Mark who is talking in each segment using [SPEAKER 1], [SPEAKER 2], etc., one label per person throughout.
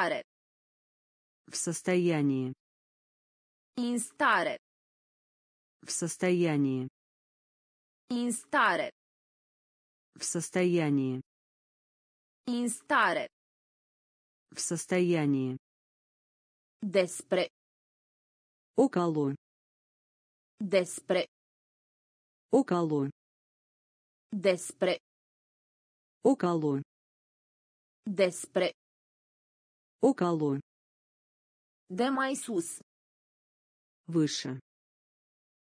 [SPEAKER 1] stare.
[SPEAKER 2] В состоянии.
[SPEAKER 1] In stare.
[SPEAKER 2] В состоянии.
[SPEAKER 1] In stare.
[SPEAKER 2] В состоянии.
[SPEAKER 1] In stare.
[SPEAKER 2] В состоянии.
[SPEAKER 1] Despre.
[SPEAKER 2] Около.
[SPEAKER 1] Despre.
[SPEAKER 2] Около.
[SPEAKER 1] Despre.
[SPEAKER 2] Около.
[SPEAKER 1] Despre.
[SPEAKER 2] Около.
[SPEAKER 1] De mai sus.
[SPEAKER 2] Выше.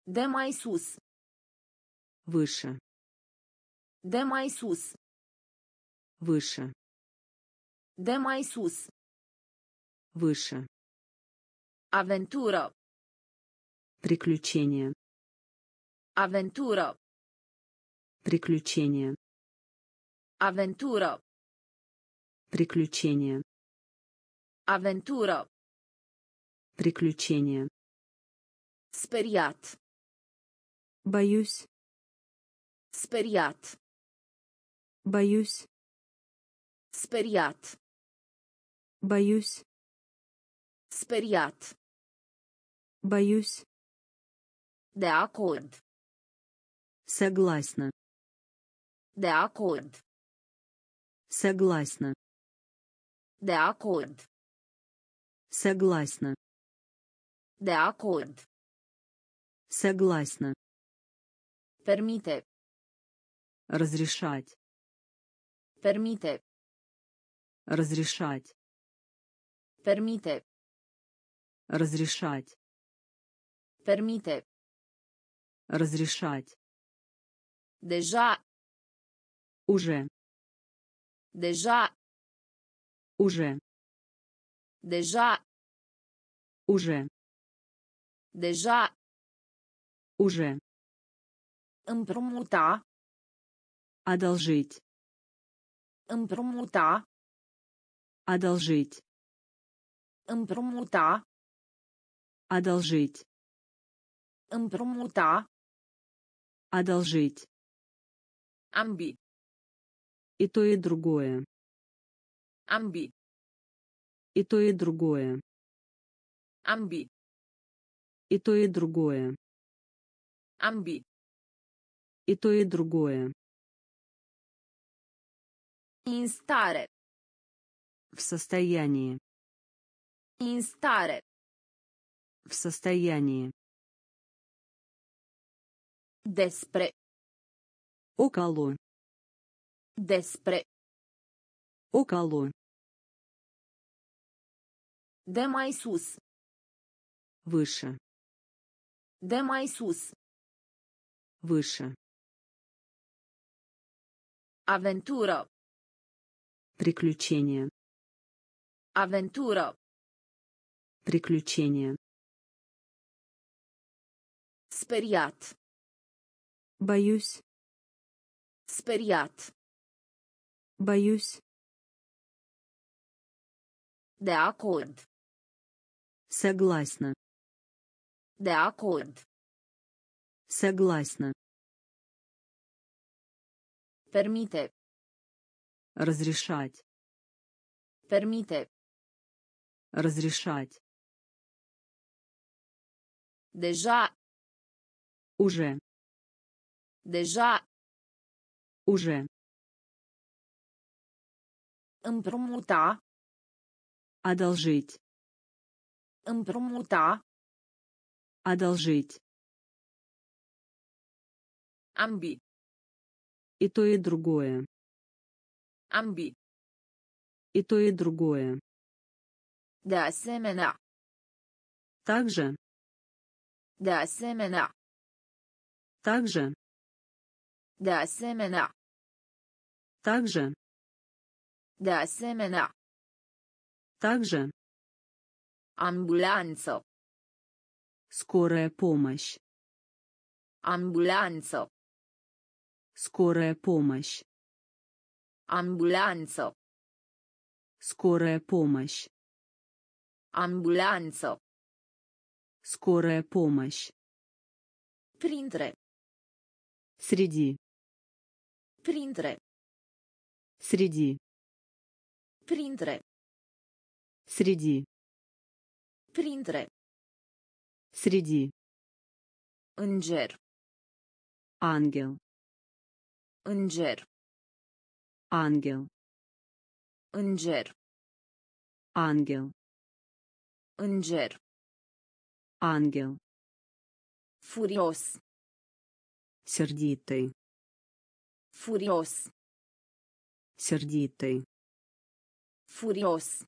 [SPEAKER 1] De mai sus.
[SPEAKER 2] Выше.
[SPEAKER 1] De mai sus.
[SPEAKER 2] Выше.
[SPEAKER 1] De mai sus.
[SPEAKER 2] Выше.
[SPEAKER 1] Aventură.
[SPEAKER 2] Приключение.
[SPEAKER 1] Aventură.
[SPEAKER 2] Приключение.
[SPEAKER 1] Aventură.
[SPEAKER 2] Приключение.
[SPEAKER 1] Aventură.
[SPEAKER 2] Приключение.
[SPEAKER 1] Speriat.
[SPEAKER 2] Боюсь.
[SPEAKER 1] Speriat.
[SPEAKER 2] Боюсь.
[SPEAKER 1] Speriat.
[SPEAKER 2] Боюсь.
[SPEAKER 1] Speriat.
[SPEAKER 2] Боюсь.
[SPEAKER 1] De acord.
[SPEAKER 2] Согласна.
[SPEAKER 1] De acord.
[SPEAKER 2] Согласна.
[SPEAKER 1] De acord.
[SPEAKER 2] Согласна.
[SPEAKER 1] De acord.
[SPEAKER 2] Согласна.
[SPEAKER 1] Permite.
[SPEAKER 2] Разрешать.
[SPEAKER 1] Permite.
[SPEAKER 2] Разрешать.
[SPEAKER 1] Permite.
[SPEAKER 2] Разрешать.
[SPEAKER 1] Permite.
[SPEAKER 2] Разрешать.
[SPEAKER 1] Deja.
[SPEAKER 2] Уже.
[SPEAKER 1] Deja.
[SPEAKER 2] Уже.
[SPEAKER 1] Deja.
[SPEAKER 2] Уже.
[SPEAKER 1] Deja.
[SPEAKER 2] Уже.
[SPEAKER 1] Împrumuta.
[SPEAKER 2] Одолжить.
[SPEAKER 1] Împrumuta.
[SPEAKER 2] Одолжить.
[SPEAKER 1] Împrumuta.
[SPEAKER 2] Одолжить.
[SPEAKER 1] Împrumuta.
[SPEAKER 2] Одолжить.
[SPEAKER 1] Ambi.
[SPEAKER 2] И то, и другое.
[SPEAKER 1] Ambi.
[SPEAKER 2] И то, и другое.
[SPEAKER 1] Ambi.
[SPEAKER 2] И то, и другое.
[SPEAKER 1] Ambi.
[SPEAKER 2] И то, и другое.
[SPEAKER 1] Stare.
[SPEAKER 2] В состоянии.
[SPEAKER 1] Stare.
[SPEAKER 2] В состоянии.
[SPEAKER 1] Despre.
[SPEAKER 2] Около.
[SPEAKER 1] Despre.
[SPEAKER 2] Около.
[SPEAKER 1] De mai sus.
[SPEAKER 2] Выше.
[SPEAKER 1] De mai sus.
[SPEAKER 2] Выше.
[SPEAKER 1] Aventură.
[SPEAKER 2] Приключение.
[SPEAKER 1] Aventură.
[SPEAKER 2] Приключение.
[SPEAKER 1] Speriat.
[SPEAKER 2] Боюсь.
[SPEAKER 1] Speriat.
[SPEAKER 2] Боюсь.
[SPEAKER 1] De acord.
[SPEAKER 2] Согласна.
[SPEAKER 1] De acord.
[SPEAKER 2] Согласна.
[SPEAKER 1] Permite.
[SPEAKER 2] Разрешать.
[SPEAKER 1] Permite.
[SPEAKER 2] Разрешать.
[SPEAKER 1] Deja.
[SPEAKER 2] Уже.
[SPEAKER 1] Deja.
[SPEAKER 2] Уже.
[SPEAKER 1] Împrumuta.
[SPEAKER 2] Одолжить.
[SPEAKER 1] Împrumuta.
[SPEAKER 2] Одолжить.
[SPEAKER 1] Ambi.
[SPEAKER 2] И то, и другое.
[SPEAKER 1] Ambi.
[SPEAKER 2] И то, и другое.
[SPEAKER 1] De asemenea.
[SPEAKER 2] Также.
[SPEAKER 1] De asemenea.
[SPEAKER 2] Также.
[SPEAKER 1] De asemenea.
[SPEAKER 2] Также.
[SPEAKER 1] De asemenea.
[SPEAKER 2] Также.
[SPEAKER 1] Ambulanță.
[SPEAKER 2] Скорая помощь.
[SPEAKER 1] Ambulanță.
[SPEAKER 2] Скорая помощь.
[SPEAKER 1] Ambulanță.
[SPEAKER 2] Скорая помощь.
[SPEAKER 1] Ambulanță.
[SPEAKER 2] Скорая помощь.
[SPEAKER 1] Printre.
[SPEAKER 2] Среди.
[SPEAKER 1] Printre.
[SPEAKER 2] Среди.
[SPEAKER 1] Printre.
[SPEAKER 2] Среди.
[SPEAKER 1] Printre.
[SPEAKER 2] Среди.
[SPEAKER 1] Înger.
[SPEAKER 2] Ангел.
[SPEAKER 1] Înger.
[SPEAKER 2] Ангел.
[SPEAKER 1] Înger.
[SPEAKER 2] Ангел.
[SPEAKER 1] Înger.
[SPEAKER 2] Ангел.
[SPEAKER 1] Furios.
[SPEAKER 2] Сердитый.
[SPEAKER 1] Furios.
[SPEAKER 2] Сердитый.
[SPEAKER 1] Furios.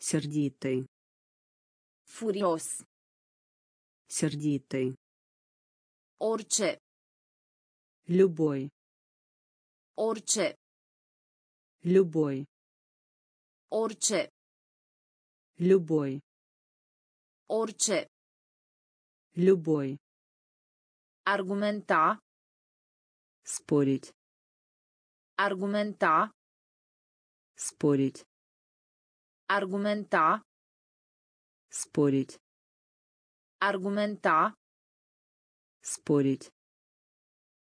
[SPEAKER 2] Сердитый.
[SPEAKER 1] Furios.
[SPEAKER 2] Сердитый.
[SPEAKER 1] Orice.
[SPEAKER 2] Любой.
[SPEAKER 1] Orice.
[SPEAKER 2] Любой.
[SPEAKER 1] Orice.
[SPEAKER 2] Любой.
[SPEAKER 1] Orice.
[SPEAKER 2] Любой.
[SPEAKER 1] Argumenta.
[SPEAKER 2] Спорить.
[SPEAKER 1] Argumenta.
[SPEAKER 2] Спорить.
[SPEAKER 1] Argumenta.
[SPEAKER 2] Спорить.
[SPEAKER 1] Argumenta.
[SPEAKER 2] Спорить.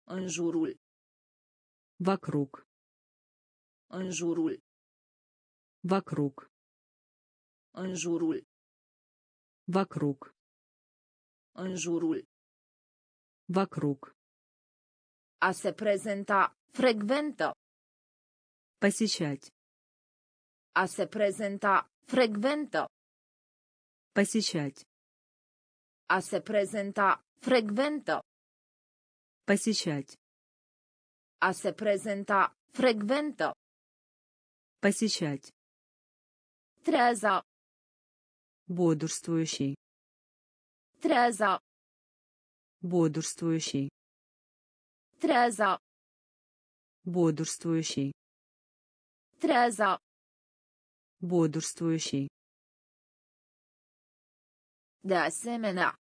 [SPEAKER 1] În jurul.
[SPEAKER 2] Вокруг.
[SPEAKER 1] În jurul.
[SPEAKER 2] Вокруг.
[SPEAKER 1] În jurul.
[SPEAKER 2] Вокруг.
[SPEAKER 1] În jurul.
[SPEAKER 2] Вокруг.
[SPEAKER 1] A se prezenta. Frecventă.
[SPEAKER 2] Посещать.
[SPEAKER 1] A se prezenta. Frecventă.
[SPEAKER 2] Посещать.
[SPEAKER 1] A se prezenta. Frecventă.
[SPEAKER 2] Посещать.
[SPEAKER 1] A se prezenta. Frecventă.
[SPEAKER 2] Посещать.
[SPEAKER 1] Treaza.
[SPEAKER 2] Бодрствующий.
[SPEAKER 1] Treaza.
[SPEAKER 2] Бодрствующий.
[SPEAKER 1] Treaza.
[SPEAKER 2] Бодрствующий.
[SPEAKER 1] Treaza.
[SPEAKER 2] Бодрствующий.
[SPEAKER 1] De asemenea.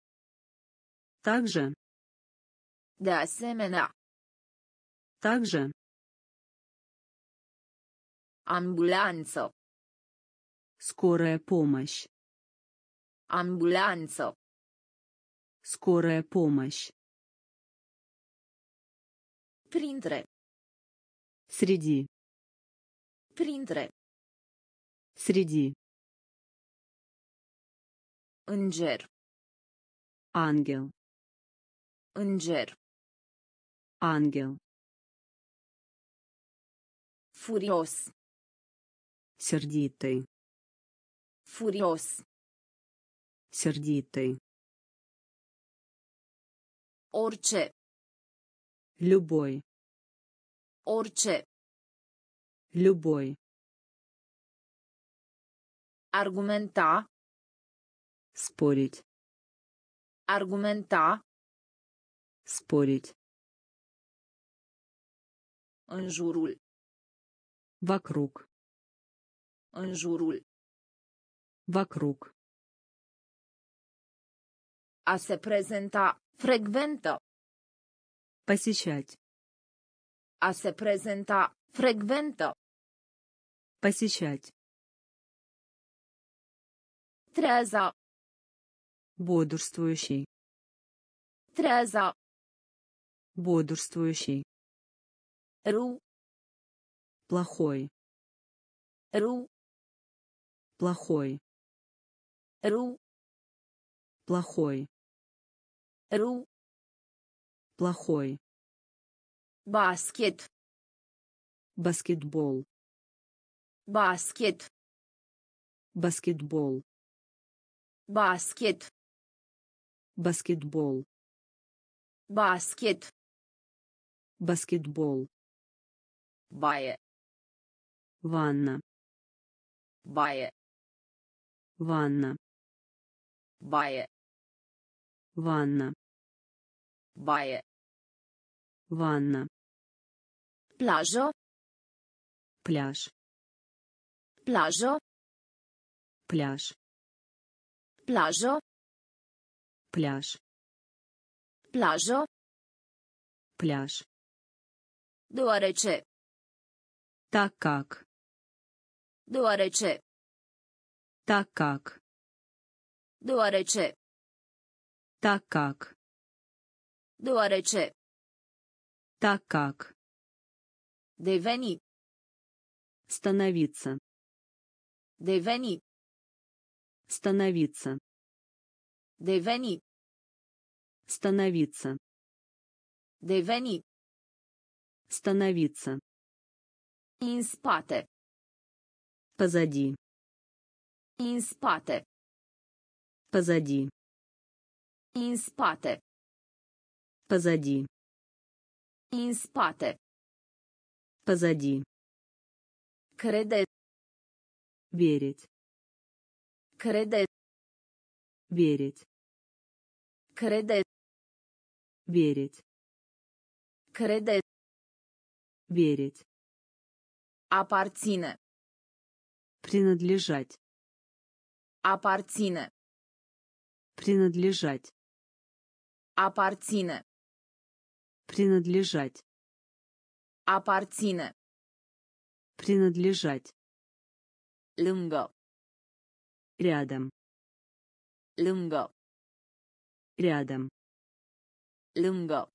[SPEAKER 2] Также.
[SPEAKER 1] De asemenea.
[SPEAKER 2] Также.
[SPEAKER 1] Ambulanță.
[SPEAKER 2] Скорая помощь.
[SPEAKER 1] Ambulanță.
[SPEAKER 2] Скорая помощь.
[SPEAKER 1] Printre.
[SPEAKER 2] Среди.
[SPEAKER 1] Printre.
[SPEAKER 2] Среди.
[SPEAKER 1] Înger.
[SPEAKER 2] Ангел.
[SPEAKER 1] Înger.
[SPEAKER 2] Ангел.
[SPEAKER 1] Furios.
[SPEAKER 2] Сердитый.
[SPEAKER 1] Furios.
[SPEAKER 2] Сердитый.
[SPEAKER 1] Orice.
[SPEAKER 2] Любой.
[SPEAKER 1] Orice.
[SPEAKER 2] Любой.
[SPEAKER 1] Argumenta.
[SPEAKER 2] Спорить.
[SPEAKER 1] Argumenta.
[SPEAKER 2] Спорить.
[SPEAKER 1] În jurul.
[SPEAKER 2] Вокруг.
[SPEAKER 1] În jurul.
[SPEAKER 2] Вокруг.
[SPEAKER 1] A se prezenta. Frecventă.
[SPEAKER 2] Посещать.
[SPEAKER 1] A se prezenta. Frecventă.
[SPEAKER 2] Посещать.
[SPEAKER 1] Treaza.
[SPEAKER 2] Бодрствующий.
[SPEAKER 1] Treaza.
[SPEAKER 2] Бодрствующий.
[SPEAKER 1] Ru.
[SPEAKER 2] Плохой.
[SPEAKER 1] Ru.
[SPEAKER 2] Плохой.
[SPEAKER 1] Rău.
[SPEAKER 2] Плохой.
[SPEAKER 1] Rău.
[SPEAKER 2] Плохой.
[SPEAKER 1] Baschet.
[SPEAKER 2] Баскетбол.
[SPEAKER 1] Baschet.
[SPEAKER 2] Баскетбол.
[SPEAKER 1] Baschet.
[SPEAKER 2] Баскетбол.
[SPEAKER 1] Baschet.
[SPEAKER 2] Баскетбол.
[SPEAKER 1] Baie.
[SPEAKER 2] Ванна.
[SPEAKER 1] Baie.
[SPEAKER 2] Ванна.
[SPEAKER 1] Baie.
[SPEAKER 2] Ванна.
[SPEAKER 1] Baie.
[SPEAKER 2] Ванна.
[SPEAKER 1] Plajă.
[SPEAKER 2] Пляж.
[SPEAKER 1] Plajă.
[SPEAKER 2] Пляж.
[SPEAKER 1] Plajă.
[SPEAKER 2] Пляж.
[SPEAKER 1] Plajă.
[SPEAKER 2] Пляж.
[SPEAKER 1] Deoarece.
[SPEAKER 2] Так как.
[SPEAKER 1] Deoarece.
[SPEAKER 2] Так как.
[SPEAKER 1] Deoarece.
[SPEAKER 2] Так как.
[SPEAKER 1] Deoarece.
[SPEAKER 2] Так как.
[SPEAKER 1] Deveni.
[SPEAKER 2] Становиться.
[SPEAKER 1] Deveni.
[SPEAKER 2] Становиться.
[SPEAKER 1] Deveni.
[SPEAKER 2] Становиться.
[SPEAKER 1] Deveni.
[SPEAKER 2] Становиться.
[SPEAKER 1] Spate.
[SPEAKER 2] Позади.
[SPEAKER 1] Spate.
[SPEAKER 2] Позади.
[SPEAKER 1] Spate.
[SPEAKER 2] Позади.
[SPEAKER 1] Spate.
[SPEAKER 2] Позади.
[SPEAKER 1] Crede.
[SPEAKER 2] Верить.
[SPEAKER 1] Crede.
[SPEAKER 2] Верить.
[SPEAKER 1] Crede.
[SPEAKER 2] Верить.
[SPEAKER 1] Crede.
[SPEAKER 2] Верить.
[SPEAKER 1] Aparține.
[SPEAKER 2] Принадлежать.
[SPEAKER 1] Aparține.
[SPEAKER 2] Принадлежать.
[SPEAKER 1] Aparține.
[SPEAKER 2] Принадлежать.
[SPEAKER 1] Aparține.
[SPEAKER 2] Принадлежать.
[SPEAKER 1] Lângă.
[SPEAKER 2] Рядом.
[SPEAKER 1] Lângă.
[SPEAKER 2] Рядом.
[SPEAKER 1] Lângă.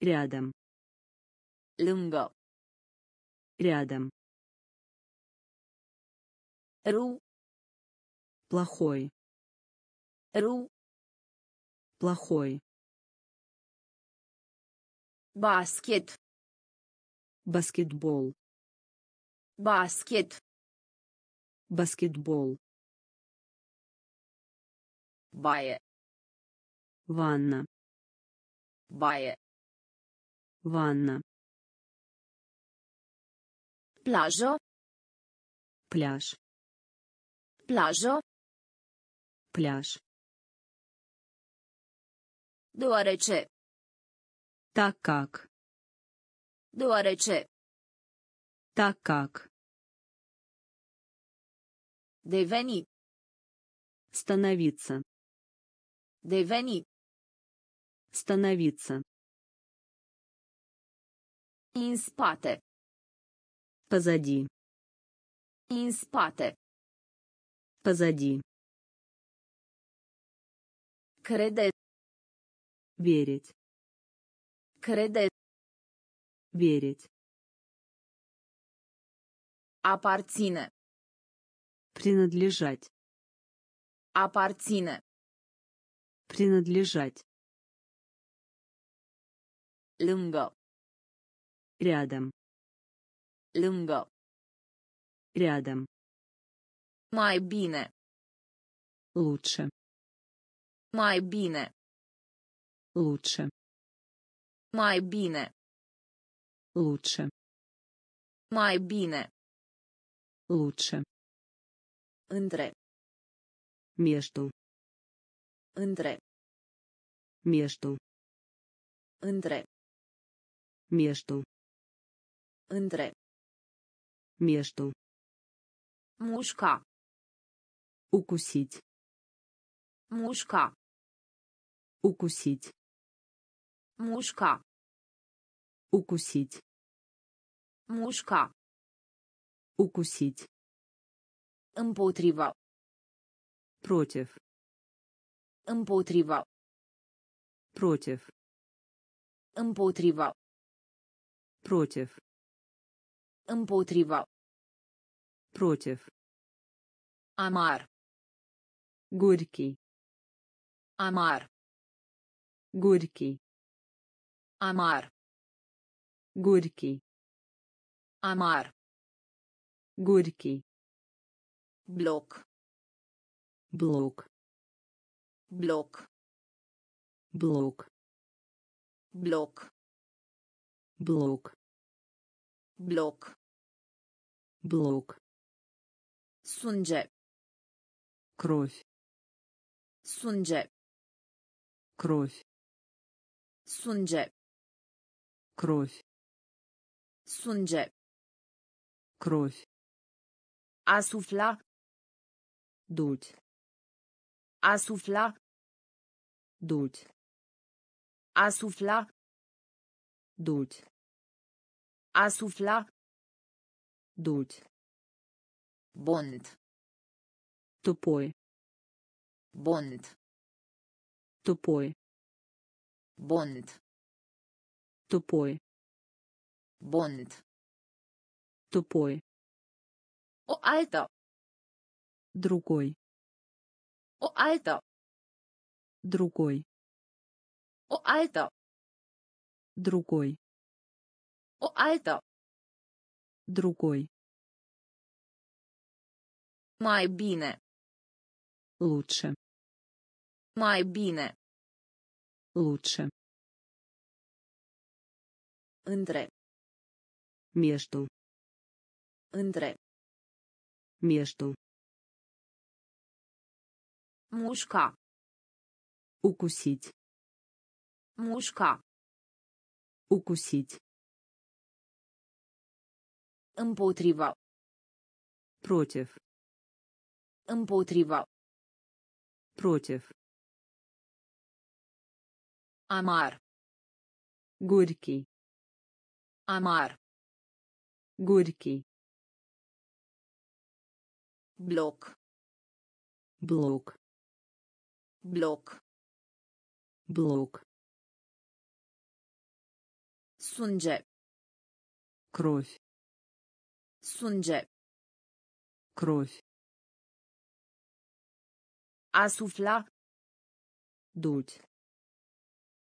[SPEAKER 2] Рядом.
[SPEAKER 1] Lângă.
[SPEAKER 2] Рядом.
[SPEAKER 1] Ru.
[SPEAKER 2] Плохой.
[SPEAKER 1] Ru.
[SPEAKER 2] Плохой.
[SPEAKER 1] Basket.
[SPEAKER 2] Баскетбол.
[SPEAKER 1] Basket.
[SPEAKER 2] Баскетбол.
[SPEAKER 1] Baie.
[SPEAKER 2] Ванна.
[SPEAKER 1] Baie.
[SPEAKER 2] Ванна.
[SPEAKER 1] Plajă.
[SPEAKER 2] Пляж.
[SPEAKER 1] Plajă.
[SPEAKER 2] Пляж.
[SPEAKER 1] Deoarece.
[SPEAKER 2] Так как.
[SPEAKER 1] Deoarece.
[SPEAKER 2] Так как.
[SPEAKER 1] Deveni.
[SPEAKER 2] Становиться.
[SPEAKER 1] Deveni.
[SPEAKER 2] Становиться.
[SPEAKER 1] În spate.
[SPEAKER 2] Позади.
[SPEAKER 1] În spate.
[SPEAKER 2] Позади.
[SPEAKER 1] Crede.
[SPEAKER 2] Верить.
[SPEAKER 1] Crede.
[SPEAKER 2] Верить.
[SPEAKER 1] Aparține.
[SPEAKER 2] Принадлежать.
[SPEAKER 1] Aparține.
[SPEAKER 2] Принадлежать.
[SPEAKER 1] Lângă.
[SPEAKER 2] Рядом.
[SPEAKER 1] Lângă.
[SPEAKER 2] Рядом.
[SPEAKER 1] Mai bine.
[SPEAKER 2] Лучше.
[SPEAKER 1] Mai bine.
[SPEAKER 2] Лучше.
[SPEAKER 1] Mai bine.
[SPEAKER 2] Лучше.
[SPEAKER 1] Mai bine.
[SPEAKER 2] Лучше.
[SPEAKER 1] Între.
[SPEAKER 2] Между.
[SPEAKER 1] Între.
[SPEAKER 2] Между.
[SPEAKER 1] Între.
[SPEAKER 2] Между.
[SPEAKER 1] Între.
[SPEAKER 2] Между.
[SPEAKER 1] Mușca.
[SPEAKER 2] Укусить.
[SPEAKER 1] Mușca.
[SPEAKER 2] Укусить.
[SPEAKER 1] Mușca.
[SPEAKER 2] Укусить.
[SPEAKER 1] Mușca.
[SPEAKER 2] Укусить.
[SPEAKER 1] Împotriva.
[SPEAKER 2] Против.
[SPEAKER 1] Împotriva.
[SPEAKER 2] Против.
[SPEAKER 1] Împotriva.
[SPEAKER 2] Против.
[SPEAKER 1] Împotriva.
[SPEAKER 2] Против.
[SPEAKER 1] Amar.
[SPEAKER 2] Горький.
[SPEAKER 1] Amar.
[SPEAKER 2] Горький.
[SPEAKER 1] Amar.
[SPEAKER 2] Горький.
[SPEAKER 1] Amar.
[SPEAKER 2] Горький.
[SPEAKER 1] Bloc.
[SPEAKER 2] Блок.
[SPEAKER 1] Bloc.
[SPEAKER 2] Блок.
[SPEAKER 1] Bloc.
[SPEAKER 2] Блок.
[SPEAKER 1] Bloc.
[SPEAKER 2] Блок.
[SPEAKER 1] Sânge.
[SPEAKER 2] Кровь.
[SPEAKER 1] Sânge.
[SPEAKER 2] Кровь.
[SPEAKER 1] Sânge.
[SPEAKER 2] Кровь.
[SPEAKER 1] Sânge.
[SPEAKER 2] Кровь.
[SPEAKER 1] Sufla.
[SPEAKER 2] Дуть.
[SPEAKER 1] Sufla.
[SPEAKER 2] Дуть.
[SPEAKER 1] Sufla.
[SPEAKER 2] Дуть.
[SPEAKER 1] Sufla.
[SPEAKER 2] Дуть.
[SPEAKER 1] Bond.
[SPEAKER 2] Тупой.
[SPEAKER 1] Bond.
[SPEAKER 2] Тупой.
[SPEAKER 1] Bond.
[SPEAKER 2] Тупой.
[SPEAKER 1] Bond.
[SPEAKER 2] Тупой.
[SPEAKER 1] O altă.
[SPEAKER 2] Другой.
[SPEAKER 1] O altă.
[SPEAKER 2] Другой.
[SPEAKER 1] O altă.
[SPEAKER 2] Другой.
[SPEAKER 1] O altă.
[SPEAKER 2] Другой.
[SPEAKER 1] Bine.
[SPEAKER 2] Лучше.
[SPEAKER 1] Bine.
[SPEAKER 2] Лучше.
[SPEAKER 1] Între.
[SPEAKER 2] Между.
[SPEAKER 1] Între.
[SPEAKER 2] Между.
[SPEAKER 1] Mușca.
[SPEAKER 2] Укусить.
[SPEAKER 1] Mușca.
[SPEAKER 2] Укусить.
[SPEAKER 1] Împotriva.
[SPEAKER 2] Против.
[SPEAKER 1] Împotriva.
[SPEAKER 2] Против.
[SPEAKER 1] Amar.
[SPEAKER 2] Горький.
[SPEAKER 1] Amar.
[SPEAKER 2] Горький.
[SPEAKER 1] Bloc.
[SPEAKER 2] Блок.
[SPEAKER 1] Bloc.
[SPEAKER 2] Блок.
[SPEAKER 1] Sânge.
[SPEAKER 2] Кровь.
[SPEAKER 1] Sânge.
[SPEAKER 2] Кровь.
[SPEAKER 1] Asufla.
[SPEAKER 2] Дуть.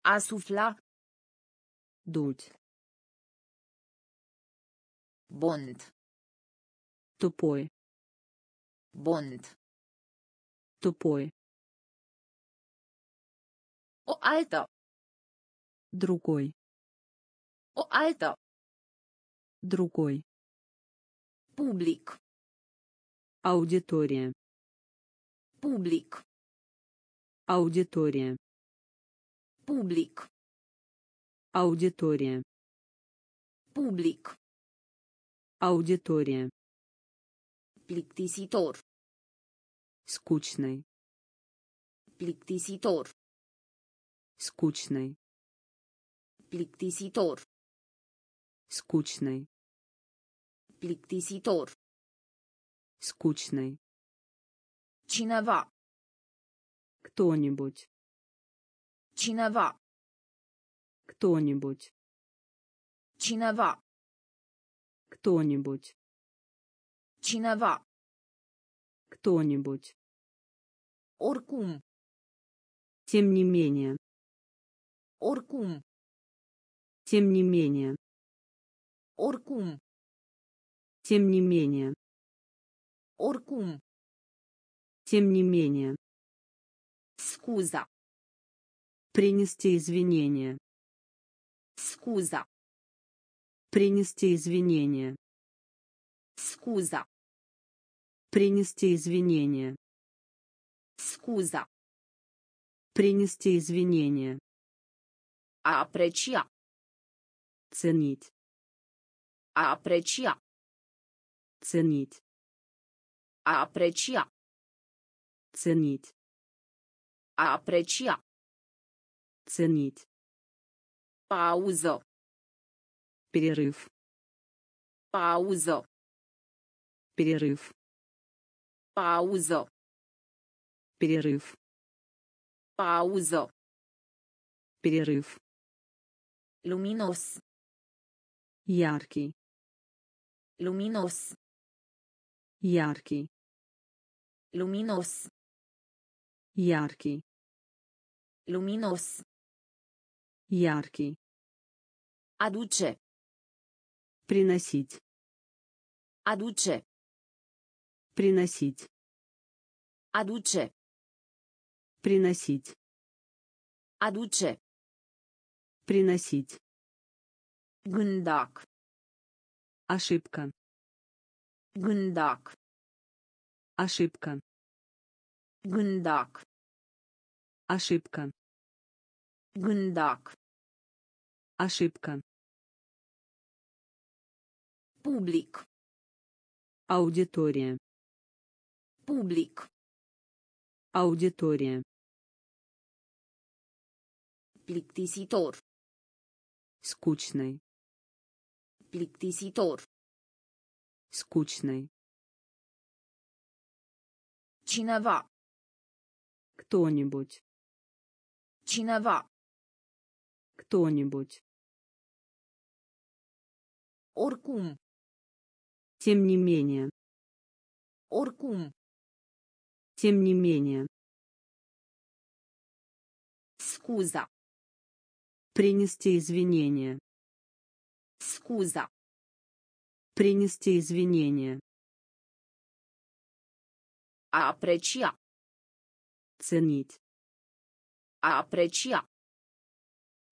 [SPEAKER 1] Asufla.
[SPEAKER 2] Дуть.
[SPEAKER 1] Bond.
[SPEAKER 2] Тупой.
[SPEAKER 1] Bond.
[SPEAKER 2] Тупой.
[SPEAKER 1] O altă.
[SPEAKER 2] Другой.
[SPEAKER 1] O altă.
[SPEAKER 2] Другой.
[SPEAKER 1] Public.
[SPEAKER 2] Аудитория.
[SPEAKER 1] Public.
[SPEAKER 2] Аудитория.
[SPEAKER 1] Public.
[SPEAKER 2] Аудитория.
[SPEAKER 1] Public.
[SPEAKER 2] Аудитория.
[SPEAKER 1] Plictisitor.
[SPEAKER 2] Скучный.
[SPEAKER 1] Plictisitor.
[SPEAKER 2] Скучный.
[SPEAKER 1] Plictisitor.
[SPEAKER 2] Скучный.
[SPEAKER 1] Plictisitor.
[SPEAKER 2] Скучный.
[SPEAKER 1] Cineva.
[SPEAKER 2] Кто-нибудь.
[SPEAKER 1] Cineva.
[SPEAKER 2] Кто-нибудь.
[SPEAKER 1] Cineva.
[SPEAKER 2] Кто-нибудь.
[SPEAKER 1] Cineva.
[SPEAKER 2] Кто-нибудь.
[SPEAKER 1] Oricum.
[SPEAKER 2] Тем не менее.
[SPEAKER 1] Oricum.
[SPEAKER 2] Тем не менее.
[SPEAKER 1] Oricum.
[SPEAKER 2] Тем не менее.
[SPEAKER 1] Oricum.
[SPEAKER 2] Тем не менее.
[SPEAKER 1] Scuza.
[SPEAKER 2] Принести извинения.
[SPEAKER 1] Scuza.
[SPEAKER 2] Принести извинения.
[SPEAKER 1] Scuza.
[SPEAKER 2] Принести извинения.
[SPEAKER 1] Scuza.
[SPEAKER 2] Принести извинения.
[SPEAKER 1] A aprecia.
[SPEAKER 2] Ценить.
[SPEAKER 1] Aprecia.
[SPEAKER 2] Ценить.
[SPEAKER 1] A aprecia.
[SPEAKER 2] Ценить.
[SPEAKER 1] A aprecia.
[SPEAKER 2] Ценить.
[SPEAKER 1] Pauză.
[SPEAKER 2] Перерыв.
[SPEAKER 1] Pauză.
[SPEAKER 2] Перерыв.
[SPEAKER 1] Pauză.
[SPEAKER 2] Перерыв.
[SPEAKER 1] Pauză.
[SPEAKER 2] Перерыв.
[SPEAKER 1] Luminos.
[SPEAKER 2] Яркий.
[SPEAKER 1] Luminos.
[SPEAKER 2] Яркий.
[SPEAKER 1] Luminos.
[SPEAKER 2] Яркий.
[SPEAKER 1] Luminos.
[SPEAKER 2] Яркий.
[SPEAKER 1] Aduce.
[SPEAKER 2] Приносить.
[SPEAKER 1] Aduce.
[SPEAKER 2] Приносить.
[SPEAKER 1] Aduce.
[SPEAKER 2] Приносить.
[SPEAKER 1] Aduce.
[SPEAKER 2] Приносить.
[SPEAKER 1] Gândac.
[SPEAKER 2] Ошибка.
[SPEAKER 1] Gândac.
[SPEAKER 2] Ошибка.
[SPEAKER 1] Gândac.
[SPEAKER 2] Ошибка.
[SPEAKER 1] Gândac.
[SPEAKER 2] Ошибка.
[SPEAKER 1] Public.
[SPEAKER 2] Аудитория.
[SPEAKER 1] Public.
[SPEAKER 2] Аудитория.
[SPEAKER 1] Plictisitor.
[SPEAKER 2] Скучный.
[SPEAKER 1] Plictisitor.
[SPEAKER 2] Скучный.
[SPEAKER 1] Cineva.
[SPEAKER 2] Кто-нибудь.
[SPEAKER 1] Cineva.
[SPEAKER 2] Кто-нибудь.
[SPEAKER 1] Oricum.
[SPEAKER 2] Тем не менее.
[SPEAKER 1] Oricum.
[SPEAKER 2] Тем не менее.
[SPEAKER 1] Scuza.
[SPEAKER 2] Принести извинения.
[SPEAKER 1] Scuza.
[SPEAKER 2] Принести извинения.
[SPEAKER 1] Aprecia.
[SPEAKER 2] Ценить.
[SPEAKER 1] Aprecia.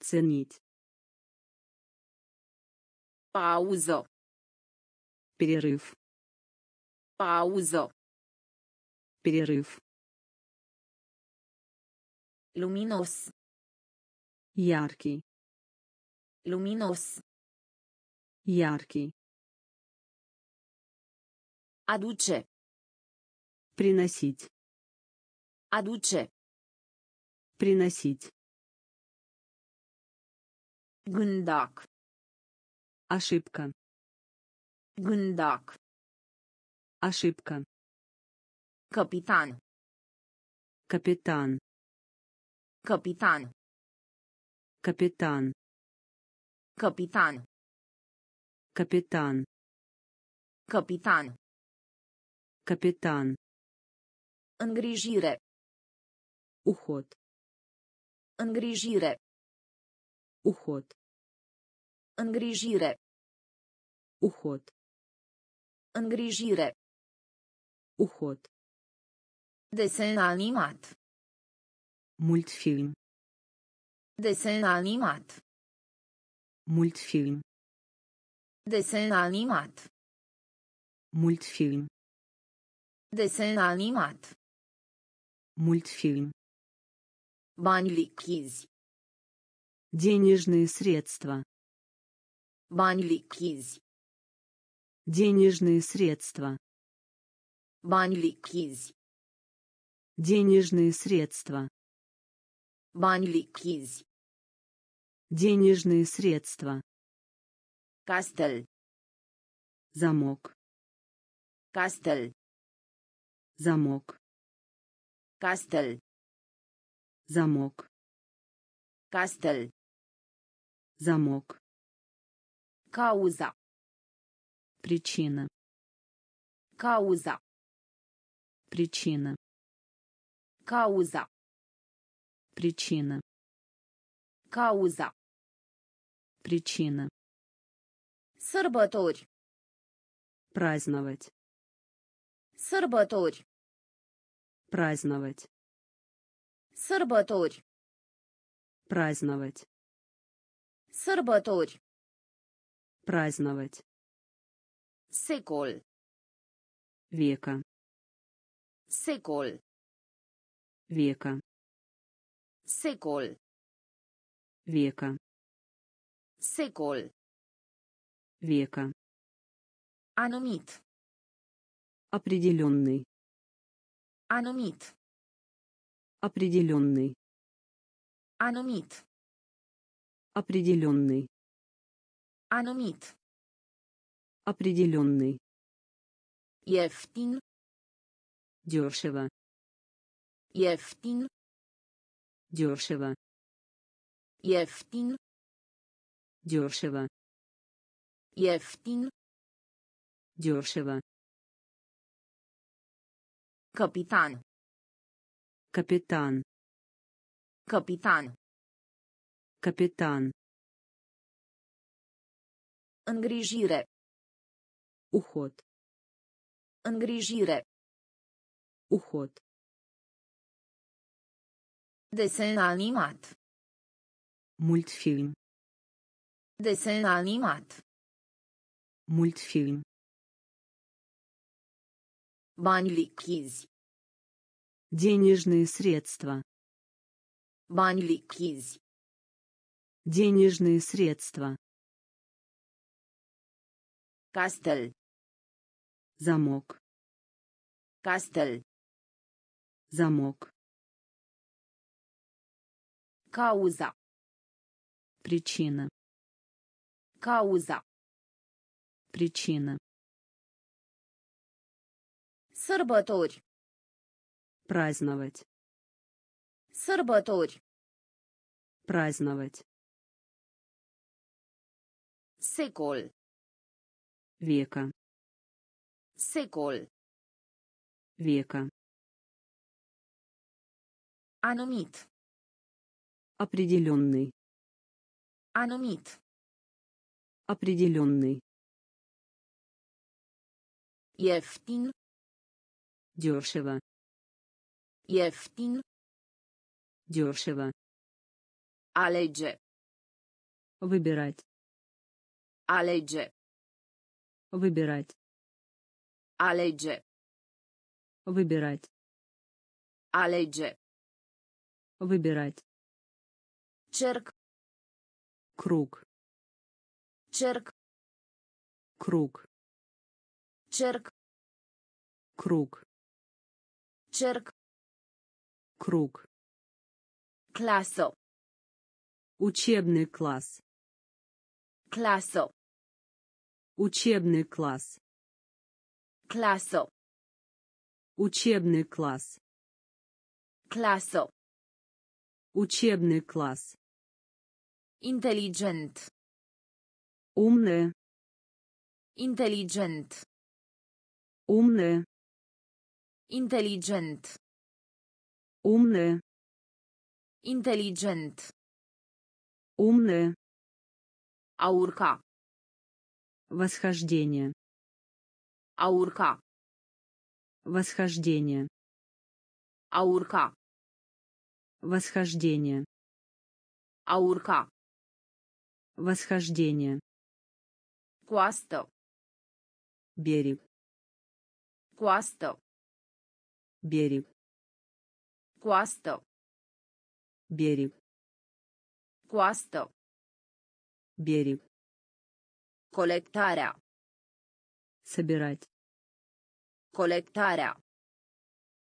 [SPEAKER 2] Ценить.
[SPEAKER 1] Pauză.
[SPEAKER 2] Перерыв.
[SPEAKER 1] Pauză.
[SPEAKER 2] Перерыв.
[SPEAKER 1] Luminos.
[SPEAKER 2] Яркий.
[SPEAKER 1] Luminos.
[SPEAKER 2] Яркий.
[SPEAKER 1] Aduce.
[SPEAKER 2] Приносить.
[SPEAKER 1] Aduce.
[SPEAKER 2] Приносить.
[SPEAKER 1] Gândac.
[SPEAKER 2] Ошибка.
[SPEAKER 1] Gândac.
[SPEAKER 2] Ошибка.
[SPEAKER 1] Capitan.
[SPEAKER 2] Капитан.
[SPEAKER 1] Capitan.
[SPEAKER 2] Капитан.
[SPEAKER 1] Capitan.
[SPEAKER 2] Капитан.
[SPEAKER 1] Capitan.
[SPEAKER 2] Капитан.
[SPEAKER 1] Îngrijire.
[SPEAKER 2] Уход.
[SPEAKER 1] Îngrijire.
[SPEAKER 2] Уход.
[SPEAKER 1] Îngrijire.
[SPEAKER 2] Уход.
[SPEAKER 1] Îngrijire.
[SPEAKER 2] Уход.
[SPEAKER 1] Desen animat.
[SPEAKER 2] Мультфильм.
[SPEAKER 1] Desen animat.
[SPEAKER 2] Мультфильм.
[SPEAKER 1] Desen animat.
[SPEAKER 2] Мультфильм.
[SPEAKER 1] Desen animat.
[SPEAKER 2] Мультфильм.
[SPEAKER 1] Bani lichizi.
[SPEAKER 2] Денежные средства.
[SPEAKER 1] Bani lichizi.
[SPEAKER 2] Денежные средства.
[SPEAKER 1] Bani lichizi.
[SPEAKER 2] Денежные средства.
[SPEAKER 1] Bani lichizi.
[SPEAKER 2] Денежные средства.
[SPEAKER 1] Castel.
[SPEAKER 2] Замок.
[SPEAKER 1] Castel.
[SPEAKER 2] Замок.
[SPEAKER 1] Castel.
[SPEAKER 2] Замок.
[SPEAKER 1] Castel.
[SPEAKER 2] Замок.
[SPEAKER 1] Cauza.
[SPEAKER 2] Причина.
[SPEAKER 1] Cauza.
[SPEAKER 2] Причина.
[SPEAKER 1] Cauza.
[SPEAKER 2] Причина.
[SPEAKER 1] Cauza.
[SPEAKER 2] Причина.
[SPEAKER 1] Sărbători.
[SPEAKER 2] Праздновать.
[SPEAKER 1] Sărbători.
[SPEAKER 2] Праздновать.
[SPEAKER 1] Sărbători.
[SPEAKER 2] Праздновать.
[SPEAKER 1] Sărbători.
[SPEAKER 2] Праздновать.
[SPEAKER 1] Secol.
[SPEAKER 2] Века.
[SPEAKER 1] Secol.
[SPEAKER 2] Века.
[SPEAKER 1] Secol.
[SPEAKER 2] Века.
[SPEAKER 1] Secol.
[SPEAKER 2] Века.
[SPEAKER 1] Anumit.
[SPEAKER 2] Определенный.
[SPEAKER 1] Anumit.
[SPEAKER 2] Определенный.
[SPEAKER 1] Anumit.
[SPEAKER 2] Определенный.
[SPEAKER 1] Anumit.
[SPEAKER 2] Определенный.
[SPEAKER 1] Ieftin.
[SPEAKER 2] Дешево.
[SPEAKER 1] Ieftin.
[SPEAKER 2] Дешево.
[SPEAKER 1] Ieftin.
[SPEAKER 2] Дешево.
[SPEAKER 1] Ieftin.
[SPEAKER 2] Дешево.
[SPEAKER 1] Capitan.
[SPEAKER 2] Капитан.
[SPEAKER 1] Capitan.
[SPEAKER 2] Капитан.
[SPEAKER 1] Îngrijire.
[SPEAKER 2] Уход.
[SPEAKER 1] Îngrijire.
[SPEAKER 2] Уход.
[SPEAKER 1] Desen animat.
[SPEAKER 2] Мультфильм.
[SPEAKER 1] Desen animat.
[SPEAKER 2] Мультфильм.
[SPEAKER 1] Lichizi.
[SPEAKER 2] Денежные средства.
[SPEAKER 1] Lichizi.
[SPEAKER 2] Денежные средства.
[SPEAKER 1] Castel.
[SPEAKER 2] Замок.
[SPEAKER 1] Castel.
[SPEAKER 2] Замок.
[SPEAKER 1] Cauza.
[SPEAKER 2] Причина.
[SPEAKER 1] Cauza.
[SPEAKER 2] Причина.
[SPEAKER 1] Sărbători.
[SPEAKER 2] Праздновать.
[SPEAKER 1] Sărbători.
[SPEAKER 2] Праздновать.
[SPEAKER 1] Secol.
[SPEAKER 2] Века.
[SPEAKER 1] Secol.
[SPEAKER 2] Века.
[SPEAKER 1] Anumit.
[SPEAKER 2] Определенный.
[SPEAKER 1] Anumit.
[SPEAKER 2] Определенный.
[SPEAKER 1] Ieftin.
[SPEAKER 2] Дешево.
[SPEAKER 1] Ieftin.
[SPEAKER 2] Дешево.
[SPEAKER 1] Alege.
[SPEAKER 2] Выбирать.
[SPEAKER 1] Alege.
[SPEAKER 2] Выбирать.
[SPEAKER 1] Alege.
[SPEAKER 2] Выбирать.
[SPEAKER 1] Alege.
[SPEAKER 2] Выбирать.
[SPEAKER 1] Cerc.
[SPEAKER 2] Круг.
[SPEAKER 1] Cerc.
[SPEAKER 2] Круг.
[SPEAKER 1] Cerc.
[SPEAKER 2] Круг.
[SPEAKER 1] Cerc.
[SPEAKER 2] Круг.
[SPEAKER 1] Clasă.
[SPEAKER 2] Учебный класс.
[SPEAKER 1] Clasă.
[SPEAKER 2] Учебный класс.
[SPEAKER 1] Clasă.
[SPEAKER 2] Учебный класс.
[SPEAKER 1] Clasă.
[SPEAKER 2] Учебный класс.
[SPEAKER 1] Inteligent.
[SPEAKER 2] Умная.
[SPEAKER 1] Inteligent.
[SPEAKER 2] Умная.
[SPEAKER 1] Inteligent.
[SPEAKER 2] Умная.
[SPEAKER 1] Inteligent.
[SPEAKER 2] Умная.
[SPEAKER 1] Urca.
[SPEAKER 2] Восхождение.
[SPEAKER 1] Urca.
[SPEAKER 2] Восхождение.
[SPEAKER 1] Urca.
[SPEAKER 2] Восхождение.
[SPEAKER 1] Urca.
[SPEAKER 2] Восхождение.
[SPEAKER 1] Coastă.
[SPEAKER 2] Берег.
[SPEAKER 1] Coastă.
[SPEAKER 2] Берег.
[SPEAKER 1] Coastă.
[SPEAKER 2] Берег.
[SPEAKER 1] Coastă.
[SPEAKER 2] Берег.
[SPEAKER 1] Colectarea.
[SPEAKER 2] Собирать.
[SPEAKER 1] Colectarea.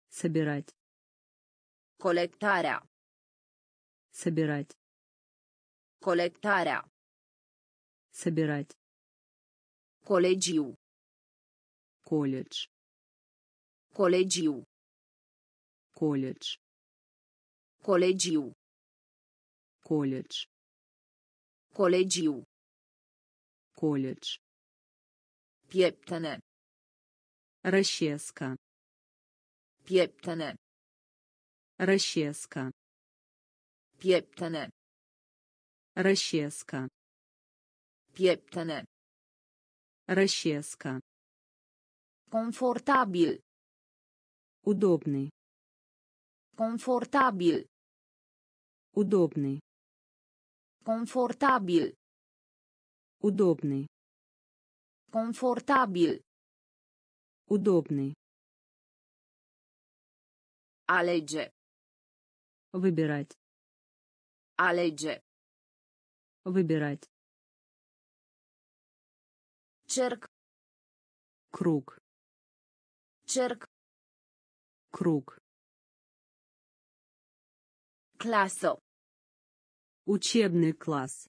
[SPEAKER 2] Собирать.
[SPEAKER 1] Colectarea.
[SPEAKER 2] Собирать.
[SPEAKER 1] Colectarea.
[SPEAKER 2] Собирать.
[SPEAKER 1] Colegiu.
[SPEAKER 2] Колледж.
[SPEAKER 1] Colegiu.
[SPEAKER 2] Колледж.
[SPEAKER 1] Colegiu.
[SPEAKER 2] Колледж.
[SPEAKER 1] Colegiu.
[SPEAKER 2] Колледж.
[SPEAKER 1] Pieptene.
[SPEAKER 2] Расческа.
[SPEAKER 1] Pieptene.
[SPEAKER 2] Расческа.
[SPEAKER 1] Pieptene.
[SPEAKER 2] Расческа.
[SPEAKER 1] Pieptene.
[SPEAKER 2] Расческа.
[SPEAKER 1] Confortabil.
[SPEAKER 2] Удобный.
[SPEAKER 1] Confortabil.
[SPEAKER 2] Удобный.
[SPEAKER 1] Confortabil.
[SPEAKER 2] Удобный.
[SPEAKER 1] Confortabil.
[SPEAKER 2] Удобный.
[SPEAKER 1] Alege.
[SPEAKER 2] Выбирать.
[SPEAKER 1] Alege.
[SPEAKER 2] Выбирать.
[SPEAKER 1] Cerc.
[SPEAKER 2] Круг.
[SPEAKER 1] Cerc.
[SPEAKER 2] Круг.
[SPEAKER 1] Clasă.
[SPEAKER 2] Учебный класс.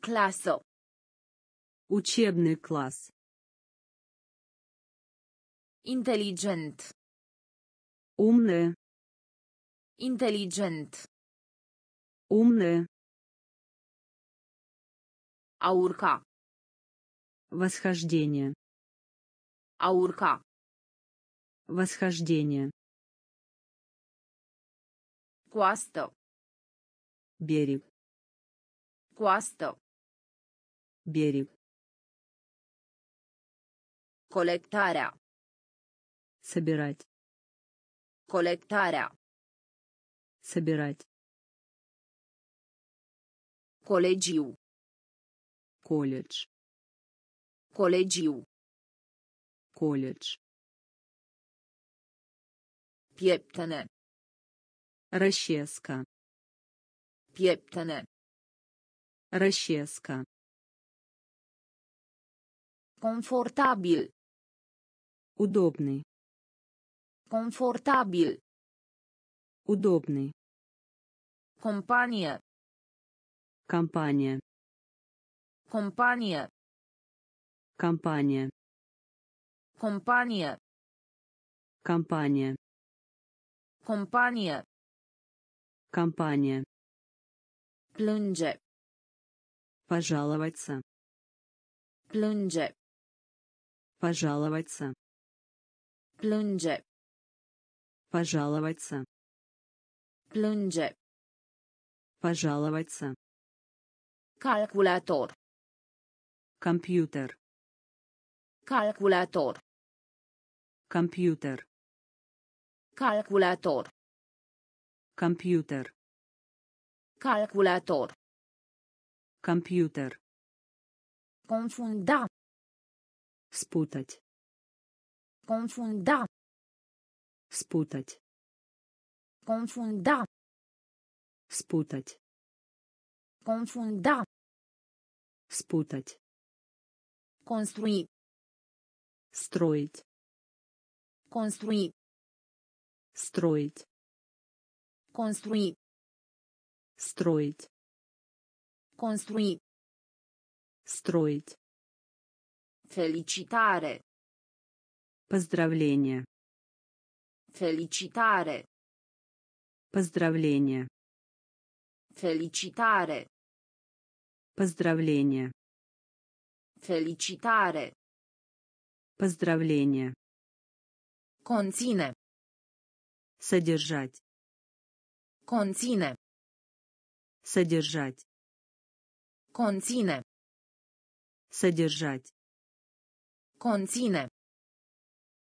[SPEAKER 1] Clasă.
[SPEAKER 2] Учебный класс.
[SPEAKER 1] Inteligent.
[SPEAKER 2] Умная.
[SPEAKER 1] Inteligent.
[SPEAKER 2] Умная.
[SPEAKER 1] Urca.
[SPEAKER 2] Восхождение.
[SPEAKER 1] Urca.
[SPEAKER 2] Восхождение.
[SPEAKER 1] Coastă.
[SPEAKER 2] Берег.
[SPEAKER 1] Coastă.
[SPEAKER 2] Берег.
[SPEAKER 1] Colectarea.
[SPEAKER 2] Собирать.
[SPEAKER 1] Colectarea.
[SPEAKER 2] Собирать.
[SPEAKER 1] Colegiu.
[SPEAKER 2] Колледж.
[SPEAKER 1] Colegiu.
[SPEAKER 2] Колледж.
[SPEAKER 1] Pieptene.
[SPEAKER 2] Расческа.
[SPEAKER 1] Pieptene.
[SPEAKER 2] Расческа.
[SPEAKER 1] Confortabil.
[SPEAKER 2] Удобный.
[SPEAKER 1] Confortabil.
[SPEAKER 2] Удобный.
[SPEAKER 1] Companie.
[SPEAKER 2] Компания.
[SPEAKER 1] Companie.
[SPEAKER 2] Компания.
[SPEAKER 1] Companie.
[SPEAKER 2] Компания.
[SPEAKER 1] Companie.
[SPEAKER 2] Компания.
[SPEAKER 1] Plânge.
[SPEAKER 2] Пожаловаться.
[SPEAKER 1] Plânge.
[SPEAKER 2] Пожаловаться.
[SPEAKER 1] Plânge.
[SPEAKER 2] Пожаловаться.
[SPEAKER 1] Plânge.
[SPEAKER 2] Пожаловаться.
[SPEAKER 1] Calculator.
[SPEAKER 2] Компьютер.
[SPEAKER 1] Calculator.
[SPEAKER 2] Компьютер.
[SPEAKER 1] Calculator.
[SPEAKER 2] Компьютер.
[SPEAKER 1] Calculator.
[SPEAKER 2] Компьютер.
[SPEAKER 1] Confunda.
[SPEAKER 2] Спутать.
[SPEAKER 1] Confunda.
[SPEAKER 2] Спутать.
[SPEAKER 1] Confunda.
[SPEAKER 2] Спутать.
[SPEAKER 1] Confunda.
[SPEAKER 2] Спутать.
[SPEAKER 1] Construi.
[SPEAKER 2] Строить.
[SPEAKER 1] Construi.
[SPEAKER 2] Строить.
[SPEAKER 1] Construi.
[SPEAKER 2] Строить.
[SPEAKER 1] Construi.
[SPEAKER 2] Строить.
[SPEAKER 1] Felicitare.
[SPEAKER 2] Поздравление.
[SPEAKER 1] Felicitare.
[SPEAKER 2] Поздравление.
[SPEAKER 1] Felicitare.
[SPEAKER 2] Поздравление.
[SPEAKER 1] Felicitare.
[SPEAKER 2] Поздравление.
[SPEAKER 1] Conține.
[SPEAKER 2] Содержать.
[SPEAKER 1] Conține.
[SPEAKER 2] Содержать.
[SPEAKER 1] Conține.
[SPEAKER 2] Содержать.
[SPEAKER 1] Conține.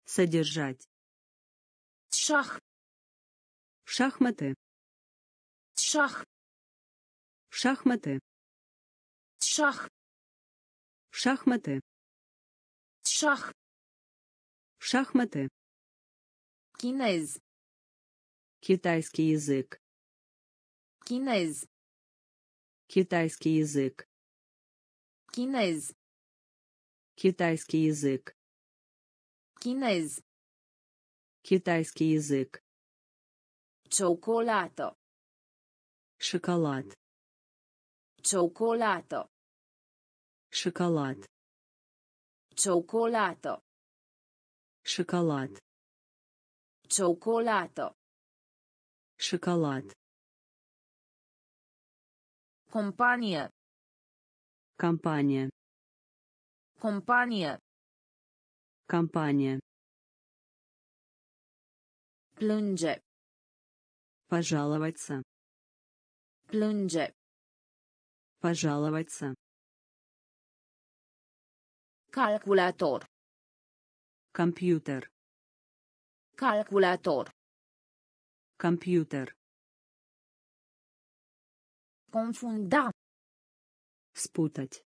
[SPEAKER 2] Содержать.
[SPEAKER 1] Șah.
[SPEAKER 2] Шахматы.
[SPEAKER 1] Șah.
[SPEAKER 2] Шахматы.
[SPEAKER 1] Șah.
[SPEAKER 2] Шахматы.
[SPEAKER 1] Șah.
[SPEAKER 2] Шахматы.
[SPEAKER 1] Chinez.
[SPEAKER 2] Китайский язык.
[SPEAKER 1] Chinez.
[SPEAKER 2] Китайский язык.
[SPEAKER 1] Chinez.
[SPEAKER 2] Китайский язык.
[SPEAKER 1] Chinez.
[SPEAKER 2] Китайский язык.
[SPEAKER 1] Ciocolată.
[SPEAKER 2] Шоколад.
[SPEAKER 1] Ciocolată.
[SPEAKER 2] Шоколад.
[SPEAKER 1] Ciocolată.
[SPEAKER 2] Шоколад.
[SPEAKER 1] Ciocolată.
[SPEAKER 2] Шоколад.
[SPEAKER 1] Companie.
[SPEAKER 2] Компания.
[SPEAKER 1] Companie.
[SPEAKER 2] Компания.
[SPEAKER 1] Plânge.
[SPEAKER 2] Пожаловаться.
[SPEAKER 1] Plânge.
[SPEAKER 2] Пожаловаться.
[SPEAKER 1] Calculator.
[SPEAKER 2] Компьютер.
[SPEAKER 1] Calculator.
[SPEAKER 2] Компьютер.
[SPEAKER 1] Confunda.
[SPEAKER 2] Спутать.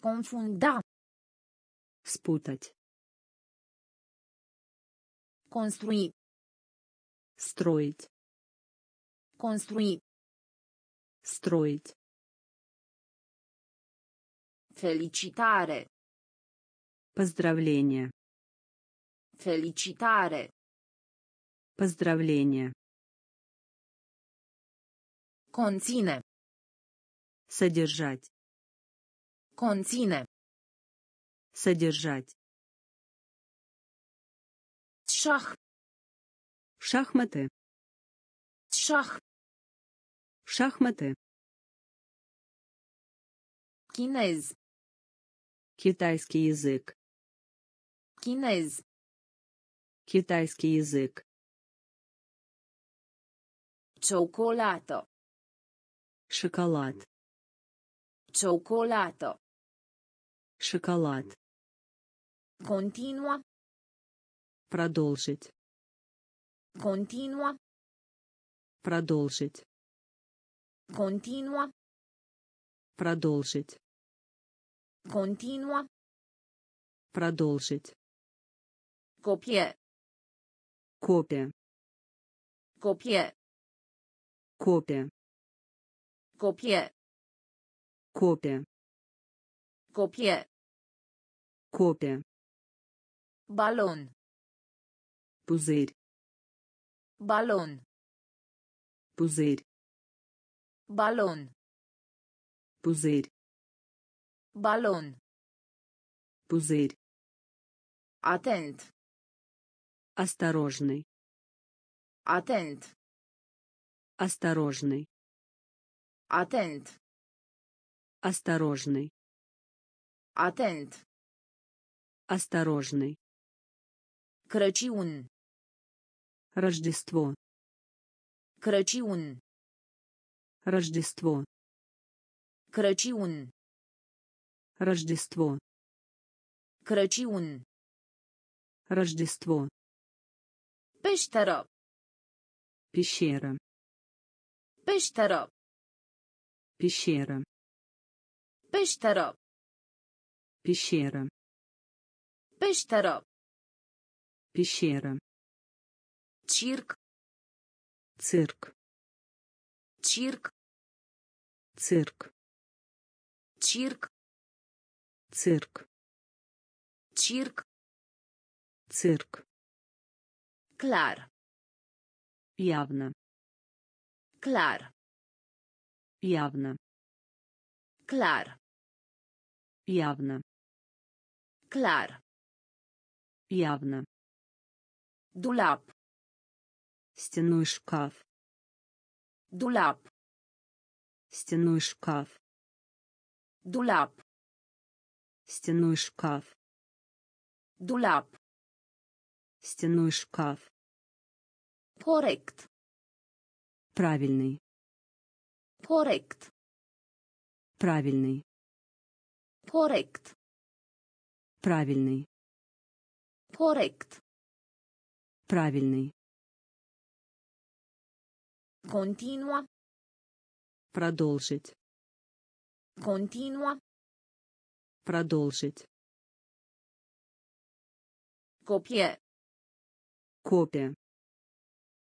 [SPEAKER 1] Confunda.
[SPEAKER 2] Спутать.
[SPEAKER 1] Construi.
[SPEAKER 2] Строить.
[SPEAKER 1] Construi.
[SPEAKER 2] Строить.
[SPEAKER 1] Felicitare.
[SPEAKER 2] Поздравление.
[SPEAKER 1] Felicitare.
[SPEAKER 2] Поздравление.
[SPEAKER 1] Conține.
[SPEAKER 2] Содержать.
[SPEAKER 1] Conține.
[SPEAKER 2] Содержать.
[SPEAKER 1] Șah.
[SPEAKER 2] Шахматы.
[SPEAKER 1] Șah.
[SPEAKER 2] Шахматы.
[SPEAKER 1] Chinez.
[SPEAKER 2] Китайский язык.
[SPEAKER 1] Chinez.
[SPEAKER 2] Китайский язык.
[SPEAKER 1] Ciocolată.
[SPEAKER 2] Шоколад.
[SPEAKER 1] Ciocolată.
[SPEAKER 2] Шоколад.
[SPEAKER 1] Continua.
[SPEAKER 2] Продолжить.
[SPEAKER 1] Continua.
[SPEAKER 2] Продолжить.
[SPEAKER 1] Continua.
[SPEAKER 2] Продолжить.
[SPEAKER 1] Continua.
[SPEAKER 2] Продолжить.
[SPEAKER 1] Copie.
[SPEAKER 2] Копия.
[SPEAKER 1] Copie.
[SPEAKER 2] Копия.
[SPEAKER 1] Copie.
[SPEAKER 2] Копия.
[SPEAKER 1] Copie.
[SPEAKER 2] Копия.
[SPEAKER 1] Balon.
[SPEAKER 2] Пузырь.
[SPEAKER 1] Balon.
[SPEAKER 2] Пузырь.
[SPEAKER 1] Balon.
[SPEAKER 2] Пузырь.
[SPEAKER 1] Balon.
[SPEAKER 2] Пузырь.
[SPEAKER 1] Atent.
[SPEAKER 2] Осторожный.
[SPEAKER 1] Atent.
[SPEAKER 2] Осторожный.
[SPEAKER 1] Atent.
[SPEAKER 2] Осторожный.
[SPEAKER 1] Atent.
[SPEAKER 2] Осторожный.
[SPEAKER 1] Crăciun.
[SPEAKER 2] Рождество.
[SPEAKER 1] Crăciun.
[SPEAKER 2] Рождество.
[SPEAKER 1] Crăciun.
[SPEAKER 2] Рождество.
[SPEAKER 1] Crăciun.
[SPEAKER 2] Рождество.
[SPEAKER 1] Peșteră.
[SPEAKER 2] Пещера.
[SPEAKER 1] Peșteră.
[SPEAKER 2] Пещера.
[SPEAKER 1] Peșteră.
[SPEAKER 2] Пещера.
[SPEAKER 1] Peșteră.
[SPEAKER 2] Пещера.
[SPEAKER 1] Circ.
[SPEAKER 2] Цирк.
[SPEAKER 1] Circ.
[SPEAKER 2] Цирк.
[SPEAKER 1] Circ.
[SPEAKER 2] Цирк.
[SPEAKER 1] Circ.
[SPEAKER 2] Цирк.
[SPEAKER 1] Clar.
[SPEAKER 2] Явно.
[SPEAKER 1] Clar.
[SPEAKER 2] Явно.
[SPEAKER 1] Clar.
[SPEAKER 2] Явно.
[SPEAKER 1] Clar.
[SPEAKER 2] Явно.
[SPEAKER 1] Dulap.
[SPEAKER 2] Стенной шкаф.
[SPEAKER 1] Dulap.
[SPEAKER 2] Стенной шкаф.
[SPEAKER 1] Dulap.
[SPEAKER 2] Стенной шкаф.
[SPEAKER 1] Dulap.
[SPEAKER 2] Стенной шкаф.
[SPEAKER 1] Corect.
[SPEAKER 2] Правильный.
[SPEAKER 1] Corect.
[SPEAKER 2] Правильный.
[SPEAKER 1] Corect.
[SPEAKER 2] Правильный.
[SPEAKER 1] Corect.
[SPEAKER 2] Правильный.
[SPEAKER 1] Continua.
[SPEAKER 2] Продолжить.
[SPEAKER 1] Continua.
[SPEAKER 2] Продолжить.
[SPEAKER 1] Copie.
[SPEAKER 2] Копия.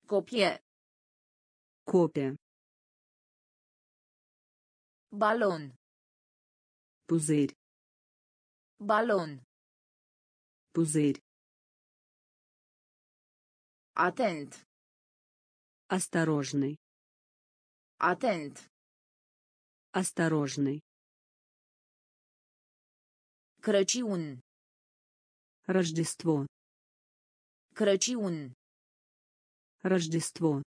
[SPEAKER 1] Copie.
[SPEAKER 2] Копия.
[SPEAKER 1] Balon.
[SPEAKER 2] Пузырь.
[SPEAKER 1] Balon.
[SPEAKER 2] Пузырь.
[SPEAKER 1] Atent.
[SPEAKER 2] Осторожный.
[SPEAKER 1] Atent.
[SPEAKER 2] Осторожный.
[SPEAKER 1] Crăciun.
[SPEAKER 2] Рождество.
[SPEAKER 1] Crăciun.
[SPEAKER 2] Рождество.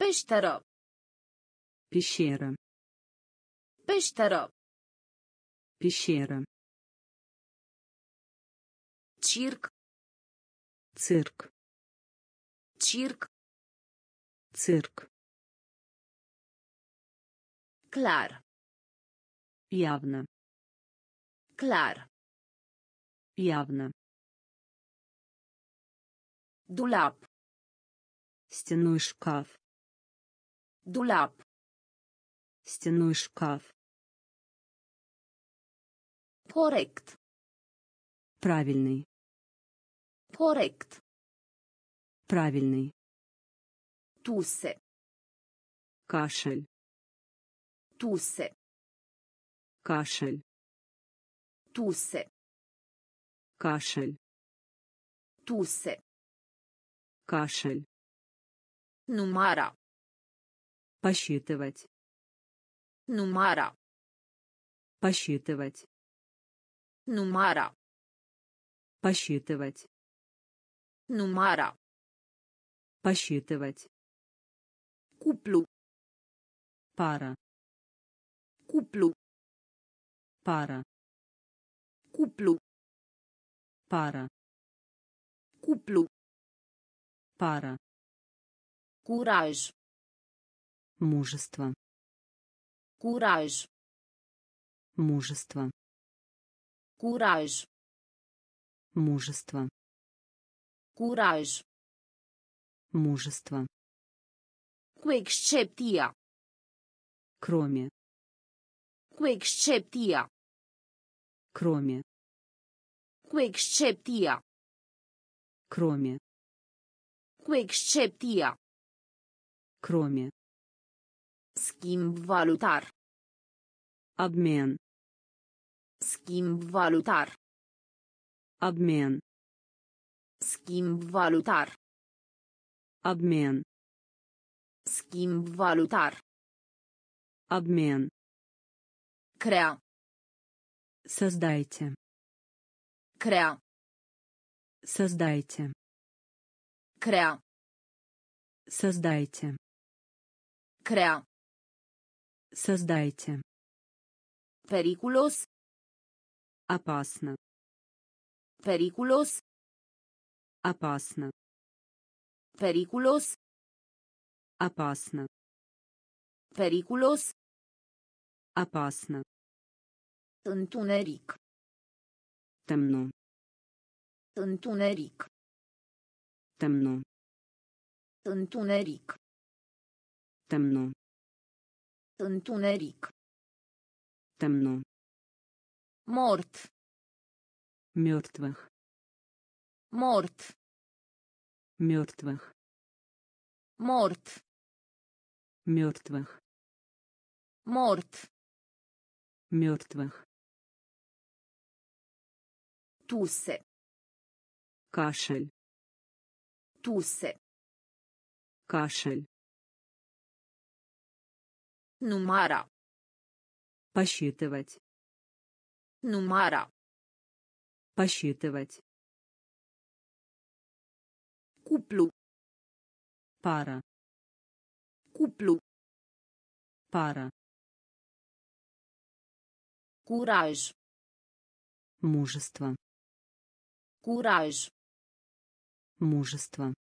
[SPEAKER 1] Peșteră.
[SPEAKER 2] Пещера.
[SPEAKER 1] Peșteră.
[SPEAKER 2] Пещера.
[SPEAKER 1] Circ.
[SPEAKER 2] Цирк.
[SPEAKER 1] Circ.
[SPEAKER 2] Цирк.
[SPEAKER 1] Clar.
[SPEAKER 2] Явно.
[SPEAKER 1] Clar.
[SPEAKER 2] Явно.
[SPEAKER 1] Dulap.
[SPEAKER 2] Стенной шкаф.
[SPEAKER 1] Dulap.
[SPEAKER 2] Стенной шкаф.
[SPEAKER 1] Corect.
[SPEAKER 2] Правильный.
[SPEAKER 1] Corect.
[SPEAKER 2] Правильный.
[SPEAKER 1] Tuse.
[SPEAKER 2] Кашель.
[SPEAKER 1] Tuse.
[SPEAKER 2] Кашель.
[SPEAKER 1] Tuse.
[SPEAKER 2] Кашель.
[SPEAKER 1] Tuse.
[SPEAKER 2] Кашель.
[SPEAKER 1] Numara.
[SPEAKER 2] Посчитывать.
[SPEAKER 1] Numara.
[SPEAKER 2] Посчитывать.
[SPEAKER 1] Numara.
[SPEAKER 2] Посчитывать.
[SPEAKER 1] Numara.
[SPEAKER 2] Посчитывать.
[SPEAKER 1] Cuplu.
[SPEAKER 2] Пара.
[SPEAKER 1] Cuplu.
[SPEAKER 2] Пара.
[SPEAKER 1] Cuplu.
[SPEAKER 2] Пара.
[SPEAKER 1] Cuplu.
[SPEAKER 2] Пара.
[SPEAKER 1] Curaj.
[SPEAKER 2] Мужество.
[SPEAKER 1] Curaj.
[SPEAKER 2] Мужество.
[SPEAKER 1] Curaj.
[SPEAKER 2] Мужество.
[SPEAKER 1] Curaj.
[SPEAKER 2] Мужество.
[SPEAKER 1] Cu excepția.
[SPEAKER 2] Кроме.
[SPEAKER 1] Cu excepția.
[SPEAKER 2] Кроме.
[SPEAKER 1] Cu excepția.
[SPEAKER 2] Кроме.
[SPEAKER 1] Cu excepția.
[SPEAKER 2] Кроме.
[SPEAKER 1] Schimb valutar.
[SPEAKER 2] Обмен.
[SPEAKER 1] Schimb valutar.
[SPEAKER 2] Обмен.
[SPEAKER 1] Schimb valutar.
[SPEAKER 2] Обмен.
[SPEAKER 1] Schimb valutar.
[SPEAKER 2] Обмен.
[SPEAKER 1] Crea.
[SPEAKER 2] Создайте.
[SPEAKER 1] Crea.
[SPEAKER 2] Создайте.
[SPEAKER 1] Crea.
[SPEAKER 2] Создайте.
[SPEAKER 1] Crea.
[SPEAKER 2] Создайте.
[SPEAKER 1] Periculos.
[SPEAKER 2] Опасно.
[SPEAKER 1] Periculos.
[SPEAKER 2] Опасно.
[SPEAKER 1] Periculos.
[SPEAKER 2] Опасно.
[SPEAKER 1] Periculos.
[SPEAKER 2] Опасно.
[SPEAKER 1] Întuneric.
[SPEAKER 2] Темно.
[SPEAKER 1] Întuneric.
[SPEAKER 2] Темно.
[SPEAKER 1] Întuneric.
[SPEAKER 2] Темно.
[SPEAKER 1] Întuneric.
[SPEAKER 2] Темно.
[SPEAKER 1] Mort.
[SPEAKER 2] Мертвых.
[SPEAKER 1] Mort.
[SPEAKER 2] Мертвых.
[SPEAKER 1] Mort.
[SPEAKER 2] Мертвых.
[SPEAKER 1] Mort.
[SPEAKER 2] Мертвых.
[SPEAKER 1] Tuse.
[SPEAKER 2] Кашель.
[SPEAKER 1] Tuse.
[SPEAKER 2] Кашель.
[SPEAKER 1] Numara.
[SPEAKER 2] Посчитывать.
[SPEAKER 1] Numara.
[SPEAKER 2] Посчитывать.
[SPEAKER 1] Cuplu.
[SPEAKER 2] Пара.
[SPEAKER 1] Cuplu.
[SPEAKER 2] Пара.
[SPEAKER 1] Curaj.
[SPEAKER 2] Мужество.
[SPEAKER 1] Curaj.
[SPEAKER 2] Мужество.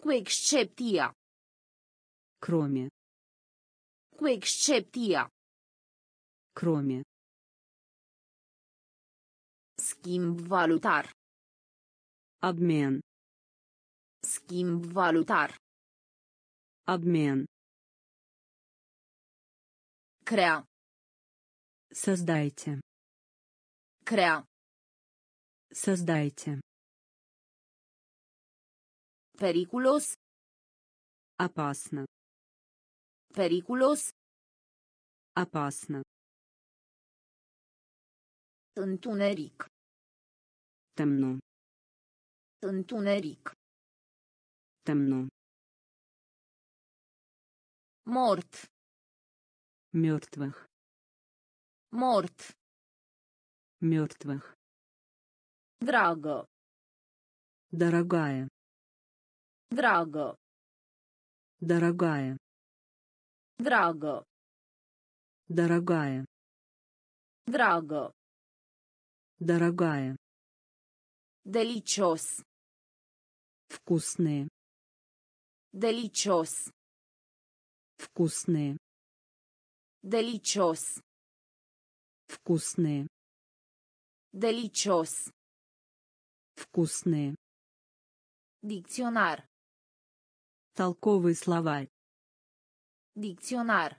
[SPEAKER 1] Cu excepția.
[SPEAKER 2] Кроме.
[SPEAKER 1] Cu excepția.
[SPEAKER 2] Кроме.
[SPEAKER 1] Schimb valutar.
[SPEAKER 2] Обмен.
[SPEAKER 1] Schimb valutar.
[SPEAKER 2] Обмен.
[SPEAKER 1] Crea.
[SPEAKER 2] Создайте.
[SPEAKER 1] Crea.
[SPEAKER 2] Создайте.
[SPEAKER 1] Periculos.
[SPEAKER 2] Опасно.
[SPEAKER 1] Periculos.
[SPEAKER 2] Опасно.
[SPEAKER 1] Întuneric.
[SPEAKER 2] Темно.
[SPEAKER 1] Întuneric.
[SPEAKER 2] Темно.
[SPEAKER 1] Mort.
[SPEAKER 2] Мертвых.
[SPEAKER 1] Mort.
[SPEAKER 2] Мертвых.
[SPEAKER 1] Dragă.
[SPEAKER 2] Дорогая.
[SPEAKER 1] Dragă.
[SPEAKER 2] Дорогая.
[SPEAKER 1] Dragă.
[SPEAKER 2] Дорогая.
[SPEAKER 1] Dragă.
[SPEAKER 2] Дорогая.
[SPEAKER 1] Delicios.
[SPEAKER 2] Вкусные.
[SPEAKER 1] Delicios.
[SPEAKER 2] Вкусные.
[SPEAKER 1] Delicios.
[SPEAKER 2] Вкусные.
[SPEAKER 1] Delicios.
[SPEAKER 2] Вкусные.
[SPEAKER 1] Dicționar.
[SPEAKER 2] Толковый словарь.
[SPEAKER 1] Dicționar.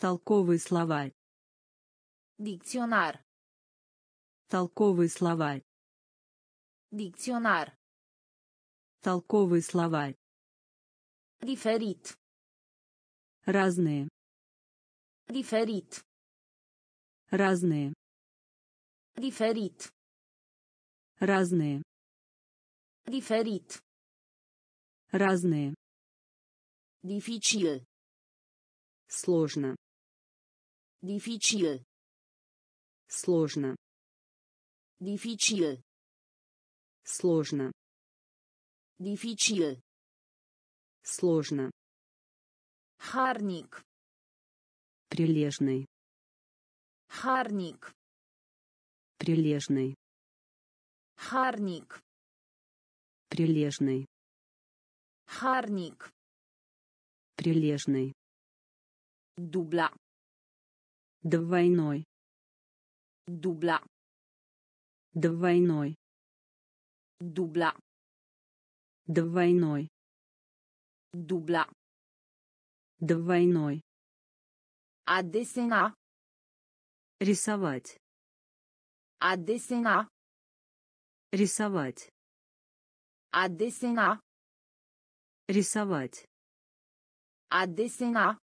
[SPEAKER 2] Толковый словарь.
[SPEAKER 1] Dicționar.
[SPEAKER 2] Толковый словарь.
[SPEAKER 1] Dicționar.
[SPEAKER 2] Толковый словарь.
[SPEAKER 1] Diferit.
[SPEAKER 2] Разные.
[SPEAKER 1] Diferit.
[SPEAKER 2] Разные.
[SPEAKER 1] Diferit.
[SPEAKER 2] Разные.
[SPEAKER 1] Diferit.
[SPEAKER 2] Разные.
[SPEAKER 1] Dificil.
[SPEAKER 2] Сложно.
[SPEAKER 1] Dificil.
[SPEAKER 2] Сложно.
[SPEAKER 1] Dificil.
[SPEAKER 2] Сложно.
[SPEAKER 1] Dificil.
[SPEAKER 2] Сложно.
[SPEAKER 1] Harnic.
[SPEAKER 2] Прилежный.
[SPEAKER 1] Harnic.
[SPEAKER 2] Прилежный.
[SPEAKER 1] Harnic.
[SPEAKER 2] Прилежный.
[SPEAKER 1] Harnic.
[SPEAKER 2] Прилежный.
[SPEAKER 1] Dubla.
[SPEAKER 2] Двойной.
[SPEAKER 1] Dubla.
[SPEAKER 2] Двойной.
[SPEAKER 1] Dubla.
[SPEAKER 2] Двойной.
[SPEAKER 1] Dubla.
[SPEAKER 2] Двойной.
[SPEAKER 1] Desena.
[SPEAKER 2] Рисовать.
[SPEAKER 1] Desena.
[SPEAKER 2] Рисовать.
[SPEAKER 1] Desena.
[SPEAKER 2] Рисовать.
[SPEAKER 1] Desena.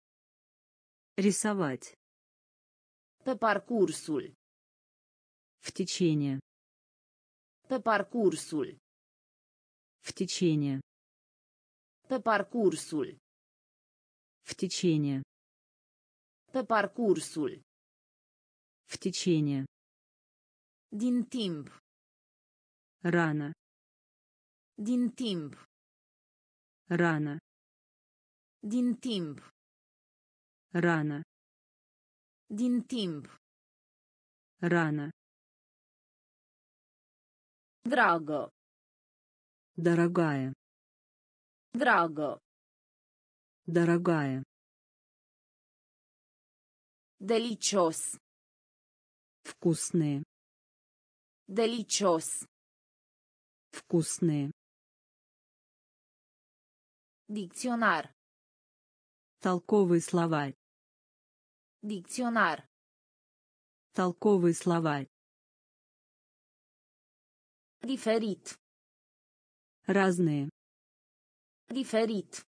[SPEAKER 2] Рисовать.
[SPEAKER 1] Pe parcursul.
[SPEAKER 2] В течение.
[SPEAKER 1] Pe parcursul.
[SPEAKER 2] В течение.
[SPEAKER 1] Pe parcursul.
[SPEAKER 2] В течение.
[SPEAKER 1] Pe parcursul.
[SPEAKER 2] В течение.
[SPEAKER 1] Din timp.
[SPEAKER 2] Рано.
[SPEAKER 1] Din timp.
[SPEAKER 2] Рано.
[SPEAKER 1] Din timp.
[SPEAKER 2] Рано.
[SPEAKER 1] Din timp.
[SPEAKER 2] Рано.
[SPEAKER 1] Dragă.
[SPEAKER 2] Дорогая.
[SPEAKER 1] Drago.
[SPEAKER 2] Дорогая.
[SPEAKER 1] Delicios.
[SPEAKER 2] Вкусные.
[SPEAKER 1] Delicios.
[SPEAKER 2] Вкусные.
[SPEAKER 1] Dicționar.
[SPEAKER 2] Толковый словарь.
[SPEAKER 1] Dicționar.
[SPEAKER 2] Толковый словарь.
[SPEAKER 1] Diferit.
[SPEAKER 2] Разные.
[SPEAKER 1] Diferit.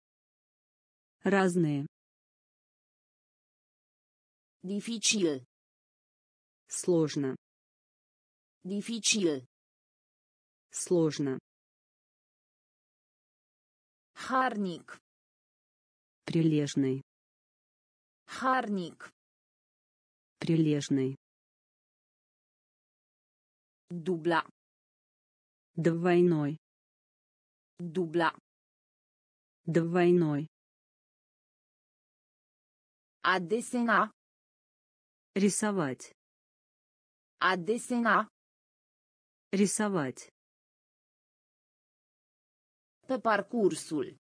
[SPEAKER 2] Разные.
[SPEAKER 1] Dificil.
[SPEAKER 2] Сложно.
[SPEAKER 1] Dificil.
[SPEAKER 2] Сложно.
[SPEAKER 1] Harnic.
[SPEAKER 2] Прилежный.
[SPEAKER 1] Harnic.
[SPEAKER 2] Прилежный.
[SPEAKER 1] Dubla.
[SPEAKER 2] Двойной.
[SPEAKER 1] Dubla.
[SPEAKER 2] Двойной.
[SPEAKER 1] Desena.
[SPEAKER 2] Рисовать.
[SPEAKER 1] Desena.
[SPEAKER 2] Рисовать.
[SPEAKER 1] Pe parcursul.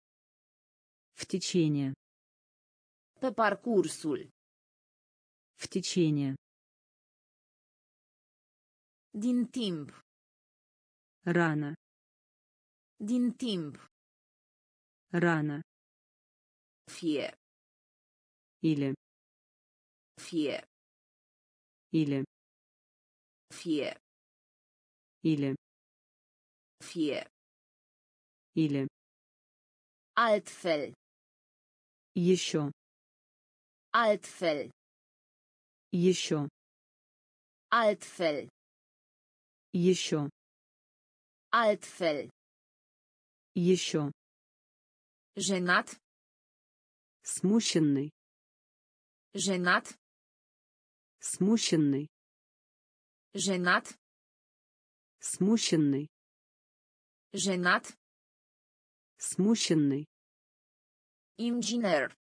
[SPEAKER 2] В течение.
[SPEAKER 1] Pe parcursul.
[SPEAKER 2] В течение.
[SPEAKER 1] Din timp.
[SPEAKER 2] Рано.
[SPEAKER 1] Din timp.
[SPEAKER 2] Рано.
[SPEAKER 1] Fie.
[SPEAKER 2] Или.
[SPEAKER 1] Fie.
[SPEAKER 2] Или.
[SPEAKER 1] Fie.
[SPEAKER 2] Или.
[SPEAKER 1] Fie.
[SPEAKER 2] Или.
[SPEAKER 1] Altfel.
[SPEAKER 2] Еще.
[SPEAKER 1] Altfel.
[SPEAKER 2] Еще.
[SPEAKER 1] Altfel.
[SPEAKER 2] Еще.
[SPEAKER 1] Altfel.
[SPEAKER 2] Еще.
[SPEAKER 1] Jenat.
[SPEAKER 2] Смущенный.
[SPEAKER 1] Jenat.
[SPEAKER 2] Смущенный.
[SPEAKER 1] Jenat.
[SPEAKER 2] Смущенный.
[SPEAKER 1] Jenat.
[SPEAKER 2] Смущенный.
[SPEAKER 1] Inginer.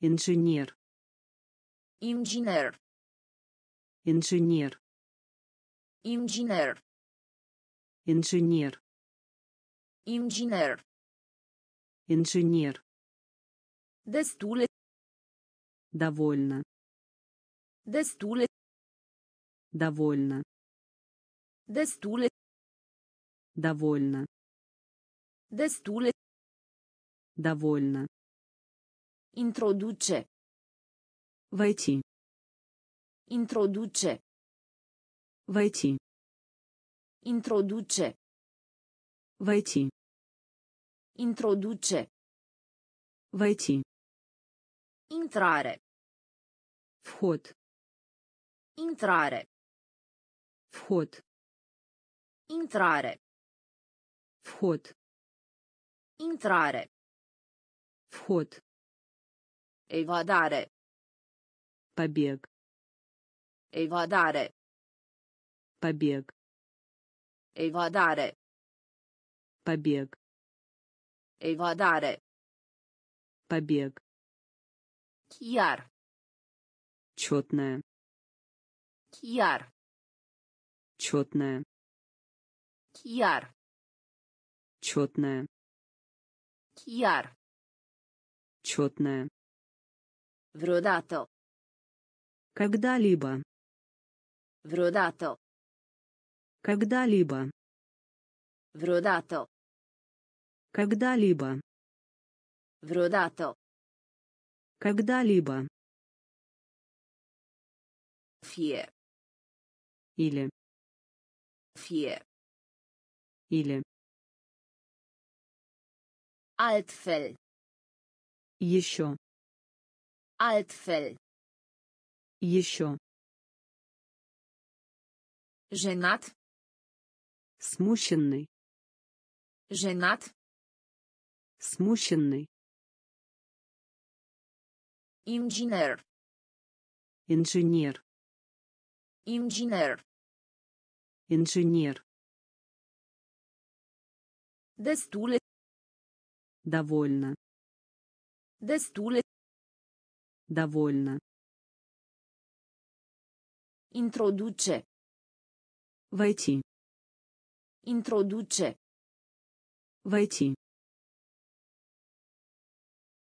[SPEAKER 2] Инженер.
[SPEAKER 1] Inginer.
[SPEAKER 2] Инженер.
[SPEAKER 1] Inginer.
[SPEAKER 2] Инженер.
[SPEAKER 1] Inginer.
[SPEAKER 2] Инженер.
[SPEAKER 1] Destule.
[SPEAKER 2] Довольно.
[SPEAKER 1] Destule.
[SPEAKER 2] Довольно.
[SPEAKER 1] Destule.
[SPEAKER 2] Довольно.
[SPEAKER 1] Destule.
[SPEAKER 2] Довольно.
[SPEAKER 1] Introduce.
[SPEAKER 2] Войти.
[SPEAKER 1] Introduce.
[SPEAKER 2] Войти.
[SPEAKER 1] Introduce.
[SPEAKER 2] Войти.
[SPEAKER 1] Introduce.
[SPEAKER 2] Войти.
[SPEAKER 1] Intrare.
[SPEAKER 2] Вход.
[SPEAKER 1] Intrare.
[SPEAKER 2] Вход.
[SPEAKER 1] Intrare.
[SPEAKER 2] Вход.
[SPEAKER 1] Intrare.
[SPEAKER 2] Вход.
[SPEAKER 1] Evadare.
[SPEAKER 2] Побег.
[SPEAKER 1] Evadare.
[SPEAKER 2] Побег.
[SPEAKER 1] Evadare.
[SPEAKER 2] Побег.
[SPEAKER 1] Evadare.
[SPEAKER 2] Побег.
[SPEAKER 1] Chiar.
[SPEAKER 2] Четная.
[SPEAKER 1] Chiar.
[SPEAKER 2] Четная.
[SPEAKER 1] Chiar.
[SPEAKER 2] Четная.
[SPEAKER 1] Chiar.
[SPEAKER 2] Четная.
[SPEAKER 1] Vreodată.
[SPEAKER 2] Когда-либо.
[SPEAKER 1] Vreodată.
[SPEAKER 2] Когда-либо.
[SPEAKER 1] Vreodată.
[SPEAKER 2] Когда-либо.
[SPEAKER 1] Vreodată.
[SPEAKER 2] Когда-либо.
[SPEAKER 1] Fie.
[SPEAKER 2] Или.
[SPEAKER 1] Fie.
[SPEAKER 2] Или.
[SPEAKER 1] Altfel.
[SPEAKER 2] Еще.
[SPEAKER 1] Altfel.
[SPEAKER 2] Еще.
[SPEAKER 1] Jenat.
[SPEAKER 2] Смущенный.
[SPEAKER 1] Jenat.
[SPEAKER 2] Смущенный.
[SPEAKER 1] Inginer.
[SPEAKER 2] Инженер.
[SPEAKER 1] Inginer.
[SPEAKER 2] Инженер.
[SPEAKER 1] Destule.
[SPEAKER 2] Довольно.
[SPEAKER 1] Destule.
[SPEAKER 2] Довольно.
[SPEAKER 1] Introduce.
[SPEAKER 2] Войти.
[SPEAKER 1] Introduce.
[SPEAKER 2] Войти.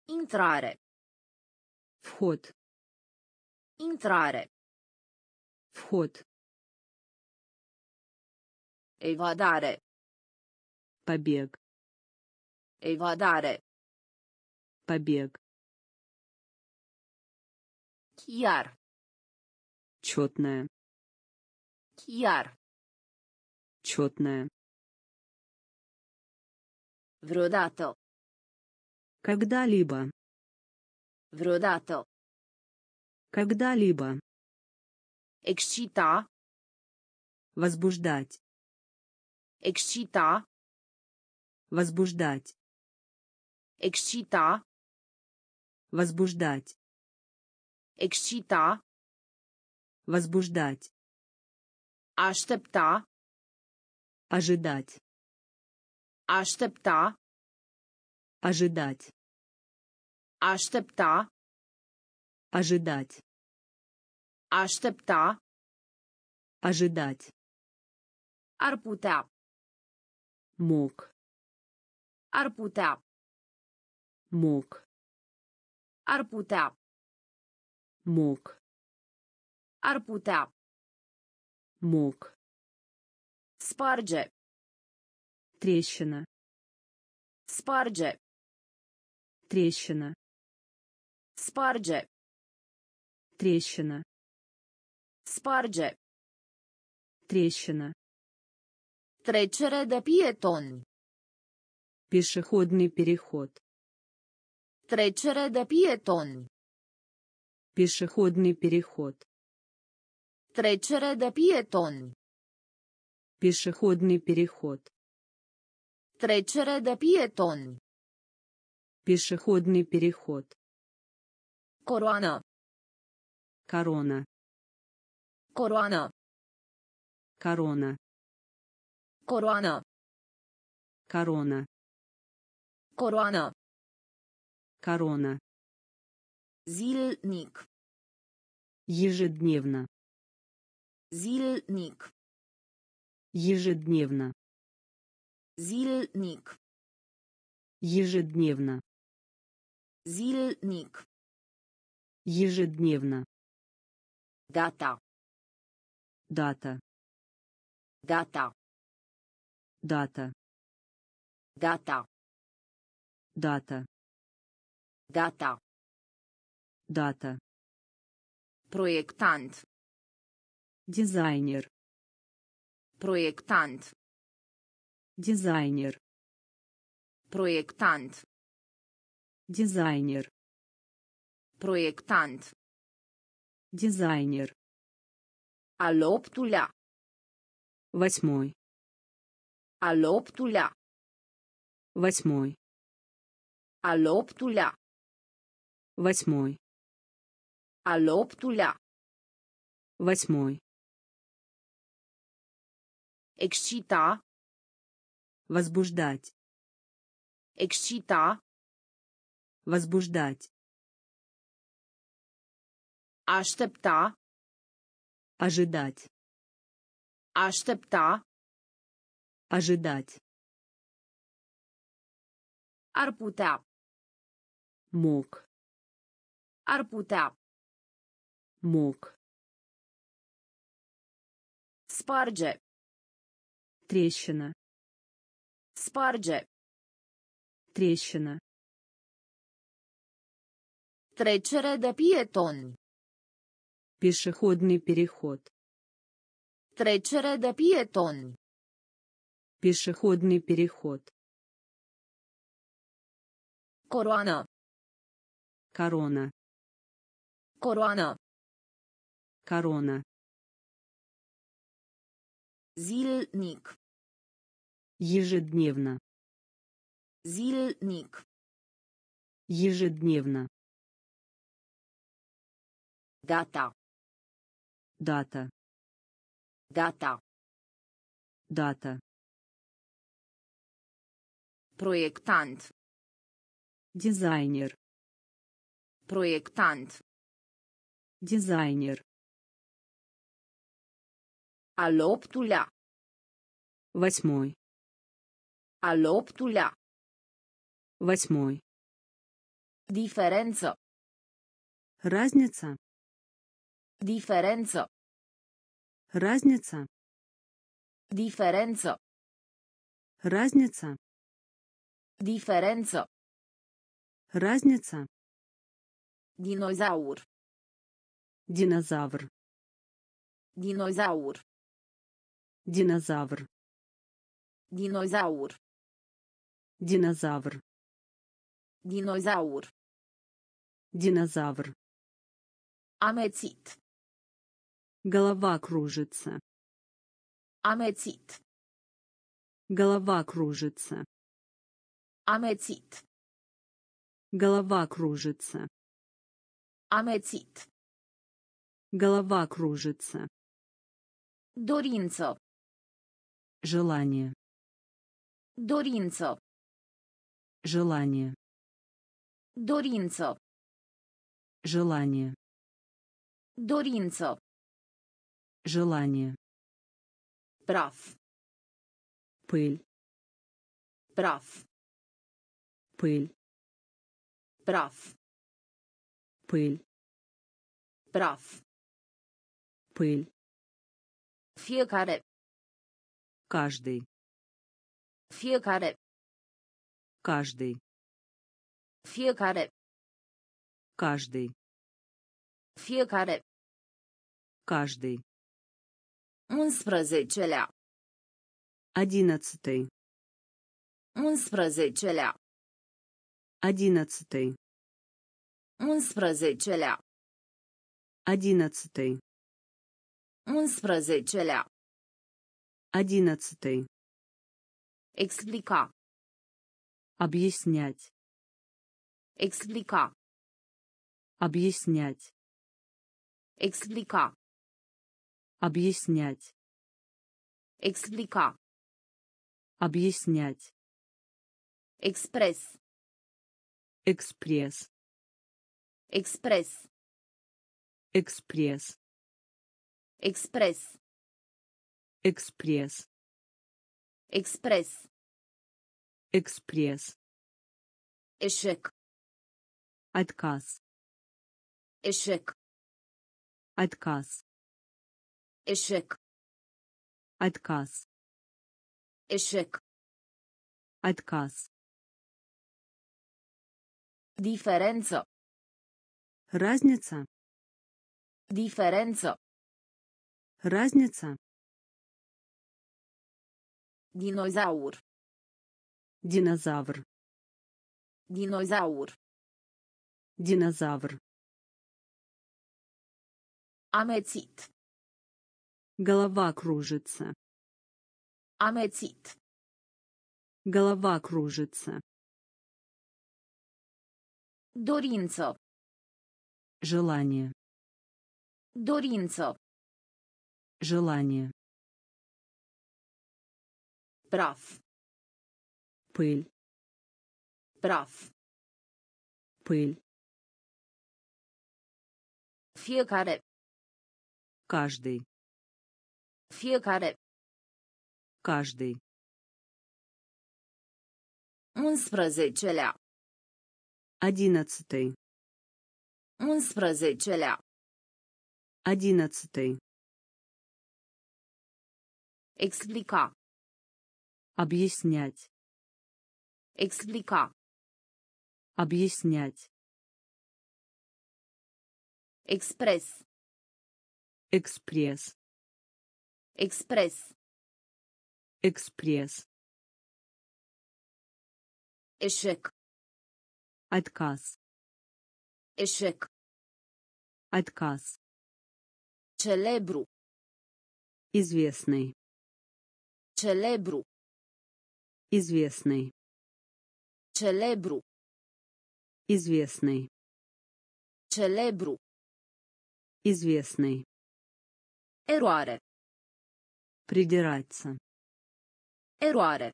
[SPEAKER 1] Intrare.
[SPEAKER 2] Вход.
[SPEAKER 1] Intrare.
[SPEAKER 2] Вход.
[SPEAKER 1] Evadare.
[SPEAKER 2] Побег.
[SPEAKER 1] Evadare.
[SPEAKER 2] Побег.
[SPEAKER 1] Chiar.
[SPEAKER 2] Четная.
[SPEAKER 1] Chiar.
[SPEAKER 2] Четная.
[SPEAKER 1] Vreodată.
[SPEAKER 2] Когда-либо.
[SPEAKER 1] Vreodată.
[SPEAKER 2] Когда-либо.
[SPEAKER 1] Excita.
[SPEAKER 2] Возбуждать.
[SPEAKER 1] Excita.
[SPEAKER 2] Возбуждать.
[SPEAKER 1] Excita.
[SPEAKER 2] Возбуждать.
[SPEAKER 1] Excita.
[SPEAKER 2] Возбуждать.
[SPEAKER 1] Aștepta.
[SPEAKER 2] Ожидать.
[SPEAKER 1] Aștepta.
[SPEAKER 2] Ожидать.
[SPEAKER 1] Aștepta.
[SPEAKER 2] Ожидать.
[SPEAKER 1] Aștepta.
[SPEAKER 2] Ожидать.
[SPEAKER 1] Ar putea.
[SPEAKER 2] Мог.
[SPEAKER 1] Ar putea.
[SPEAKER 2] Мог.
[SPEAKER 1] Ar putea.
[SPEAKER 2] Мог.
[SPEAKER 1] Ar putea.
[SPEAKER 2] Мог.
[SPEAKER 1] Sparge.
[SPEAKER 2] Трещина.
[SPEAKER 1] Sparge.
[SPEAKER 2] Трещина.
[SPEAKER 1] Sparge.
[SPEAKER 2] Трещина.
[SPEAKER 1] Sparge.
[SPEAKER 2] Трещина.
[SPEAKER 1] Trecere de pietoni.
[SPEAKER 2] Пешеходный переход.
[SPEAKER 1] Trecere de pietoni.
[SPEAKER 2] Пешеходный переход.
[SPEAKER 1] Trecere de pietoni.
[SPEAKER 2] Пешеходный переход.
[SPEAKER 1] Trecere de pietoni.
[SPEAKER 2] Пешеходный переход.
[SPEAKER 1] Coroană.
[SPEAKER 2] Корона.
[SPEAKER 1] Coroană.
[SPEAKER 2] Корона.
[SPEAKER 1] Coroană.
[SPEAKER 2] Корона.
[SPEAKER 1] Coroană.
[SPEAKER 2] Корона.
[SPEAKER 1] Zilnic.
[SPEAKER 2] Ежедневно.
[SPEAKER 1] Zilnic.
[SPEAKER 2] Ежедневно.
[SPEAKER 1] Zilnic.
[SPEAKER 2] Ежедневно.
[SPEAKER 1] Zilnic.
[SPEAKER 2] Ежедневно.
[SPEAKER 1] Data.
[SPEAKER 2] Дата.
[SPEAKER 1] Data.
[SPEAKER 2] Дата.
[SPEAKER 1] Data.
[SPEAKER 2] Дата.
[SPEAKER 1] Data.
[SPEAKER 2] Дата.
[SPEAKER 1] Proiectant.
[SPEAKER 2] Дизайнер.
[SPEAKER 1] Proiectant.
[SPEAKER 2] Дизайнер.
[SPEAKER 1] Proiectant.
[SPEAKER 2] Дизайнер.
[SPEAKER 1] Proiectant.
[SPEAKER 2] Дизайнер.
[SPEAKER 1] Al optulea.
[SPEAKER 2] Восьмой.
[SPEAKER 1] Al optulea.
[SPEAKER 2] Восьмой.
[SPEAKER 1] Al optulea.
[SPEAKER 2] Восьмой.
[SPEAKER 1] Al optulea.
[SPEAKER 2] Восьмой.
[SPEAKER 1] Excita.
[SPEAKER 2] Возбуждать.
[SPEAKER 1] Excita.
[SPEAKER 2] Возбуждать.
[SPEAKER 1] Aștepta.
[SPEAKER 2] Ожидать.
[SPEAKER 1] Aștepta.
[SPEAKER 2] Ожидать.
[SPEAKER 1] Ar putea.
[SPEAKER 2] Мог.
[SPEAKER 1] Ar putea.
[SPEAKER 2] Мог.
[SPEAKER 1] Sparge.
[SPEAKER 2] Трещина.
[SPEAKER 1] Sparge.
[SPEAKER 2] Трещина.
[SPEAKER 1] Trecere de pietoni.
[SPEAKER 2] Пешеходный переход.
[SPEAKER 1] Trecere de pietoni.
[SPEAKER 2] Пешеходный переход.
[SPEAKER 1] Coroană.
[SPEAKER 2] Корона.
[SPEAKER 1] Coroană.
[SPEAKER 2] Корона.
[SPEAKER 1] Zilnic.
[SPEAKER 2] Ежедневно.
[SPEAKER 1] Zilnic.
[SPEAKER 2] Ежедневно.
[SPEAKER 1] Data.
[SPEAKER 2] Дата.
[SPEAKER 1] Data.
[SPEAKER 2] Дата.
[SPEAKER 1] Proiectant.
[SPEAKER 2] Дизайнер.
[SPEAKER 1] Proiectant.
[SPEAKER 2] Дизайнер.
[SPEAKER 1] Al optulea.
[SPEAKER 2] Восьмой.
[SPEAKER 1] Al optulea.
[SPEAKER 2] Восьмой.
[SPEAKER 1] Diferență.
[SPEAKER 2] Разница.
[SPEAKER 1] Diferență.
[SPEAKER 2] Разница.
[SPEAKER 1] Diferență.
[SPEAKER 2] Разница.
[SPEAKER 1] Diferență.
[SPEAKER 2] Разница.
[SPEAKER 1] Dinozaur.
[SPEAKER 2] Динозавр.
[SPEAKER 1] Dinozaur.
[SPEAKER 2] Динозавр.
[SPEAKER 1] Dinozaur.
[SPEAKER 2] Динозавр.
[SPEAKER 1] Dinozaur.
[SPEAKER 2] Динозавр.
[SPEAKER 1] Amețit.
[SPEAKER 2] Голова кружится.
[SPEAKER 1] Amețit.
[SPEAKER 2] Голова кружится.
[SPEAKER 1] Amețit.
[SPEAKER 2] Голова кружится.
[SPEAKER 1] Amețit.
[SPEAKER 2] Голова кружится.
[SPEAKER 1] Dorință.
[SPEAKER 2] Желание.
[SPEAKER 1] Dorință.
[SPEAKER 2] Желание.
[SPEAKER 1] Dorință.
[SPEAKER 2] Желание.
[SPEAKER 1] Dorință.
[SPEAKER 2] Желание.
[SPEAKER 1] Praf.
[SPEAKER 2] Пыль.
[SPEAKER 1] Praf.
[SPEAKER 2] Пыль.
[SPEAKER 1] Praf.
[SPEAKER 2] Пыль.
[SPEAKER 1] Praf.
[SPEAKER 2] Пыль.
[SPEAKER 1] Fiecare.
[SPEAKER 2] Каждый.
[SPEAKER 1] Fiecare.
[SPEAKER 2] Каждый.
[SPEAKER 1] Fiecare.
[SPEAKER 2] Каждый.
[SPEAKER 1] Fiecare.
[SPEAKER 2] Каждый.
[SPEAKER 1] Unsprezecelea.
[SPEAKER 2] Одиннадцатый.
[SPEAKER 1] Unsprezecelea.
[SPEAKER 2] Одиннадцатый.
[SPEAKER 1] Unsprezecelea.
[SPEAKER 2] Одиннадцатый.
[SPEAKER 1] Unsprezecelea.
[SPEAKER 2] Одиннадцатый.
[SPEAKER 1] Explica.
[SPEAKER 2] Объяснять.
[SPEAKER 1] Explica.
[SPEAKER 2] Объяснять.
[SPEAKER 1] Explica.
[SPEAKER 2] Объяснять.
[SPEAKER 1] Explica.
[SPEAKER 2] Объяснять.
[SPEAKER 1] Expres.
[SPEAKER 2] Экспресс.
[SPEAKER 1] Expres.
[SPEAKER 2] Экспресс.
[SPEAKER 1] Expres.
[SPEAKER 2] Экспресс.
[SPEAKER 1] Expres.
[SPEAKER 2] Экспресс.
[SPEAKER 1] Eșec.
[SPEAKER 2] Отказ.
[SPEAKER 1] Eșec.
[SPEAKER 2] Отказ.
[SPEAKER 1] Eșec.
[SPEAKER 2] Отказ.
[SPEAKER 1] Eșec.
[SPEAKER 2] Отказ.
[SPEAKER 1] Diferență.
[SPEAKER 2] Разница.
[SPEAKER 1] Diferență.
[SPEAKER 2] Разница.
[SPEAKER 1] Dinozaur.
[SPEAKER 2] Динозавр.
[SPEAKER 1] Dinozaur.
[SPEAKER 2] Динозавр.
[SPEAKER 1] Amețit.
[SPEAKER 2] Голова кружится.
[SPEAKER 1] Amețit.
[SPEAKER 2] Голова кружится.
[SPEAKER 1] Dorință.
[SPEAKER 2] Желание.
[SPEAKER 1] Dorință.
[SPEAKER 2] Желание.
[SPEAKER 1] Praf.
[SPEAKER 2] Пыль.
[SPEAKER 1] Praf.
[SPEAKER 2] Пыль.
[SPEAKER 1] Fiecare.
[SPEAKER 2] Каждый.
[SPEAKER 1] Fiecare.
[SPEAKER 2] Каждый.
[SPEAKER 1] Unsprezecelea.
[SPEAKER 2] Одиннадцатый.
[SPEAKER 1] Unsprezecelea.
[SPEAKER 2] Одиннадцатый.
[SPEAKER 1] Explica.
[SPEAKER 2] Объяснять.
[SPEAKER 1] Explica.
[SPEAKER 2] Объяснять.
[SPEAKER 1] Expres.
[SPEAKER 2] Экспресс.
[SPEAKER 1] Expres.
[SPEAKER 2] Экспресс.
[SPEAKER 1] Eșec.
[SPEAKER 2] Отказ.
[SPEAKER 1] Eșec.
[SPEAKER 2] Отказ.
[SPEAKER 1] Celebru.
[SPEAKER 2] Известный.
[SPEAKER 1] Celebru.
[SPEAKER 2] Известный.
[SPEAKER 1] Celebru.
[SPEAKER 2] Известный.
[SPEAKER 1] Celebru.
[SPEAKER 2] Известный.
[SPEAKER 1] Eroare.
[SPEAKER 2] Придираться.
[SPEAKER 1] Eroare.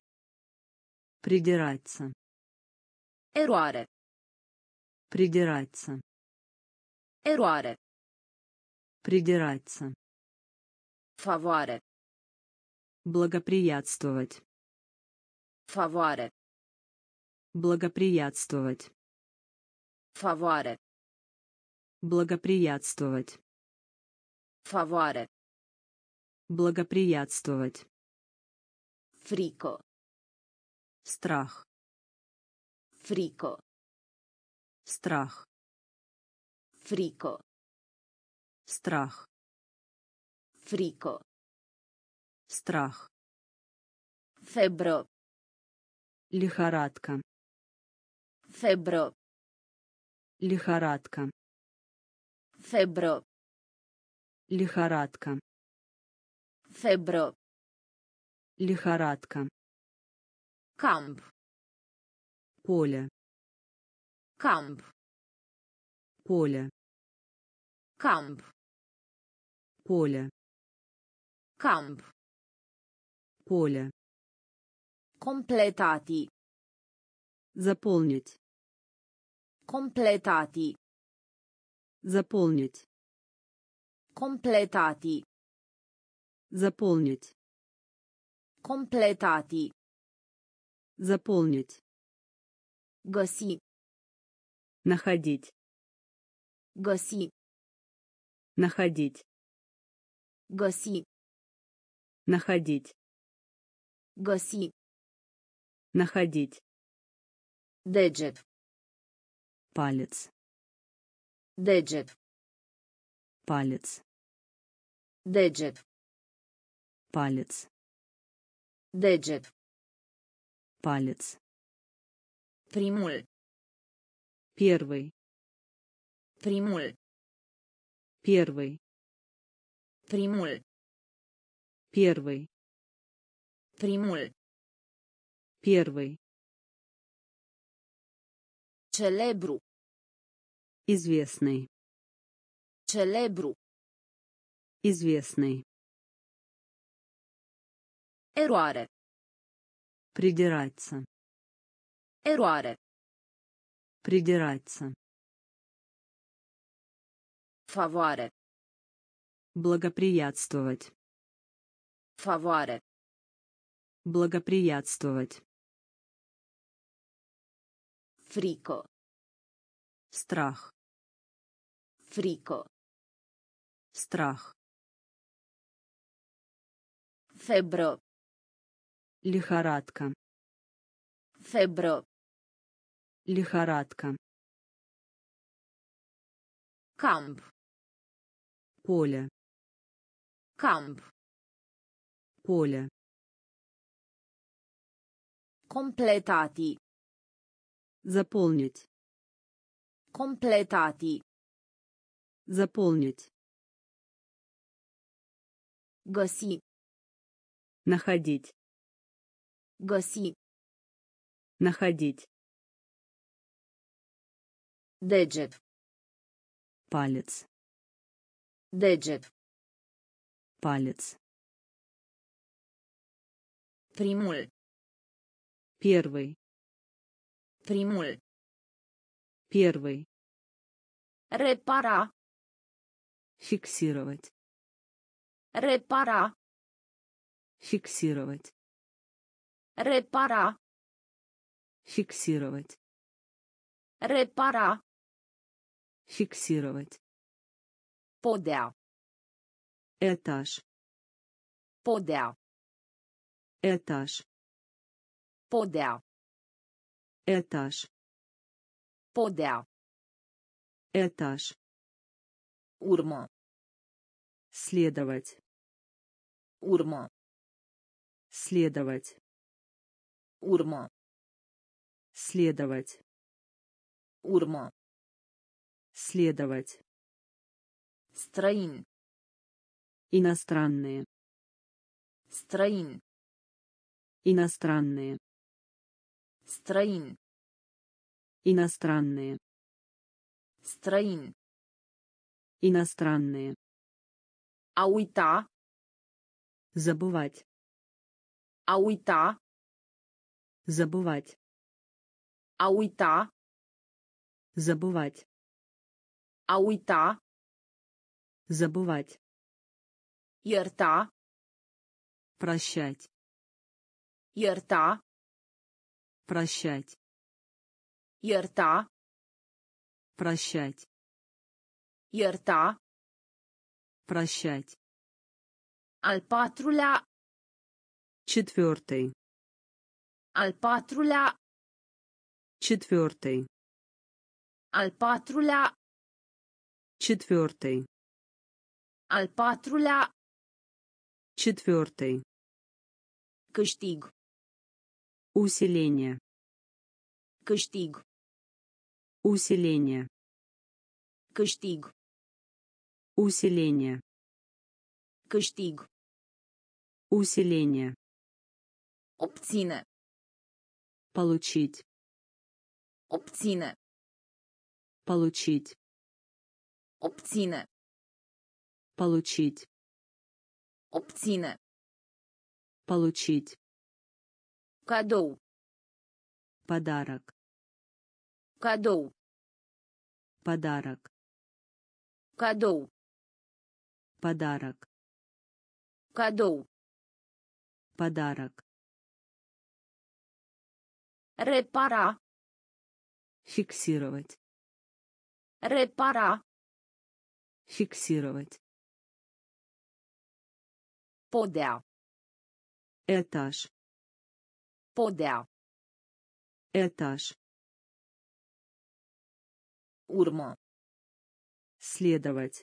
[SPEAKER 2] Придираться.
[SPEAKER 1] Eroare.
[SPEAKER 2] Придираться.
[SPEAKER 1] Eroare.
[SPEAKER 2] Придираться.
[SPEAKER 1] Favoare.
[SPEAKER 2] Благоприятствовать.
[SPEAKER 1] Favoare.
[SPEAKER 2] Благоприятствовать.
[SPEAKER 1] Favoare.
[SPEAKER 2] Благоприятствовать.
[SPEAKER 1] Favoare.
[SPEAKER 2] Благоприятствовать.
[SPEAKER 1] Frico.
[SPEAKER 2] Страх.
[SPEAKER 1] Frico.
[SPEAKER 2] Страх.
[SPEAKER 1] Frico.
[SPEAKER 2] Страх.
[SPEAKER 1] Frico.
[SPEAKER 2] Страх.
[SPEAKER 1] Febră.
[SPEAKER 2] Лихорадка.
[SPEAKER 1] Febră.
[SPEAKER 2] Лихорадка.
[SPEAKER 1] Febră.
[SPEAKER 2] Лихорадка.
[SPEAKER 1] Febră.
[SPEAKER 2] Лихорадка.
[SPEAKER 1] Camp.
[SPEAKER 2] Поле.
[SPEAKER 1] Camp.
[SPEAKER 2] Поле.
[SPEAKER 1] Camp.
[SPEAKER 2] Поле.
[SPEAKER 1] Camp.
[SPEAKER 2] Поле.
[SPEAKER 1] Completati.
[SPEAKER 2] Заполнить.
[SPEAKER 1] Completati.
[SPEAKER 2] Заполнить.
[SPEAKER 1] Completati.
[SPEAKER 2] Заполнить.
[SPEAKER 1] Completati.
[SPEAKER 2] Заполнить.
[SPEAKER 1] Găsi.
[SPEAKER 2] Находить.
[SPEAKER 1] Găsi.
[SPEAKER 2] Находить.
[SPEAKER 1] Găsi.
[SPEAKER 2] Находить.
[SPEAKER 1] Găsi.
[SPEAKER 2] Находить.
[SPEAKER 1] Deget.
[SPEAKER 2] Палец.
[SPEAKER 1] Deget.
[SPEAKER 2] Палец.
[SPEAKER 1] Deget.
[SPEAKER 2] Палец.
[SPEAKER 1] Deget.
[SPEAKER 2] Палец.
[SPEAKER 1] Primul.
[SPEAKER 2] Первый.
[SPEAKER 1] Primul.
[SPEAKER 2] Первый.
[SPEAKER 1] Primul.
[SPEAKER 2] Первый.
[SPEAKER 1] Primul.
[SPEAKER 2] Первый.
[SPEAKER 1] Celebru.
[SPEAKER 2] Известный.
[SPEAKER 1] Celebru.
[SPEAKER 2] Известный.
[SPEAKER 1] Eroare.
[SPEAKER 2] Придираться.
[SPEAKER 1] Eroare.
[SPEAKER 2] Придираться.
[SPEAKER 1] Favoare.
[SPEAKER 2] Благоприятствовать.
[SPEAKER 1] Favoare.
[SPEAKER 2] Благоприятствовать.
[SPEAKER 1] Frico.
[SPEAKER 2] Страх.
[SPEAKER 1] Frico.
[SPEAKER 2] Страх.
[SPEAKER 1] Febră.
[SPEAKER 2] Лихорадка.
[SPEAKER 1] Febră.
[SPEAKER 2] Лихорадка.
[SPEAKER 1] Camp.
[SPEAKER 2] Поле.
[SPEAKER 1] Camp.
[SPEAKER 2] Поле.
[SPEAKER 1] Completati.
[SPEAKER 2] Заполнить.
[SPEAKER 1] Completati.
[SPEAKER 2] Заполнить.
[SPEAKER 1] Găsi.
[SPEAKER 2] Находить.
[SPEAKER 1] Găsi.
[SPEAKER 2] Находить.
[SPEAKER 1] Deget.
[SPEAKER 2] Палец.
[SPEAKER 1] Deget.
[SPEAKER 2] Палец.
[SPEAKER 1] Primul.
[SPEAKER 2] Первый.
[SPEAKER 1] Primul.
[SPEAKER 2] Первый.
[SPEAKER 1] Repara.
[SPEAKER 2] Фиксировать.
[SPEAKER 1] Repara.
[SPEAKER 2] Фиксировать.
[SPEAKER 1] Repara.
[SPEAKER 2] Фиксировать.
[SPEAKER 1] Repara.
[SPEAKER 2] Фиксировать.
[SPEAKER 1] Podea.
[SPEAKER 2] Этаж.
[SPEAKER 1] Podea.
[SPEAKER 2] Этаж.
[SPEAKER 1] Podea.
[SPEAKER 2] Этаж.
[SPEAKER 1] Podea.
[SPEAKER 2] Этаж.
[SPEAKER 1] Urmă.
[SPEAKER 2] Следовать.
[SPEAKER 1] Urmă.
[SPEAKER 2] Следовать.
[SPEAKER 1] Urmă.
[SPEAKER 2] Следовать.
[SPEAKER 1] Urmă.
[SPEAKER 2] Следовать.
[SPEAKER 1] Străin.
[SPEAKER 2] Иностранные.
[SPEAKER 1] Străin.
[SPEAKER 2] Иностранные.
[SPEAKER 1] Străin.
[SPEAKER 2] Иностранные.
[SPEAKER 1] Străin.
[SPEAKER 2] Иностранные.
[SPEAKER 1] Uita.
[SPEAKER 2] Забывать.
[SPEAKER 1] Uita.
[SPEAKER 2] Забывать.
[SPEAKER 1] Uita.
[SPEAKER 2] Забывать.
[SPEAKER 1] Uita.
[SPEAKER 2] Забывать.
[SPEAKER 1] Ierta.
[SPEAKER 2] Прощать.
[SPEAKER 1] Ierta.
[SPEAKER 2] Прощать.
[SPEAKER 1] Ierta.
[SPEAKER 2] Прощать.
[SPEAKER 1] Ierta.
[SPEAKER 2] Прощать.
[SPEAKER 1] Patrulea.
[SPEAKER 2] Четвертый.
[SPEAKER 1] Patrulea.
[SPEAKER 2] Четвертый.
[SPEAKER 1] Patrulea.
[SPEAKER 2] Четвертый.
[SPEAKER 1] Al patrulea.
[SPEAKER 2] Четвертый.
[SPEAKER 1] Câștig.
[SPEAKER 2] Усиление.
[SPEAKER 1] Câștig.
[SPEAKER 2] Усиление.
[SPEAKER 1] Câștig.
[SPEAKER 2] Усиление.
[SPEAKER 1] Câștig.
[SPEAKER 2] Усиление.
[SPEAKER 1] Obține.
[SPEAKER 2] Получить.
[SPEAKER 1] Obține.
[SPEAKER 2] Получить.
[SPEAKER 1] Obține.
[SPEAKER 2] Получить.
[SPEAKER 1] Obține.
[SPEAKER 2] Получить.
[SPEAKER 1] Cadou.
[SPEAKER 2] Подарок.
[SPEAKER 1] Cadou.
[SPEAKER 2] Подарок.
[SPEAKER 1] Cadou.
[SPEAKER 2] Подарок.
[SPEAKER 1] Cadou.
[SPEAKER 2] Подарок.
[SPEAKER 1] Repara.
[SPEAKER 2] Фиксировать.
[SPEAKER 1] Repara.
[SPEAKER 2] Фиксировать.
[SPEAKER 1] Podea.
[SPEAKER 2] Этаж.
[SPEAKER 1] Podea.
[SPEAKER 2] Этаж.
[SPEAKER 1] Urmă.
[SPEAKER 2] Следовать.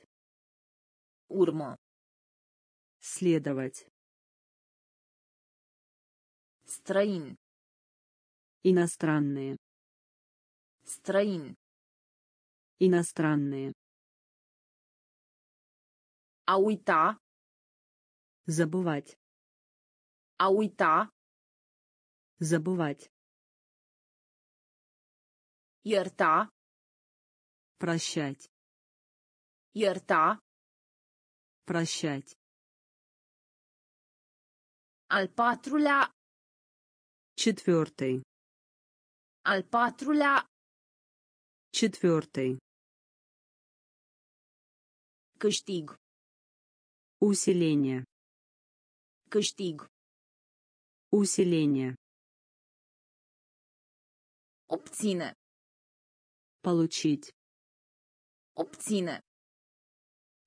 [SPEAKER 1] Urmă.
[SPEAKER 2] Следовать.
[SPEAKER 1] Străin.
[SPEAKER 2] Иностранные.
[SPEAKER 1] Străin.
[SPEAKER 2] Иностранные.
[SPEAKER 1] Uita.
[SPEAKER 2] Забывать.
[SPEAKER 1] Uita.
[SPEAKER 2] Забывать.
[SPEAKER 1] Ierta.
[SPEAKER 2] Прощать.
[SPEAKER 1] Ierta.
[SPEAKER 2] Прощать.
[SPEAKER 1] Al patrulea.
[SPEAKER 2] Четвертый.
[SPEAKER 1] Al patrulea.
[SPEAKER 2] Четвертый.
[SPEAKER 1] Câștig.
[SPEAKER 2] Усиление.
[SPEAKER 1] Câștig.
[SPEAKER 2] Усиление.
[SPEAKER 1] Obține.
[SPEAKER 2] Получить.
[SPEAKER 1] Obține.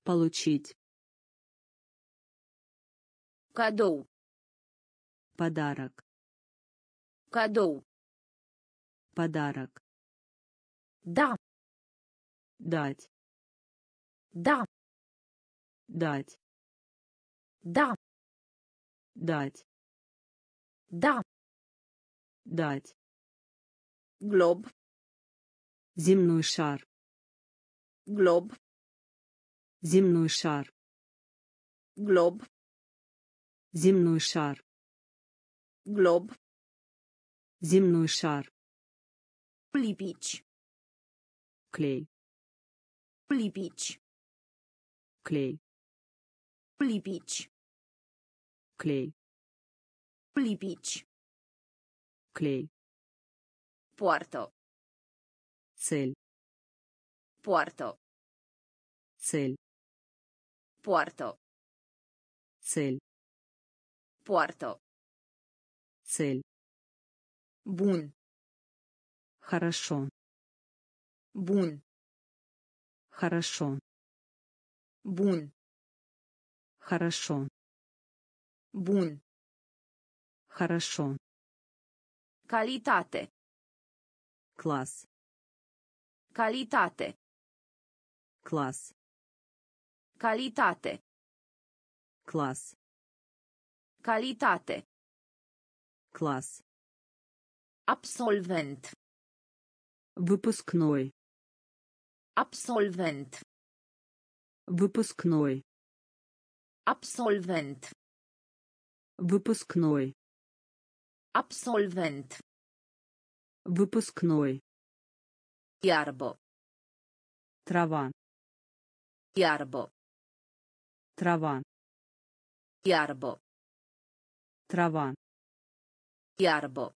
[SPEAKER 2] Получить.
[SPEAKER 1] Cadou.
[SPEAKER 2] Подарок.
[SPEAKER 1] Cadou.
[SPEAKER 2] Подарок.
[SPEAKER 1] Da.
[SPEAKER 2] Дать.
[SPEAKER 1] Da.
[SPEAKER 2] Дать.
[SPEAKER 1] Da.
[SPEAKER 2] Дать.
[SPEAKER 1] Da.
[SPEAKER 2] Дать.
[SPEAKER 1] Glob.
[SPEAKER 2] Земной шар.
[SPEAKER 1] Glob.
[SPEAKER 2] Земной шар.
[SPEAKER 1] Glob.
[SPEAKER 2] Земной шар.
[SPEAKER 1] Glob.
[SPEAKER 2] Земной шар.
[SPEAKER 1] Lipici.
[SPEAKER 2] Клей.
[SPEAKER 1] Lipici.
[SPEAKER 2] Клей.
[SPEAKER 1] Lipici.
[SPEAKER 2] Клей.
[SPEAKER 1] Lipici.
[SPEAKER 2] Клей.
[SPEAKER 1] Poartă.
[SPEAKER 2] Цель.
[SPEAKER 1] Poartă.
[SPEAKER 2] Цель.
[SPEAKER 1] Poartă.
[SPEAKER 2] Цель.
[SPEAKER 1] Poartă.
[SPEAKER 2] Цель.
[SPEAKER 1] Bun.
[SPEAKER 2] Хорошо.
[SPEAKER 1] Bun.
[SPEAKER 2] Хорошо.
[SPEAKER 1] Bun.
[SPEAKER 2] Хорошо.
[SPEAKER 1] Bun.
[SPEAKER 2] Хорошо.
[SPEAKER 1] Calitate.
[SPEAKER 2] Класс.
[SPEAKER 1] Calitate.
[SPEAKER 2] Класс.
[SPEAKER 1] Calitate.
[SPEAKER 2] Класс.
[SPEAKER 1] Calitate.
[SPEAKER 2] Класс.
[SPEAKER 1] Absolvent.
[SPEAKER 2] Выпускной.
[SPEAKER 1] Absolvent.
[SPEAKER 2] Выпускной.
[SPEAKER 1] Absolvent.
[SPEAKER 2] Выпускной.
[SPEAKER 1] Absolvent.
[SPEAKER 2] Выпускной.
[SPEAKER 1] Iarbă.
[SPEAKER 2] Трава.
[SPEAKER 1] Iarbă.
[SPEAKER 2] Трава.
[SPEAKER 1] Iarbă.
[SPEAKER 2] Трава.
[SPEAKER 1] Iarbă.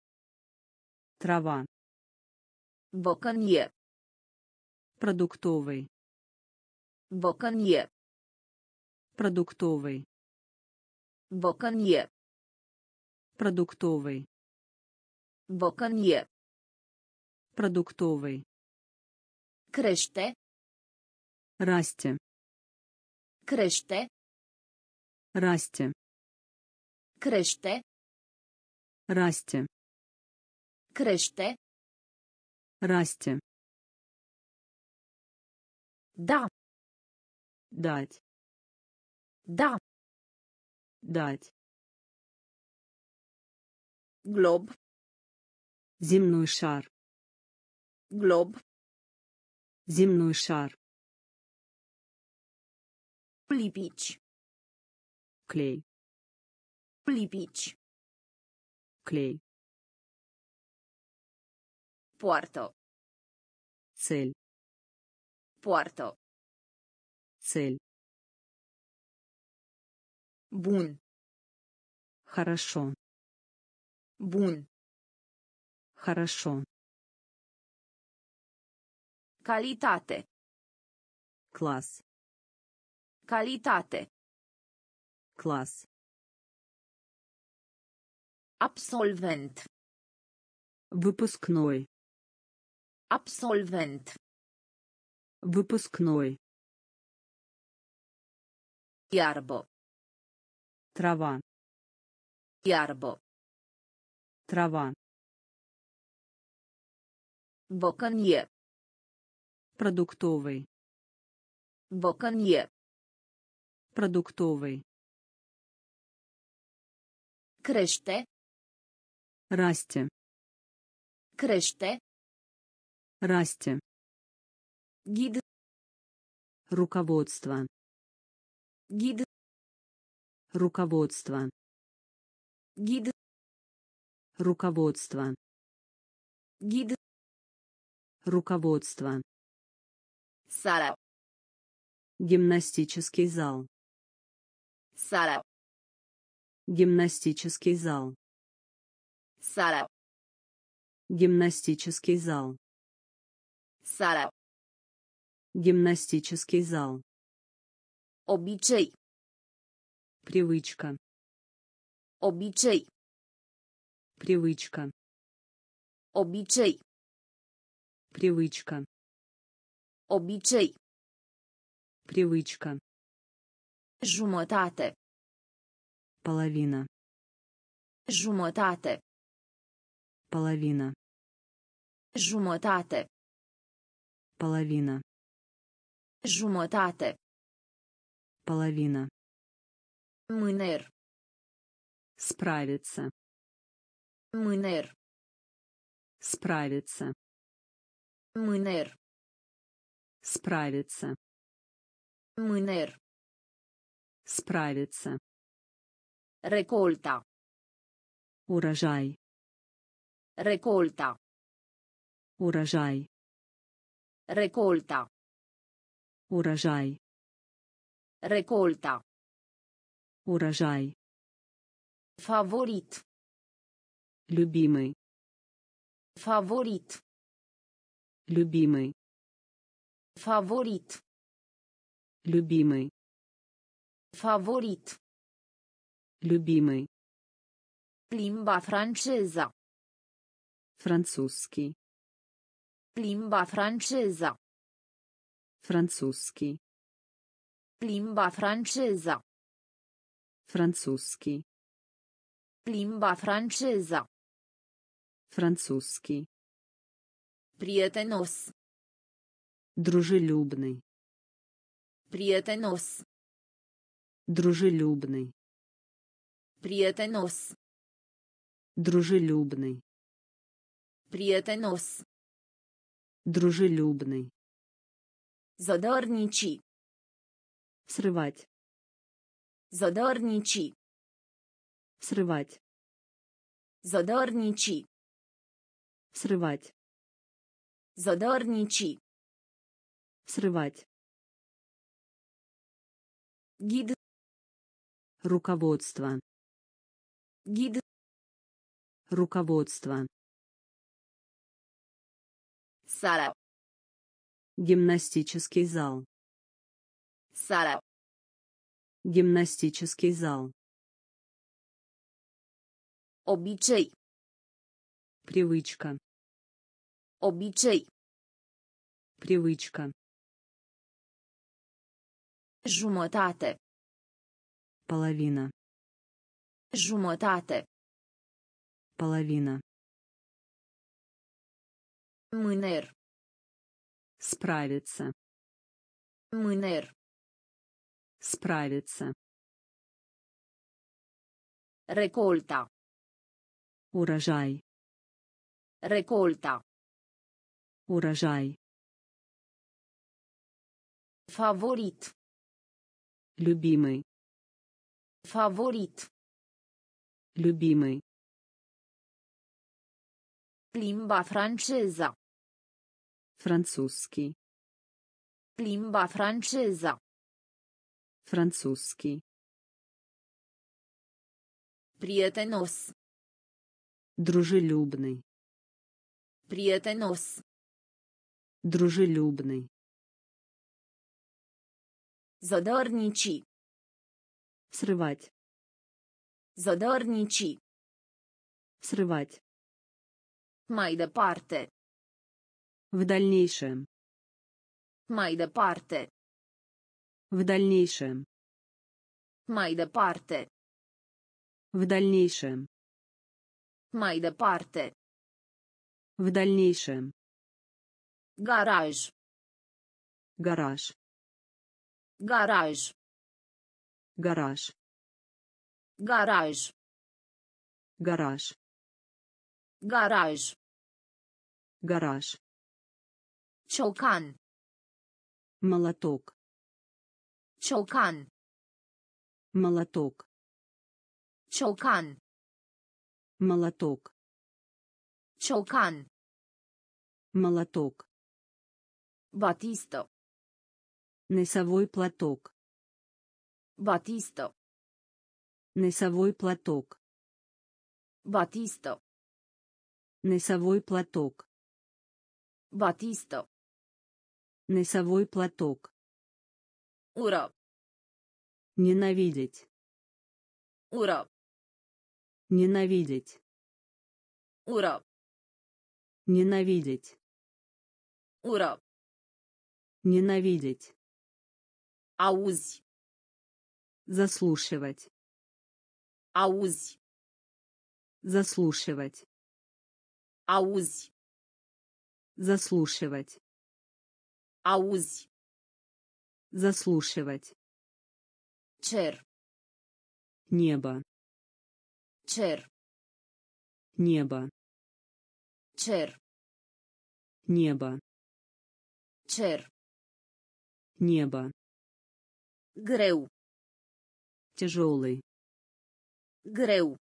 [SPEAKER 2] Трава.
[SPEAKER 1] Bocănie.
[SPEAKER 2] Продуктовый.
[SPEAKER 1] Bocănie.
[SPEAKER 2] Продуктовый.
[SPEAKER 1] Bocănie.
[SPEAKER 2] Продуктовый.
[SPEAKER 1] Bocănie.
[SPEAKER 2] Продуктовый.
[SPEAKER 1] Crește.
[SPEAKER 2] Расти.
[SPEAKER 1] Crește.
[SPEAKER 2] Расти.
[SPEAKER 1] Crește.
[SPEAKER 2] Расти.
[SPEAKER 1] Crește.
[SPEAKER 2] Расти.
[SPEAKER 1] Da.
[SPEAKER 2] Дать.
[SPEAKER 1] Da.
[SPEAKER 2] Дать.
[SPEAKER 1] Glob.
[SPEAKER 2] Земной шар.
[SPEAKER 1] Glob.
[SPEAKER 2] Земной шар.
[SPEAKER 1] Lipici.
[SPEAKER 2] Клей.
[SPEAKER 1] Lipici.
[SPEAKER 2] Клей.
[SPEAKER 1] Poartă.
[SPEAKER 2] Цель.
[SPEAKER 1] Poartă.
[SPEAKER 2] Цель.
[SPEAKER 1] Bun.
[SPEAKER 2] Хорошо.
[SPEAKER 1] Bun.
[SPEAKER 2] Хорошо.
[SPEAKER 1] Calitate.
[SPEAKER 2] Класс.
[SPEAKER 1] Calitate.
[SPEAKER 2] Класс.
[SPEAKER 1] Absolvent.
[SPEAKER 2] Выпускной.
[SPEAKER 1] Absolvent.
[SPEAKER 2] Выпускной.
[SPEAKER 1] Iarbă.
[SPEAKER 2] Трава.
[SPEAKER 1] Iarbă.
[SPEAKER 2] Трава.
[SPEAKER 1] Bocănie.
[SPEAKER 2] Продуктовый.
[SPEAKER 1] Bocănie.
[SPEAKER 2] Продуктовый.
[SPEAKER 1] Crește.
[SPEAKER 2] Расти.
[SPEAKER 1] Crește.
[SPEAKER 2] Расти.
[SPEAKER 1] Ghid.
[SPEAKER 2] Руководство.
[SPEAKER 1] Ghid.
[SPEAKER 2] Руководство.
[SPEAKER 1] Ghid.
[SPEAKER 2] Руководство.
[SPEAKER 1] Ghid.
[SPEAKER 2] Руководство.
[SPEAKER 1] Sala.
[SPEAKER 2] Гимнастический зал.
[SPEAKER 1] Sala.
[SPEAKER 2] Гимнастический зал.
[SPEAKER 1] Sala.
[SPEAKER 2] Гимнастический зал.
[SPEAKER 1] Sala.
[SPEAKER 2] Гимнастический зал.
[SPEAKER 1] Obicei.
[SPEAKER 2] Привычка.
[SPEAKER 1] Obicei.
[SPEAKER 2] Привычка.
[SPEAKER 1] Obicei.
[SPEAKER 2] Привычка.
[SPEAKER 1] Obicei.
[SPEAKER 2] Привычка.
[SPEAKER 1] Jumătate.
[SPEAKER 2] Половина.
[SPEAKER 1] Jumătate.
[SPEAKER 2] Половина.
[SPEAKER 1] Jumătate.
[SPEAKER 2] Половина.
[SPEAKER 1] Jumătate.
[SPEAKER 2] Половина.
[SPEAKER 1] Mâner.
[SPEAKER 2] Справиться.
[SPEAKER 1] Mâner.
[SPEAKER 2] Справиться.
[SPEAKER 1] Mâner.
[SPEAKER 2] Справиться.
[SPEAKER 1] Mâner.
[SPEAKER 2] Справиться.
[SPEAKER 1] Recolta.
[SPEAKER 2] Урожай.
[SPEAKER 1] Recolta.
[SPEAKER 2] Урожай.
[SPEAKER 1] Recolta.
[SPEAKER 2] Урожай.
[SPEAKER 1] Recolta.
[SPEAKER 2] Урожай.
[SPEAKER 1] Favorit.
[SPEAKER 2] Любимый.
[SPEAKER 1] Favorit.
[SPEAKER 2] Любимый.
[SPEAKER 1] Favorit.
[SPEAKER 2] Любимый.
[SPEAKER 1] Favorit.
[SPEAKER 2] Любимый.
[SPEAKER 1] Limba franceză.
[SPEAKER 2] Французский.
[SPEAKER 1] Limba franceză.
[SPEAKER 2] Французский.
[SPEAKER 1] Limba franceză.
[SPEAKER 2] Французский.
[SPEAKER 1] Limba franceză.
[SPEAKER 2] Французский.
[SPEAKER 1] Prietenos.
[SPEAKER 2] Дружелюбный.
[SPEAKER 1] Prietenos.
[SPEAKER 2] Дружелюбный.
[SPEAKER 1] Prietenos.
[SPEAKER 2] Дружелюбный.
[SPEAKER 1] Prietenos.
[SPEAKER 2] Дружелюбный.
[SPEAKER 1] Zădărnici.
[SPEAKER 2] Срывать.
[SPEAKER 1] Zădărnici.
[SPEAKER 2] Срывать.
[SPEAKER 1] Zădărnici.
[SPEAKER 2] Срывать.
[SPEAKER 1] Zădărnici.
[SPEAKER 2] Срывать.
[SPEAKER 1] Ghid.
[SPEAKER 2] Руководство.
[SPEAKER 1] Ghid.
[SPEAKER 2] Руководство.
[SPEAKER 1] Sala.
[SPEAKER 2] Гимнастический зал.
[SPEAKER 1] Sala.
[SPEAKER 2] Гимнастический зал.
[SPEAKER 1] Obicei.
[SPEAKER 2] Привычка.
[SPEAKER 1] Obicei.
[SPEAKER 2] Привычка.
[SPEAKER 1] Jumătate.
[SPEAKER 2] Половина.
[SPEAKER 1] Jumătate.
[SPEAKER 2] Половина.
[SPEAKER 1] Mâner.
[SPEAKER 2] Справиться.
[SPEAKER 1] Mâner.
[SPEAKER 2] Справиться.
[SPEAKER 1] Recolta.
[SPEAKER 2] Урожай.
[SPEAKER 1] Recolta.
[SPEAKER 2] Урожай.
[SPEAKER 1] Favorit.
[SPEAKER 2] Любимый.
[SPEAKER 1] Favorit.
[SPEAKER 2] Любимый.
[SPEAKER 1] Limba franceză.
[SPEAKER 2] Французский.
[SPEAKER 1] Limba franceză.
[SPEAKER 2] Французский.
[SPEAKER 1] Prietenos.
[SPEAKER 2] Дружелюбный.
[SPEAKER 1] Prietenos.
[SPEAKER 2] Дружелюбный.
[SPEAKER 1] Zădărnici.
[SPEAKER 2] Срывать.
[SPEAKER 1] Zădărnici.
[SPEAKER 2] Срывать.
[SPEAKER 1] Mai departe.
[SPEAKER 2] В дальнейшем.
[SPEAKER 1] Mai departe.
[SPEAKER 2] В дальнейшем.
[SPEAKER 1] Mai departe.
[SPEAKER 2] В дальнейшем.
[SPEAKER 1] Mai departe.
[SPEAKER 2] В дальнейшем.
[SPEAKER 1] Garaj.
[SPEAKER 2] Гараж.
[SPEAKER 1] Garaj.
[SPEAKER 2] Гараж.
[SPEAKER 1] Garaj.
[SPEAKER 2] Гараж.
[SPEAKER 1] Garaj.
[SPEAKER 2] Гараж.
[SPEAKER 1] Ciocan.
[SPEAKER 2] Молоток.
[SPEAKER 1] Ciocan.
[SPEAKER 2] Молоток.
[SPEAKER 1] Ciocan.
[SPEAKER 2] Молоток.
[SPEAKER 1] Ciocan.
[SPEAKER 2] Молоток.
[SPEAKER 1] Batistă.
[SPEAKER 2] Носовой платок.
[SPEAKER 1] Batistă.
[SPEAKER 2] Носовой платок.
[SPEAKER 1] Batistă.
[SPEAKER 2] Носовой платок.
[SPEAKER 1] Batistă.
[SPEAKER 2] Носовой платок.
[SPEAKER 1] Ură.
[SPEAKER 2] Ненавидеть.
[SPEAKER 1] Ură.
[SPEAKER 2] Ненавидеть.
[SPEAKER 1] Ură.
[SPEAKER 2] Ненавидеть.
[SPEAKER 1] Ură.
[SPEAKER 2] Ненавидеть.
[SPEAKER 1] Auzi.
[SPEAKER 2] Заслушивать.
[SPEAKER 1] Auzi.
[SPEAKER 2] Заслушивать.
[SPEAKER 1] Auzi.
[SPEAKER 2] Заслушивать.
[SPEAKER 1] Auzi.
[SPEAKER 2] Заслушивать.
[SPEAKER 1] Cer.
[SPEAKER 2] Небо.
[SPEAKER 1] Cer.
[SPEAKER 2] Небо.
[SPEAKER 1] Cer.
[SPEAKER 2] Небо.
[SPEAKER 1] Cer.
[SPEAKER 2] Небо.
[SPEAKER 1] Greu.
[SPEAKER 2] Тяжелый.
[SPEAKER 1] Greu.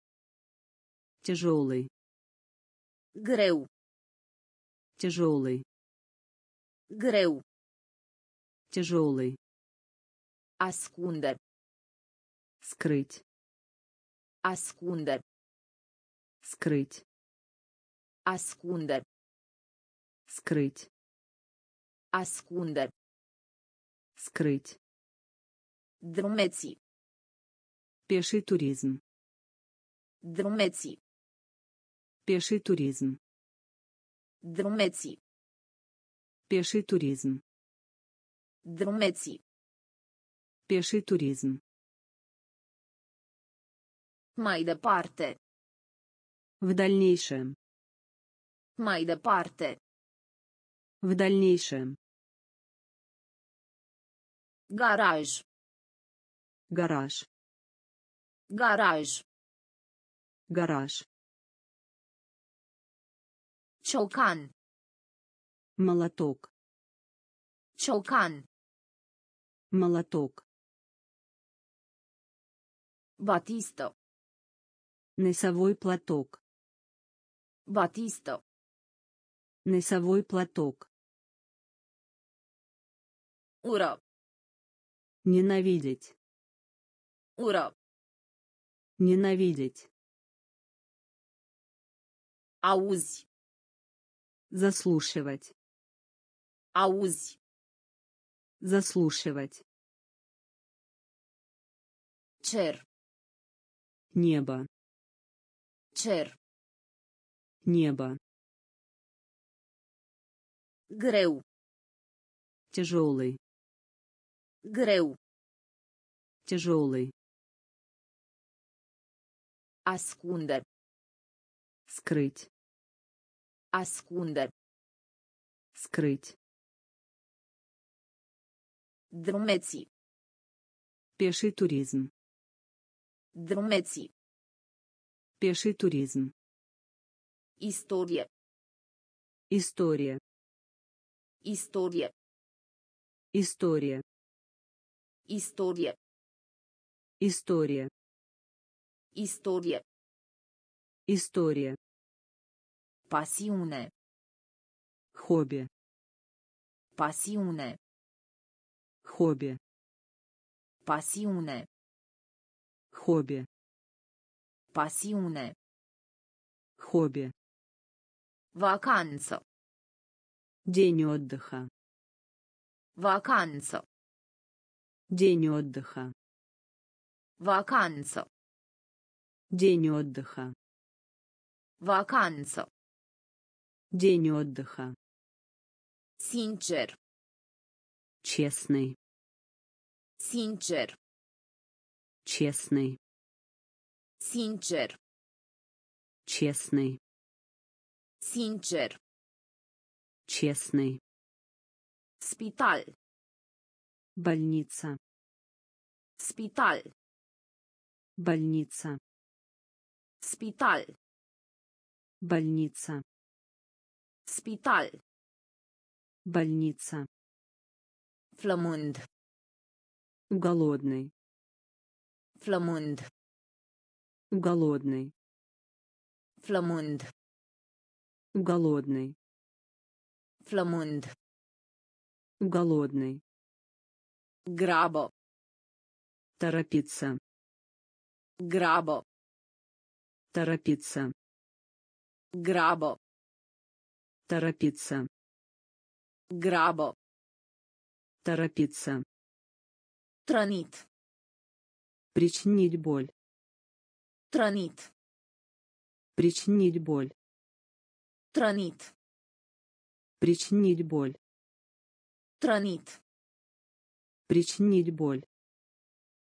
[SPEAKER 2] Тяжелый.
[SPEAKER 1] Greu.
[SPEAKER 2] Тяжелый.
[SPEAKER 1] Greu.
[SPEAKER 2] Тяжелый.
[SPEAKER 1] Ascunde.
[SPEAKER 2] Скрыть.
[SPEAKER 1] Ascunde.
[SPEAKER 2] Скрыть.
[SPEAKER 1] Ascunde.
[SPEAKER 2] Скрыть.
[SPEAKER 1] Ascunde.
[SPEAKER 2] Скрыть.
[SPEAKER 1] Drumeții.
[SPEAKER 2] Пеший туризм.
[SPEAKER 1] Drumeții.
[SPEAKER 2] Пеший туризм.
[SPEAKER 1] Drumeții.
[SPEAKER 2] Пеший туризм.
[SPEAKER 1] Drumeții.
[SPEAKER 2] Пеший туризм.
[SPEAKER 1] Mai departe.
[SPEAKER 2] В дальнейшем.
[SPEAKER 1] Mai departe.
[SPEAKER 2] В дальнейшем.
[SPEAKER 1] Garaj.
[SPEAKER 2] Гараж.
[SPEAKER 1] Garaj.
[SPEAKER 2] Гараж.
[SPEAKER 1] Ciocan.
[SPEAKER 2] Молоток.
[SPEAKER 1] Ciocan.
[SPEAKER 2] Молоток.
[SPEAKER 1] Batistă.
[SPEAKER 2] Носовой платок.
[SPEAKER 1] Batistă.
[SPEAKER 2] Носовой платок.
[SPEAKER 1] Ură.
[SPEAKER 2] Ненавидеть.
[SPEAKER 1] Ură.
[SPEAKER 2] Ненавидеть.
[SPEAKER 1] Auzi.
[SPEAKER 2] Заслушивать.
[SPEAKER 1] Auzi.
[SPEAKER 2] Заслушивать.
[SPEAKER 1] Cer.
[SPEAKER 2] Небо.
[SPEAKER 1] Cer.
[SPEAKER 2] Небо.
[SPEAKER 1] Greu.
[SPEAKER 2] Тяжелый.
[SPEAKER 1] Greu.
[SPEAKER 2] Тяжелый.
[SPEAKER 1] Ascunde.
[SPEAKER 2] Скрыть.
[SPEAKER 1] Ascunde.
[SPEAKER 2] Скрыть.
[SPEAKER 1] Drumeții.
[SPEAKER 2] Пеший туризм.
[SPEAKER 1] Drumeții.
[SPEAKER 2] Пеший туризм.
[SPEAKER 1] Istorie.
[SPEAKER 2] История.
[SPEAKER 1] Istorie.
[SPEAKER 2] История.
[SPEAKER 1] Istorie.
[SPEAKER 2] История.
[SPEAKER 1] Istorie.
[SPEAKER 2] История.
[SPEAKER 1] Pasiune.
[SPEAKER 2] Хобби.
[SPEAKER 1] Pasiune.
[SPEAKER 2] Хобби.
[SPEAKER 1] Pasiune.
[SPEAKER 2] Хобби.
[SPEAKER 1] Pasiune.
[SPEAKER 2] Хобби.
[SPEAKER 1] Vacanță.
[SPEAKER 2] День отдыха.
[SPEAKER 1] Vacanță.
[SPEAKER 2] День отдыха.
[SPEAKER 1] Vacanță.
[SPEAKER 2] День отдыха.
[SPEAKER 1] Vacanță.
[SPEAKER 2] День отдыха.
[SPEAKER 1] Sincer.
[SPEAKER 2] Честный.
[SPEAKER 1] Sincer.
[SPEAKER 2] Честный.
[SPEAKER 1] Sincer.
[SPEAKER 2] Честный.
[SPEAKER 1] Sincer.
[SPEAKER 2] Честный.
[SPEAKER 1] Spital.
[SPEAKER 2] Больница.
[SPEAKER 1] Spital.
[SPEAKER 2] Больница.
[SPEAKER 1] Spital.
[SPEAKER 2] Больница.
[SPEAKER 1] Spital.
[SPEAKER 2] Больница.
[SPEAKER 1] Flămând.
[SPEAKER 2] Голодный.
[SPEAKER 1] Flămând.
[SPEAKER 2] Голодный.
[SPEAKER 1] Flămând.
[SPEAKER 2] Голодный.
[SPEAKER 1] Flămând.
[SPEAKER 2] Голодный.
[SPEAKER 1] Grabă.
[SPEAKER 2] Торопиться.
[SPEAKER 1] Grabă.
[SPEAKER 2] Торопиться.
[SPEAKER 1] Grabă.
[SPEAKER 2] Торопиться.
[SPEAKER 1] Grabă.
[SPEAKER 2] Торопиться.
[SPEAKER 1] Trănit.
[SPEAKER 2] Причинить боль.
[SPEAKER 1] Trănit.
[SPEAKER 2] Причинить боль.
[SPEAKER 1] Trănit.
[SPEAKER 2] Причинить боль.
[SPEAKER 1] Trănit.
[SPEAKER 2] Причинить боль.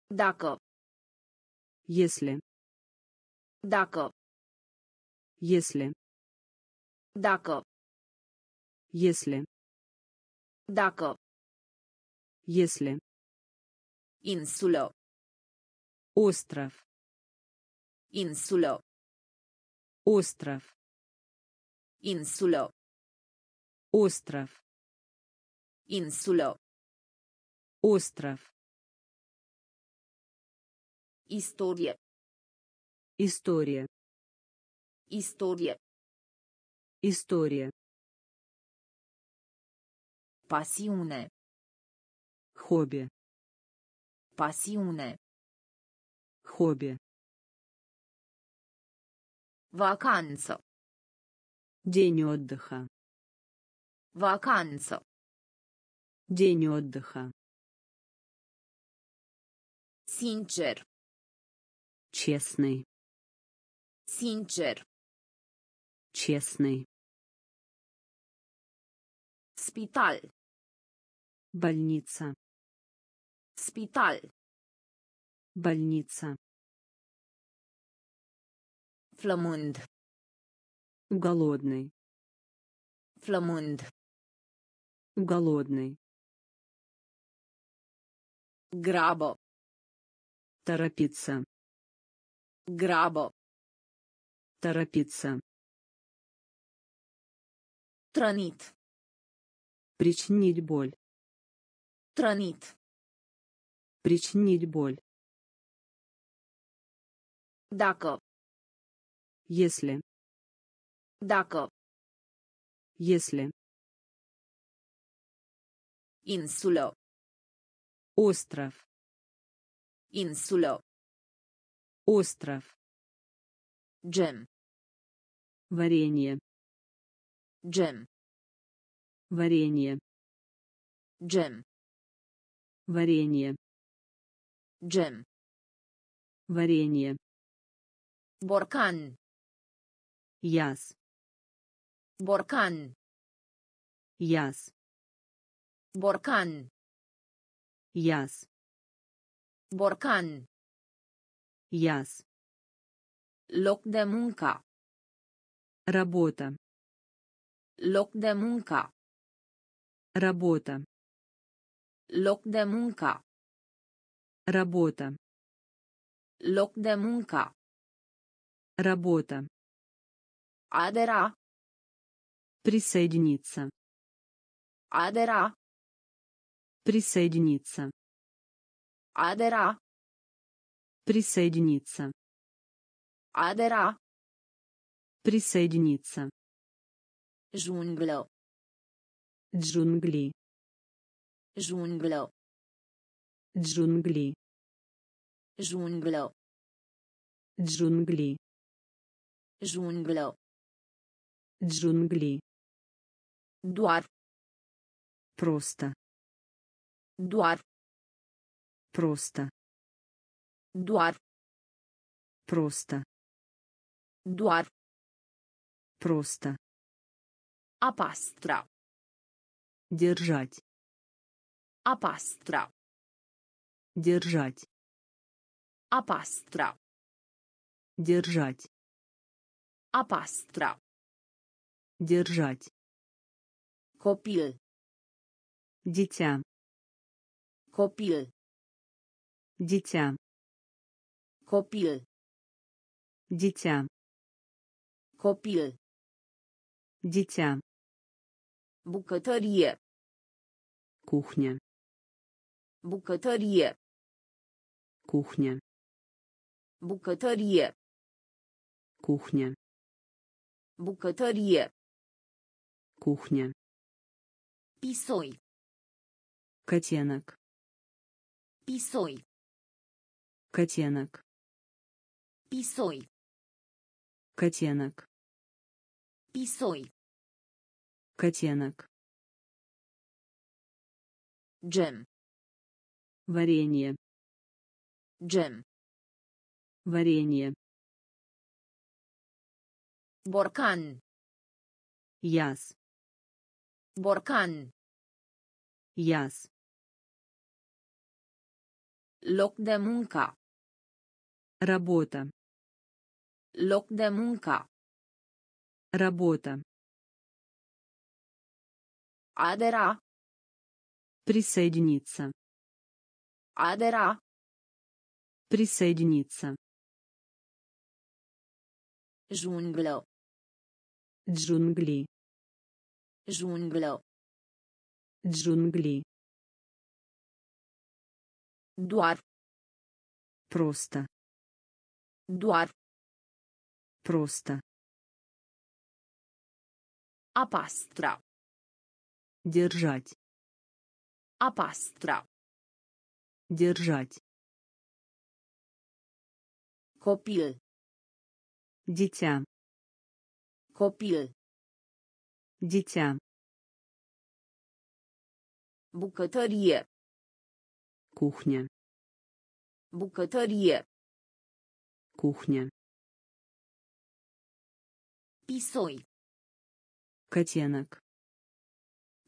[SPEAKER 1] Dacă.
[SPEAKER 2] Если.
[SPEAKER 1] Dacă.
[SPEAKER 2] Если.
[SPEAKER 1] Dacă.
[SPEAKER 2] Если.
[SPEAKER 1] Dacă.
[SPEAKER 2] Если.
[SPEAKER 1] Insulă.
[SPEAKER 2] Остров.
[SPEAKER 1] Insulă.
[SPEAKER 2] Остров.
[SPEAKER 1] Insulă.
[SPEAKER 2] Остров.
[SPEAKER 1] Insulă.
[SPEAKER 2] Остров.
[SPEAKER 1] Istorie.
[SPEAKER 2] История.
[SPEAKER 1] Istorie.
[SPEAKER 2] История.
[SPEAKER 1] Pasiune.
[SPEAKER 2] Хобби.
[SPEAKER 1] Pasiune.
[SPEAKER 2] Хобби.
[SPEAKER 1] Vacanță.
[SPEAKER 2] День отдыха.
[SPEAKER 1] Vacanță.
[SPEAKER 2] День отдыха.
[SPEAKER 1] Sincer.
[SPEAKER 2] Честный.
[SPEAKER 1] Sincer.
[SPEAKER 2] Честный.
[SPEAKER 1] Spital.
[SPEAKER 2] Больница.
[SPEAKER 1] Spital.
[SPEAKER 2] Больница.
[SPEAKER 1] Flămând.
[SPEAKER 2] Голодный.
[SPEAKER 1] Flămând.
[SPEAKER 2] Голодный.
[SPEAKER 1] Grabă.
[SPEAKER 2] Торопиться.
[SPEAKER 1] Grabă.
[SPEAKER 2] Торопиться.
[SPEAKER 1] Trănit.
[SPEAKER 2] Причинить боль.
[SPEAKER 1] Trănit.
[SPEAKER 2] Причинить боль.
[SPEAKER 1] Dacă.
[SPEAKER 2] Если.
[SPEAKER 1] Dacă.
[SPEAKER 2] Если.
[SPEAKER 1] Insulă.
[SPEAKER 2] Остров.
[SPEAKER 1] Insulă.
[SPEAKER 2] Остров.
[SPEAKER 1] Gem.
[SPEAKER 2] Варенье.
[SPEAKER 1] Gem.
[SPEAKER 2] Варенье.
[SPEAKER 1] Gem.
[SPEAKER 2] Варенье.
[SPEAKER 1] Gem.
[SPEAKER 2] Варенье.
[SPEAKER 1] Borcan.
[SPEAKER 2] Яс.
[SPEAKER 1] Borcan.
[SPEAKER 2] Яс.
[SPEAKER 1] Borcan.
[SPEAKER 2] Яс.
[SPEAKER 1] Borcan.
[SPEAKER 2] Яс.
[SPEAKER 1] Loc de muncă.
[SPEAKER 2] Работа.
[SPEAKER 1] Loc de muncă.
[SPEAKER 2] Работа.
[SPEAKER 1] Loc de muncă.
[SPEAKER 2] Работа.
[SPEAKER 1] Loc de muncă.
[SPEAKER 2] Работа.
[SPEAKER 1] Adera.
[SPEAKER 2] Присоединиться.
[SPEAKER 1] Adera.
[SPEAKER 2] Присоединиться.
[SPEAKER 1] Adera.
[SPEAKER 2] Присоединиться.
[SPEAKER 1] Adera.
[SPEAKER 2] Присоединиться.
[SPEAKER 1] Junglă.
[SPEAKER 2] Джунгли.
[SPEAKER 1] Junglă.
[SPEAKER 2] Джунгли.
[SPEAKER 1] Junglă.
[SPEAKER 2] Джунгли.
[SPEAKER 1] Junglă.
[SPEAKER 2] Джунгли.
[SPEAKER 1] Doar.
[SPEAKER 2] Просто.
[SPEAKER 1] Doar.
[SPEAKER 2] Просто.
[SPEAKER 1] Doar.
[SPEAKER 2] Просто.
[SPEAKER 1] Doar.
[SPEAKER 2] Просто.
[SPEAKER 1] Pastra.
[SPEAKER 2] Держать.
[SPEAKER 1] Pastra.
[SPEAKER 2] Держать.
[SPEAKER 1] Pastra.
[SPEAKER 2] Держать.
[SPEAKER 1] Pastra.
[SPEAKER 2] Держать.
[SPEAKER 1] Copil.
[SPEAKER 2] Дитя.
[SPEAKER 1] Copil.
[SPEAKER 2] Дитя.
[SPEAKER 1] Copil.
[SPEAKER 2] Дитя.
[SPEAKER 1] Copil.
[SPEAKER 2] Дитя.
[SPEAKER 1] Bucătărie.
[SPEAKER 2] Кухня.
[SPEAKER 1] Bucătărie.
[SPEAKER 2] Кухня.
[SPEAKER 1] Bucătărie.
[SPEAKER 2] Кухня.
[SPEAKER 1] Bucătărie.
[SPEAKER 2] Кухня.
[SPEAKER 1] Pisoi.
[SPEAKER 2] Котенок.
[SPEAKER 1] Pisoi.
[SPEAKER 2] Котенок.
[SPEAKER 1] Pisoi.
[SPEAKER 2] Котенок.
[SPEAKER 1] Pisoi.
[SPEAKER 2] Котенок.
[SPEAKER 1] Gem.
[SPEAKER 2] Варенье.
[SPEAKER 1] Gem.
[SPEAKER 2] Варенье.
[SPEAKER 1] Borcan.
[SPEAKER 2] Яс.
[SPEAKER 1] Borcan.
[SPEAKER 2] Яс.
[SPEAKER 1] Loc de muncă.
[SPEAKER 2] Работа.
[SPEAKER 1] Loc de muncă.
[SPEAKER 2] Работа.
[SPEAKER 1] Adera.
[SPEAKER 2] Присоединиться.
[SPEAKER 1] Adera.
[SPEAKER 2] Присоединиться.
[SPEAKER 1] Junglă.
[SPEAKER 2] Джунгли.
[SPEAKER 1] Junglă.
[SPEAKER 2] Джунгли.
[SPEAKER 1] Doar.
[SPEAKER 2] Просто.
[SPEAKER 1] Doar.
[SPEAKER 2] Просто.
[SPEAKER 1] Pastra.
[SPEAKER 2] Держать.
[SPEAKER 1] Pastra.
[SPEAKER 2] Держать.
[SPEAKER 1] Copil.
[SPEAKER 2] Дитя.
[SPEAKER 1] Copil.
[SPEAKER 2] Дитя.
[SPEAKER 1] Bucătărie.
[SPEAKER 2] Кухня.
[SPEAKER 1] Bucătărie.
[SPEAKER 2] Кухня.
[SPEAKER 1] Pisoi.
[SPEAKER 2] Котенок.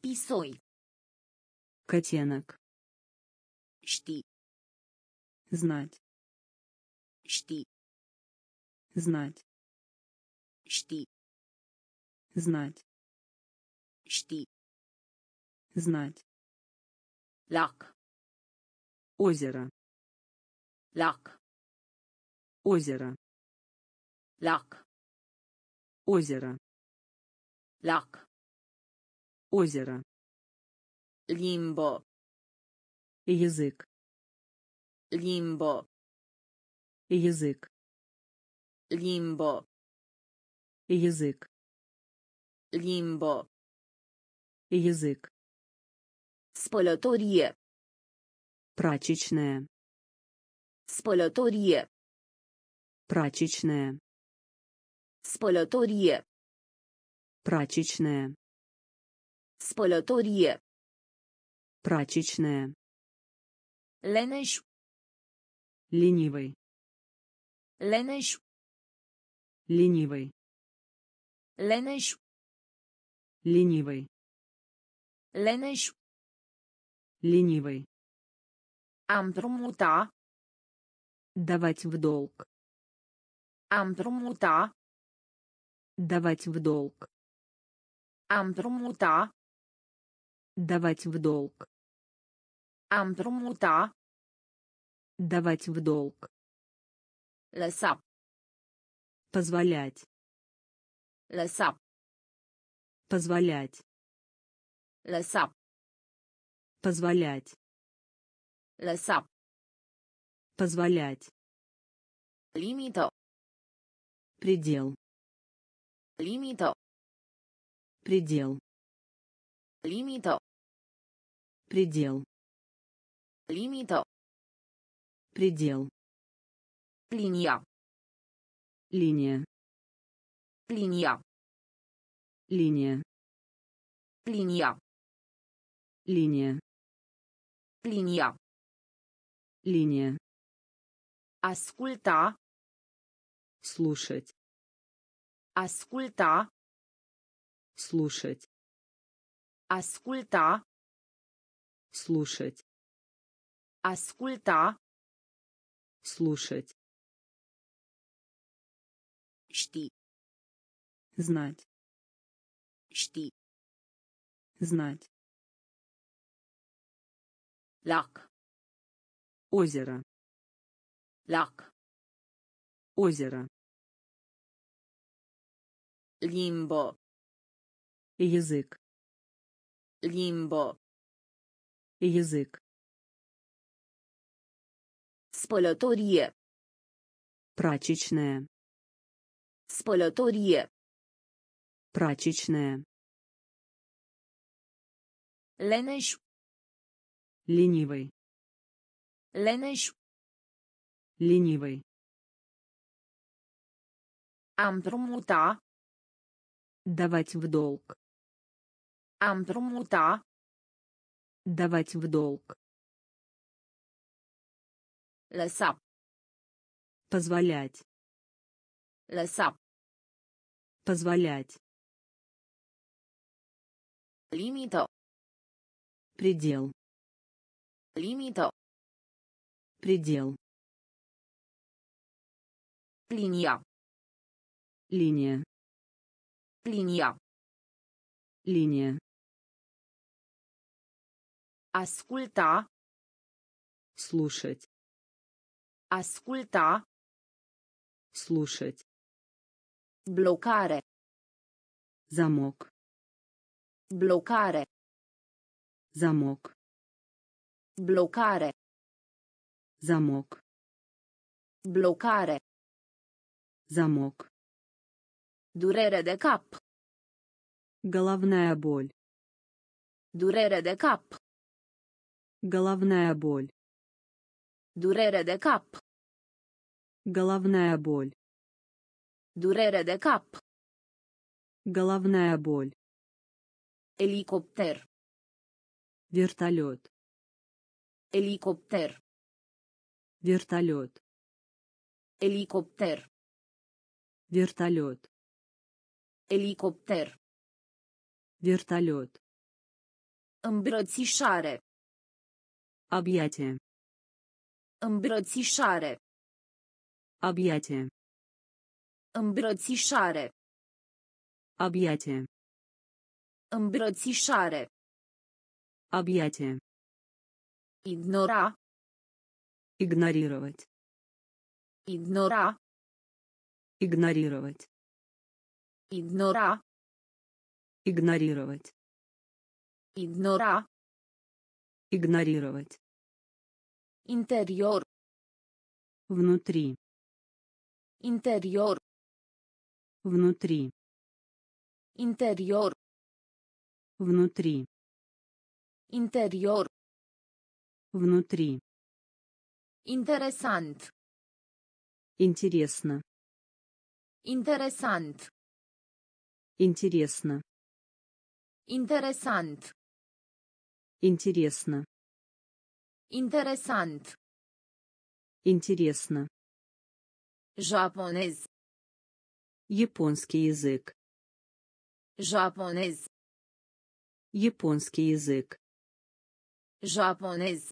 [SPEAKER 1] Pisoi.
[SPEAKER 2] Котенок.
[SPEAKER 1] Ști.
[SPEAKER 2] Знать.
[SPEAKER 1] Ști.
[SPEAKER 2] Знать.
[SPEAKER 1] Ști.
[SPEAKER 2] Знать.
[SPEAKER 1] Ști.
[SPEAKER 2] Знать.
[SPEAKER 1] Lac.
[SPEAKER 2] Озеро.
[SPEAKER 1] Lac.
[SPEAKER 2] Озеро.
[SPEAKER 1] Lac.
[SPEAKER 2] Озеро.
[SPEAKER 1] Lac.
[SPEAKER 2] Озеро.
[SPEAKER 1] Limbă.
[SPEAKER 2] Язык.
[SPEAKER 1] Limbă.
[SPEAKER 2] Язык.
[SPEAKER 1] Limbă.
[SPEAKER 2] Язык.
[SPEAKER 1] Limbă.
[SPEAKER 2] Язык.
[SPEAKER 1] Spălătorie.
[SPEAKER 2] Прачечная.
[SPEAKER 1] Spălătorie.
[SPEAKER 2] Прачечная.
[SPEAKER 1] Spălătorie.
[SPEAKER 2] Прачечная.
[SPEAKER 1] Spălătorie.
[SPEAKER 2] Прачечная.
[SPEAKER 1] Leneș.
[SPEAKER 2] Ленивый.
[SPEAKER 1] Leneș.
[SPEAKER 2] Ленивый.
[SPEAKER 1] Leneș.
[SPEAKER 2] Ленивый.
[SPEAKER 1] Leneș.
[SPEAKER 2] Ленивый.
[SPEAKER 1] Împrumuta.
[SPEAKER 2] Давать в долг.
[SPEAKER 1] Împrumuta.
[SPEAKER 2] Давать в долг.
[SPEAKER 1] Împrumuta.
[SPEAKER 2] Давать в долг.
[SPEAKER 1] Împrumuta.
[SPEAKER 2] Давать в долг.
[SPEAKER 1] Lăsa.
[SPEAKER 2] Позволять.
[SPEAKER 1] Lăsa.
[SPEAKER 2] Позволять.
[SPEAKER 1] Lăsa.
[SPEAKER 2] Позволять.
[SPEAKER 1] Lăsa.
[SPEAKER 2] Позволять.
[SPEAKER 1] Limită.
[SPEAKER 2] Предел.
[SPEAKER 1] Limită.
[SPEAKER 2] Предел.
[SPEAKER 1] Limită.
[SPEAKER 2] Предел.
[SPEAKER 1] Limită.
[SPEAKER 2] Предел.
[SPEAKER 1] Linia.
[SPEAKER 2] Линия.
[SPEAKER 1] Linia.
[SPEAKER 2] Линия.
[SPEAKER 1] Linia.
[SPEAKER 2] Линия.
[SPEAKER 1] Linia.
[SPEAKER 2] Линия.
[SPEAKER 1] Asculta.
[SPEAKER 2] Слушать.
[SPEAKER 1] Asculta.
[SPEAKER 2] Слушать.
[SPEAKER 1] Asculta.
[SPEAKER 2] Слушать.
[SPEAKER 1] Asculta.
[SPEAKER 2] Слушать.
[SPEAKER 1] Ști.
[SPEAKER 2] Знать.
[SPEAKER 1] Ști.
[SPEAKER 2] Знать.
[SPEAKER 1] Lac.
[SPEAKER 2] Озеро.
[SPEAKER 1] Lac.
[SPEAKER 2] Озеро.
[SPEAKER 1] Limbo.
[SPEAKER 2] Язык.
[SPEAKER 1] Limbo.
[SPEAKER 2] Язык.
[SPEAKER 1] Spălătorie.
[SPEAKER 2] Прачечная.
[SPEAKER 1] Spălătorie.
[SPEAKER 2] Прачечная.
[SPEAKER 1] Leneș.
[SPEAKER 2] Ленивый.
[SPEAKER 1] Leneș.
[SPEAKER 2] Ленивый.
[SPEAKER 1] A împrumuta.
[SPEAKER 2] Давать в долг.
[SPEAKER 1] Împrumuta.
[SPEAKER 2] Давать в долг.
[SPEAKER 1] Lăsa.
[SPEAKER 2] Позволять.
[SPEAKER 1] Lăsa.
[SPEAKER 2] Позволять.
[SPEAKER 1] Limită.
[SPEAKER 2] Предел.
[SPEAKER 1] Limită.
[SPEAKER 2] Предел.
[SPEAKER 1] Linia.
[SPEAKER 2] Линия.
[SPEAKER 1] Linia.
[SPEAKER 2] Линия.
[SPEAKER 1] Asculta.
[SPEAKER 2] Слушать.
[SPEAKER 1] Asculta.
[SPEAKER 2] Слушать.
[SPEAKER 1] Blocare.
[SPEAKER 2] Замок.
[SPEAKER 1] Blocare.
[SPEAKER 2] Замок.
[SPEAKER 1] Blocare.
[SPEAKER 2] Замок.
[SPEAKER 1] Blocare.
[SPEAKER 2] Замок.
[SPEAKER 1] Durere de cap.
[SPEAKER 2] Головная боль.
[SPEAKER 1] Durere de cap.
[SPEAKER 2] Головная боль.
[SPEAKER 1] Durere de cap.
[SPEAKER 2] Головная боль.
[SPEAKER 1] Durere de cap.
[SPEAKER 2] Головная боль.
[SPEAKER 1] Elicopter.
[SPEAKER 2] Вертолет.
[SPEAKER 1] Elicopter.
[SPEAKER 2] Вертолет.
[SPEAKER 1] Elicopter.
[SPEAKER 2] Вертолет.
[SPEAKER 1] Elicopter.
[SPEAKER 2] Вертолет.
[SPEAKER 1] Îmbrățișare.
[SPEAKER 2] Объятие.
[SPEAKER 1] Îmbrățișare.
[SPEAKER 2] Объятие.
[SPEAKER 1] Îmbrățișare.
[SPEAKER 2] Объятие.
[SPEAKER 1] Îmbrățișare.
[SPEAKER 2] Объятие.
[SPEAKER 1] Ignora.
[SPEAKER 2] Игнорировать.
[SPEAKER 1] Ignora.
[SPEAKER 2] Игнорировать.
[SPEAKER 1] Ignora.
[SPEAKER 2] Игнорировать.
[SPEAKER 1] Ignora.
[SPEAKER 2] Игнорировать.
[SPEAKER 1] Interior.
[SPEAKER 2] Внутри.
[SPEAKER 1] Interior.
[SPEAKER 2] Внутри.
[SPEAKER 1] Interior.
[SPEAKER 2] Внутри.
[SPEAKER 1] Interior.
[SPEAKER 2] Внутри.
[SPEAKER 1] Interesant.
[SPEAKER 2] Интересно.
[SPEAKER 1] Interesant.
[SPEAKER 2] Интересно.
[SPEAKER 1] Interesant.
[SPEAKER 2] Интересно.
[SPEAKER 1] Interesant.
[SPEAKER 2] Интересно.
[SPEAKER 1] Japonez.
[SPEAKER 2] Японский язык.
[SPEAKER 1] Japonez.
[SPEAKER 2] Японский язык.
[SPEAKER 1] Japonez.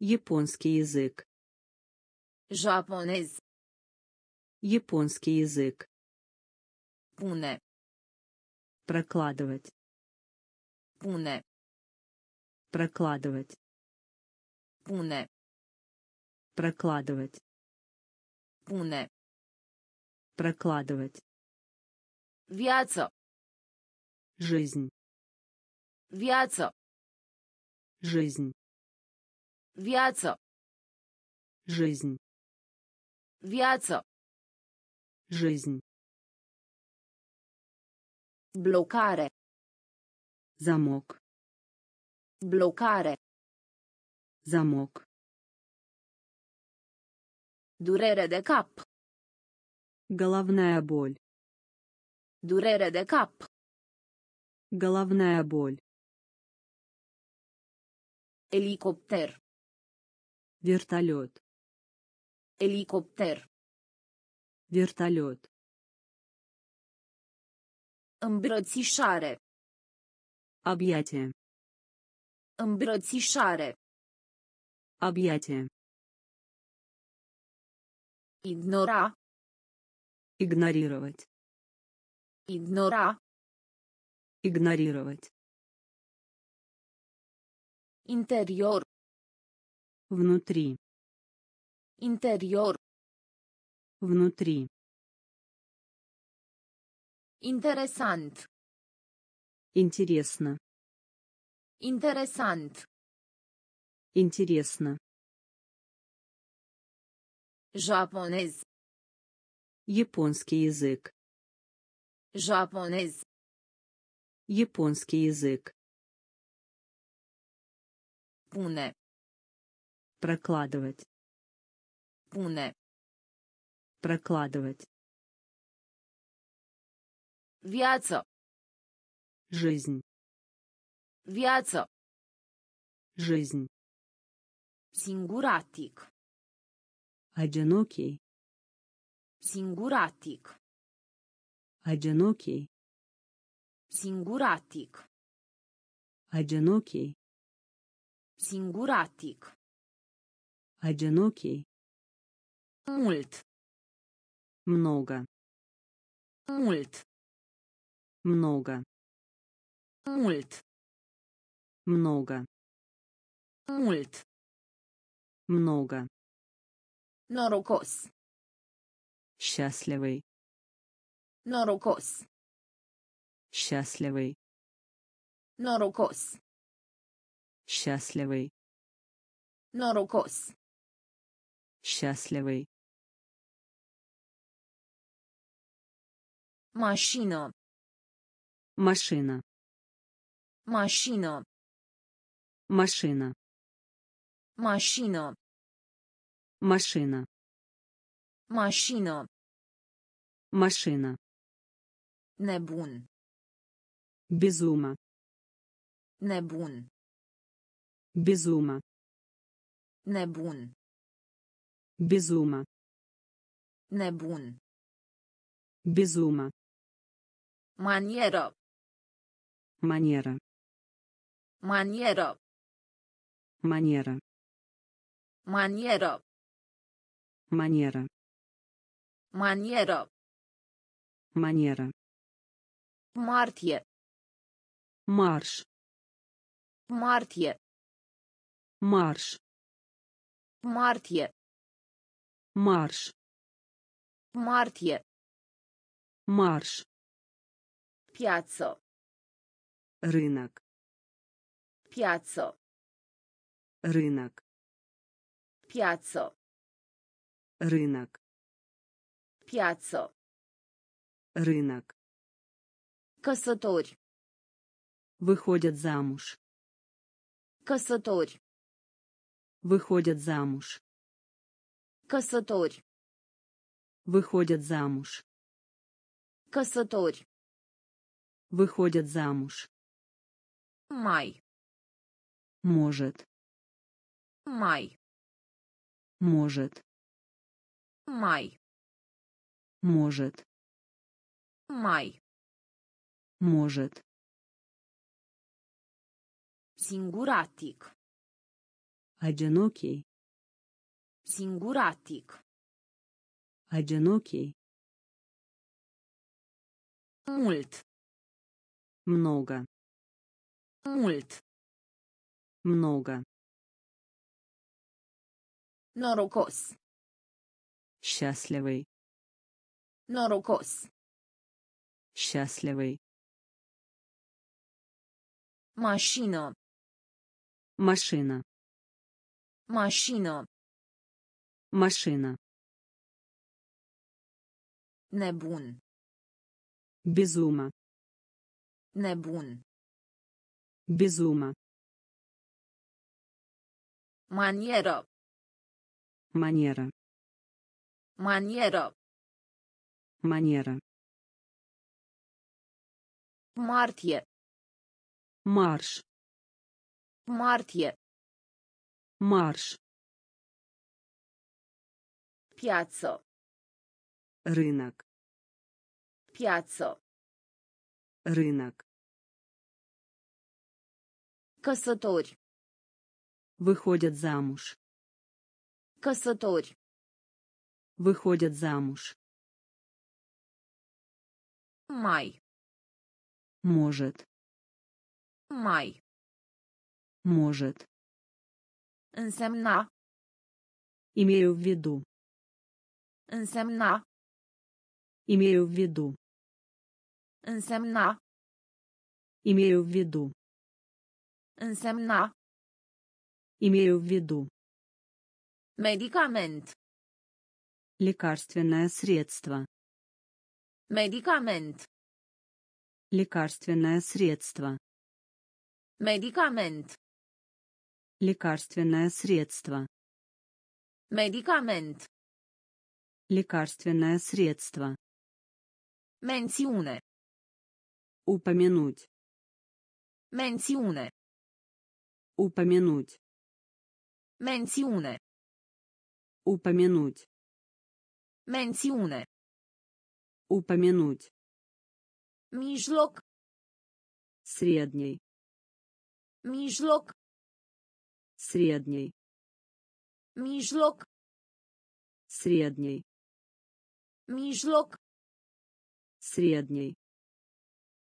[SPEAKER 2] Японский язык.
[SPEAKER 1] Japonez.
[SPEAKER 2] Японский язык.
[SPEAKER 1] Pune.
[SPEAKER 2] Прокладывать.
[SPEAKER 1] Pune.
[SPEAKER 2] Прокладывать.
[SPEAKER 1] Pune.
[SPEAKER 2] Прокладывать.
[SPEAKER 1] Pune.
[SPEAKER 2] Прокладывать.
[SPEAKER 1] Viață.
[SPEAKER 2] Жизнь.
[SPEAKER 1] Viață.
[SPEAKER 2] Жизнь.
[SPEAKER 1] Viață.
[SPEAKER 2] Жизнь.
[SPEAKER 1] Viață.
[SPEAKER 2] Жизнь.
[SPEAKER 1] Blocare.
[SPEAKER 2] Замок.
[SPEAKER 1] Blocare.
[SPEAKER 2] Замок.
[SPEAKER 1] Durere de cap.
[SPEAKER 2] Головная боль.
[SPEAKER 1] Durere de cap.
[SPEAKER 2] Головная боль.
[SPEAKER 1] Elicopter.
[SPEAKER 2] Вертолет.
[SPEAKER 1] Elicopter.
[SPEAKER 2] Вертолет.
[SPEAKER 1] Îmbrățișare.
[SPEAKER 2] Объятие.
[SPEAKER 1] Îmbrățișare.
[SPEAKER 2] Объятие.
[SPEAKER 1] Ignora.
[SPEAKER 2] Игнорировать.
[SPEAKER 1] Ignora.
[SPEAKER 2] Игнорировать.
[SPEAKER 1] Interior.
[SPEAKER 2] Внутри.
[SPEAKER 1] Interior.
[SPEAKER 2] Внутри.
[SPEAKER 1] Interesant.
[SPEAKER 2] Интересно.
[SPEAKER 1] Interesant.
[SPEAKER 2] Интересно.
[SPEAKER 1] Japonez.
[SPEAKER 2] Японский язык.
[SPEAKER 1] Japonez.
[SPEAKER 2] Японский язык.
[SPEAKER 1] Pune.
[SPEAKER 2] Прокладывать.
[SPEAKER 1] Pune.
[SPEAKER 2] Прокладывать.
[SPEAKER 1] Viață.
[SPEAKER 2] Жизнь.
[SPEAKER 1] Viață.
[SPEAKER 2] Жизнь.
[SPEAKER 1] Singuratic.
[SPEAKER 2] Одинокий.
[SPEAKER 1] Singuratic.
[SPEAKER 2] Одинокий.
[SPEAKER 1] Singuratic.
[SPEAKER 2] Одинокий.
[SPEAKER 1] Singuratic.
[SPEAKER 2] Одинокий.
[SPEAKER 1] Mult.
[SPEAKER 2] Много.
[SPEAKER 1] Mult.
[SPEAKER 2] Много.
[SPEAKER 1] Mult.
[SPEAKER 2] Много.
[SPEAKER 1] Mult.
[SPEAKER 2] Много.
[SPEAKER 1] Norocos.
[SPEAKER 2] Счастливый.
[SPEAKER 1] Norocos.
[SPEAKER 2] Счастливый.
[SPEAKER 1] Norocos.
[SPEAKER 2] Счастливый.
[SPEAKER 1] Norocos.
[SPEAKER 2] Счастливый.
[SPEAKER 1] Mașină.
[SPEAKER 2] Машина.
[SPEAKER 1] Mașină.
[SPEAKER 2] Машина.
[SPEAKER 1] Mașină.
[SPEAKER 2] Машина.
[SPEAKER 1] Mașină.
[SPEAKER 2] Машина.
[SPEAKER 1] Nebun.
[SPEAKER 2] Безума.
[SPEAKER 1] Nebun.
[SPEAKER 2] Безума.
[SPEAKER 1] Nebun.
[SPEAKER 2] Безума.
[SPEAKER 1] Nebun.
[SPEAKER 2] Безума.
[SPEAKER 1] Manieră.
[SPEAKER 2] Манера.
[SPEAKER 1] Manieră.
[SPEAKER 2] Манера.
[SPEAKER 1] Manieră.
[SPEAKER 2] Манера.
[SPEAKER 1] Manieră.
[SPEAKER 2] Манера.
[SPEAKER 1] Martie.
[SPEAKER 2] Марш.
[SPEAKER 1] Martie.
[SPEAKER 2] Марш.
[SPEAKER 1] Martie.
[SPEAKER 2] Марш.
[SPEAKER 1] Martie.
[SPEAKER 2] Марш.
[SPEAKER 1] Piață.
[SPEAKER 2] Рынок.
[SPEAKER 1] Piață.
[SPEAKER 2] Рынок.
[SPEAKER 1] Piață.
[SPEAKER 2] Рынок.
[SPEAKER 1] Piață.
[SPEAKER 2] Рынок.
[SPEAKER 1] Căsători.
[SPEAKER 2] Выходят замуж.
[SPEAKER 1] Căsători.
[SPEAKER 2] Выходят замуж.
[SPEAKER 1] Căsători.
[SPEAKER 2] Выходят замуж.
[SPEAKER 1] Căsători.
[SPEAKER 2] Выходят замуж.
[SPEAKER 1] Mai.
[SPEAKER 2] Может.
[SPEAKER 1] Mai.
[SPEAKER 2] Может.
[SPEAKER 1] Mai.
[SPEAKER 2] Может.
[SPEAKER 1] Mai.
[SPEAKER 2] Может.
[SPEAKER 1] Singuratic.
[SPEAKER 2] Одинокий.
[SPEAKER 1] Singuratic.
[SPEAKER 2] Одинокий.
[SPEAKER 1] Mult.
[SPEAKER 2] Много.
[SPEAKER 1] Mult.
[SPEAKER 2] Много.
[SPEAKER 1] Norocos.
[SPEAKER 2] Счастливый.
[SPEAKER 1] Norocos.
[SPEAKER 2] Счастливый.
[SPEAKER 1] Mașină.
[SPEAKER 2] Машина.
[SPEAKER 1] Mașină.
[SPEAKER 2] Машина.
[SPEAKER 1] Nebun.
[SPEAKER 2] Безума.
[SPEAKER 1] Nebun.
[SPEAKER 2] Безума.
[SPEAKER 1] Manieră.
[SPEAKER 2] Манера.
[SPEAKER 1] Manieră.
[SPEAKER 2] Манера.
[SPEAKER 1] Martie.
[SPEAKER 2] Марш.
[SPEAKER 1] Martie.
[SPEAKER 2] Марш.
[SPEAKER 1] Piață.
[SPEAKER 2] Рынок.
[SPEAKER 1] Piață.
[SPEAKER 2] Рынок.
[SPEAKER 1] Căsători.
[SPEAKER 2] Выходят замуж.
[SPEAKER 1] Căsători.
[SPEAKER 2] Выходят замуж.
[SPEAKER 1] Mai.
[SPEAKER 2] Может.
[SPEAKER 1] Mai.
[SPEAKER 2] Может.
[SPEAKER 1] Însemna.
[SPEAKER 2] Имею в виду.
[SPEAKER 1] Însemna.
[SPEAKER 2] Имею в виду.
[SPEAKER 1] Însemna.
[SPEAKER 2] Имею в виду.
[SPEAKER 1] Însemna.
[SPEAKER 2] Имею в виду.
[SPEAKER 1] Medicament.
[SPEAKER 2] Лекарственное средство.
[SPEAKER 1] Medicament.
[SPEAKER 2] Лекарственное средство.
[SPEAKER 1] Medicament.
[SPEAKER 2] Лекарственное средство.
[SPEAKER 1] Medicament.
[SPEAKER 2] Лекарственное средство.
[SPEAKER 1] Mențiune.
[SPEAKER 2] Упомянуть.
[SPEAKER 1] Mențiune.
[SPEAKER 2] Упомянуть.
[SPEAKER 1] Mențiune.
[SPEAKER 2] Упомянуть.
[SPEAKER 1] Mențiune.
[SPEAKER 2] Упомянуть.
[SPEAKER 1] Mijloc.
[SPEAKER 2] Средний.
[SPEAKER 1] Mijloc.
[SPEAKER 2] Средний.
[SPEAKER 1] Mijloc.
[SPEAKER 2] Средний.
[SPEAKER 1] Mijloc.
[SPEAKER 2] Средний.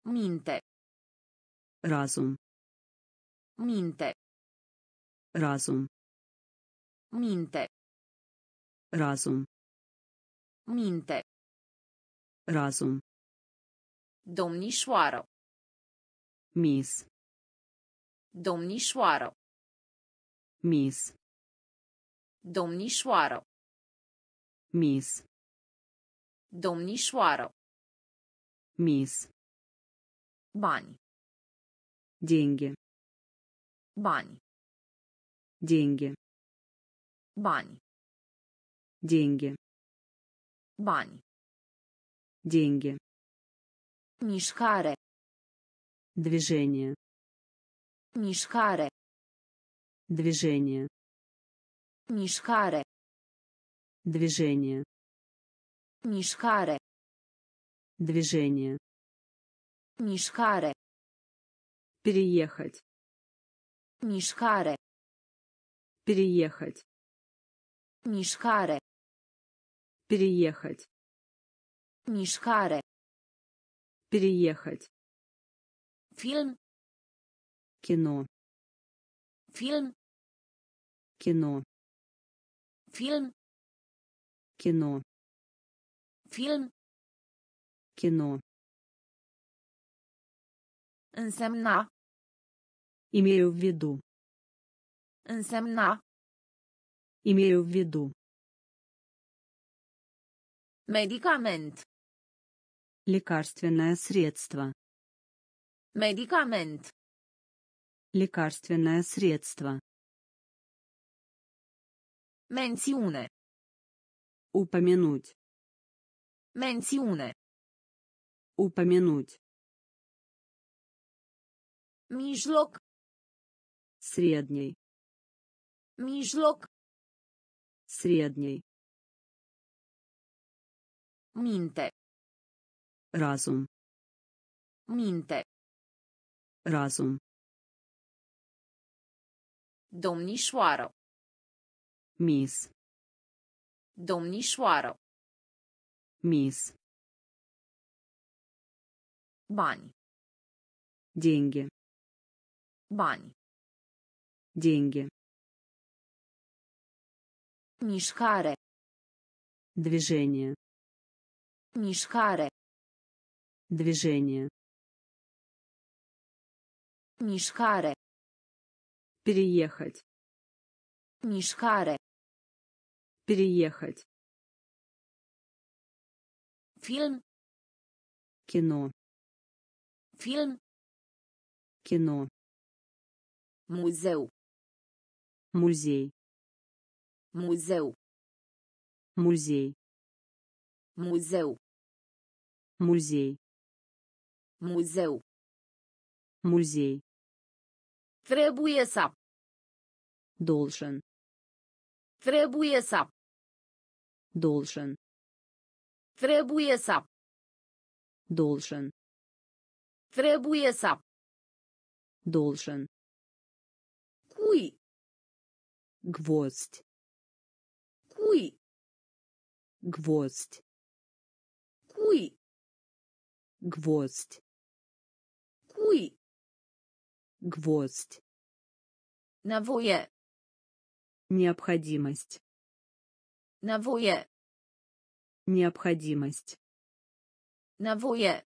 [SPEAKER 1] Minte.
[SPEAKER 2] Разум.
[SPEAKER 1] Minte.
[SPEAKER 2] Разум.
[SPEAKER 1] Minte.
[SPEAKER 2] Разум.
[SPEAKER 1] Minte.
[SPEAKER 2] Разум.
[SPEAKER 1] Domnișoară.
[SPEAKER 2] Мисс.
[SPEAKER 1] Domnișoară.
[SPEAKER 2] Мисс.
[SPEAKER 1] Domnișoară.
[SPEAKER 2] Мисс.
[SPEAKER 1] Domnișoară.
[SPEAKER 2] Мисс.
[SPEAKER 1] Bani.
[SPEAKER 2] Деньги.
[SPEAKER 1] Bani.
[SPEAKER 2] Деньги.
[SPEAKER 1] Bani.
[SPEAKER 2] Деньги.
[SPEAKER 1] Bani.
[SPEAKER 2] Деньги.
[SPEAKER 1] Mișcare.
[SPEAKER 2] Движение.
[SPEAKER 1] Mișcare.
[SPEAKER 2] Движение.
[SPEAKER 1] Mișcare.
[SPEAKER 2] Движение.
[SPEAKER 1] Mișcare.
[SPEAKER 2] Движение.
[SPEAKER 1] Mișcare.
[SPEAKER 2] Переехать.
[SPEAKER 1] Mișcare.
[SPEAKER 2] Переехать.
[SPEAKER 1] Mișcare.
[SPEAKER 2] Переехать.
[SPEAKER 1] Mișcare.
[SPEAKER 2] Переехать.
[SPEAKER 1] Film.
[SPEAKER 2] Кино.
[SPEAKER 1] Film.
[SPEAKER 2] Кино.
[SPEAKER 1] Film.
[SPEAKER 2] Кино.
[SPEAKER 1] Film.
[SPEAKER 2] Кино.
[SPEAKER 1] Însemna.
[SPEAKER 2] Имею в виду.
[SPEAKER 1] Însemna.
[SPEAKER 2] Имею в виду.
[SPEAKER 1] Medicament.
[SPEAKER 2] Лекарственное средство.
[SPEAKER 1] Medicament.
[SPEAKER 2] Лекарственное средство.
[SPEAKER 1] Mențiune.
[SPEAKER 2] Упомянуть.
[SPEAKER 1] Mențiune.
[SPEAKER 2] Упомянуть.
[SPEAKER 1] Mijloc.
[SPEAKER 2] Средний.
[SPEAKER 1] Mijloc.
[SPEAKER 2] Средний.
[SPEAKER 1] Minte.
[SPEAKER 2] Разум.
[SPEAKER 1] Minte.
[SPEAKER 2] Разум.
[SPEAKER 1] Domnișoară.
[SPEAKER 2] Мисс.
[SPEAKER 1] Domnișoară.
[SPEAKER 2] Мисс.
[SPEAKER 1] Bani.
[SPEAKER 2] Деньги.
[SPEAKER 1] Bani.
[SPEAKER 2] Деньги.
[SPEAKER 1] Mișcare.
[SPEAKER 2] Движение.
[SPEAKER 1] Mișcare.
[SPEAKER 2] Движение.
[SPEAKER 1] Mișcare.
[SPEAKER 2] Переехать.
[SPEAKER 1] Mișcare.
[SPEAKER 2] Переехать.
[SPEAKER 1] Film.
[SPEAKER 2] Кино.
[SPEAKER 1] Film.
[SPEAKER 2] Кино.
[SPEAKER 1] Muzeu.
[SPEAKER 2] Музей.
[SPEAKER 1] Muzeu.
[SPEAKER 2] Музей.
[SPEAKER 1] Muzeu.
[SPEAKER 2] Музей.
[SPEAKER 1] Muzeu.
[SPEAKER 2] Музей.
[SPEAKER 1] Trebuie să.
[SPEAKER 2] Должен.
[SPEAKER 1] Trebuie să.
[SPEAKER 2] Должен.
[SPEAKER 1] Trebuie să.
[SPEAKER 2] Должен.
[SPEAKER 1] Trebuie să.
[SPEAKER 2] Должен.
[SPEAKER 1] Cui.
[SPEAKER 2] Гвоздь.
[SPEAKER 1] Cui.
[SPEAKER 2] Гвоздь.
[SPEAKER 1] Cui.
[SPEAKER 2] Гвоздь.
[SPEAKER 1] Cui.
[SPEAKER 2] Гвоздь.
[SPEAKER 1] Nevoie.
[SPEAKER 2] Необходимость.
[SPEAKER 1] Nevoie.
[SPEAKER 2] Необходимость.
[SPEAKER 1] Nevoie.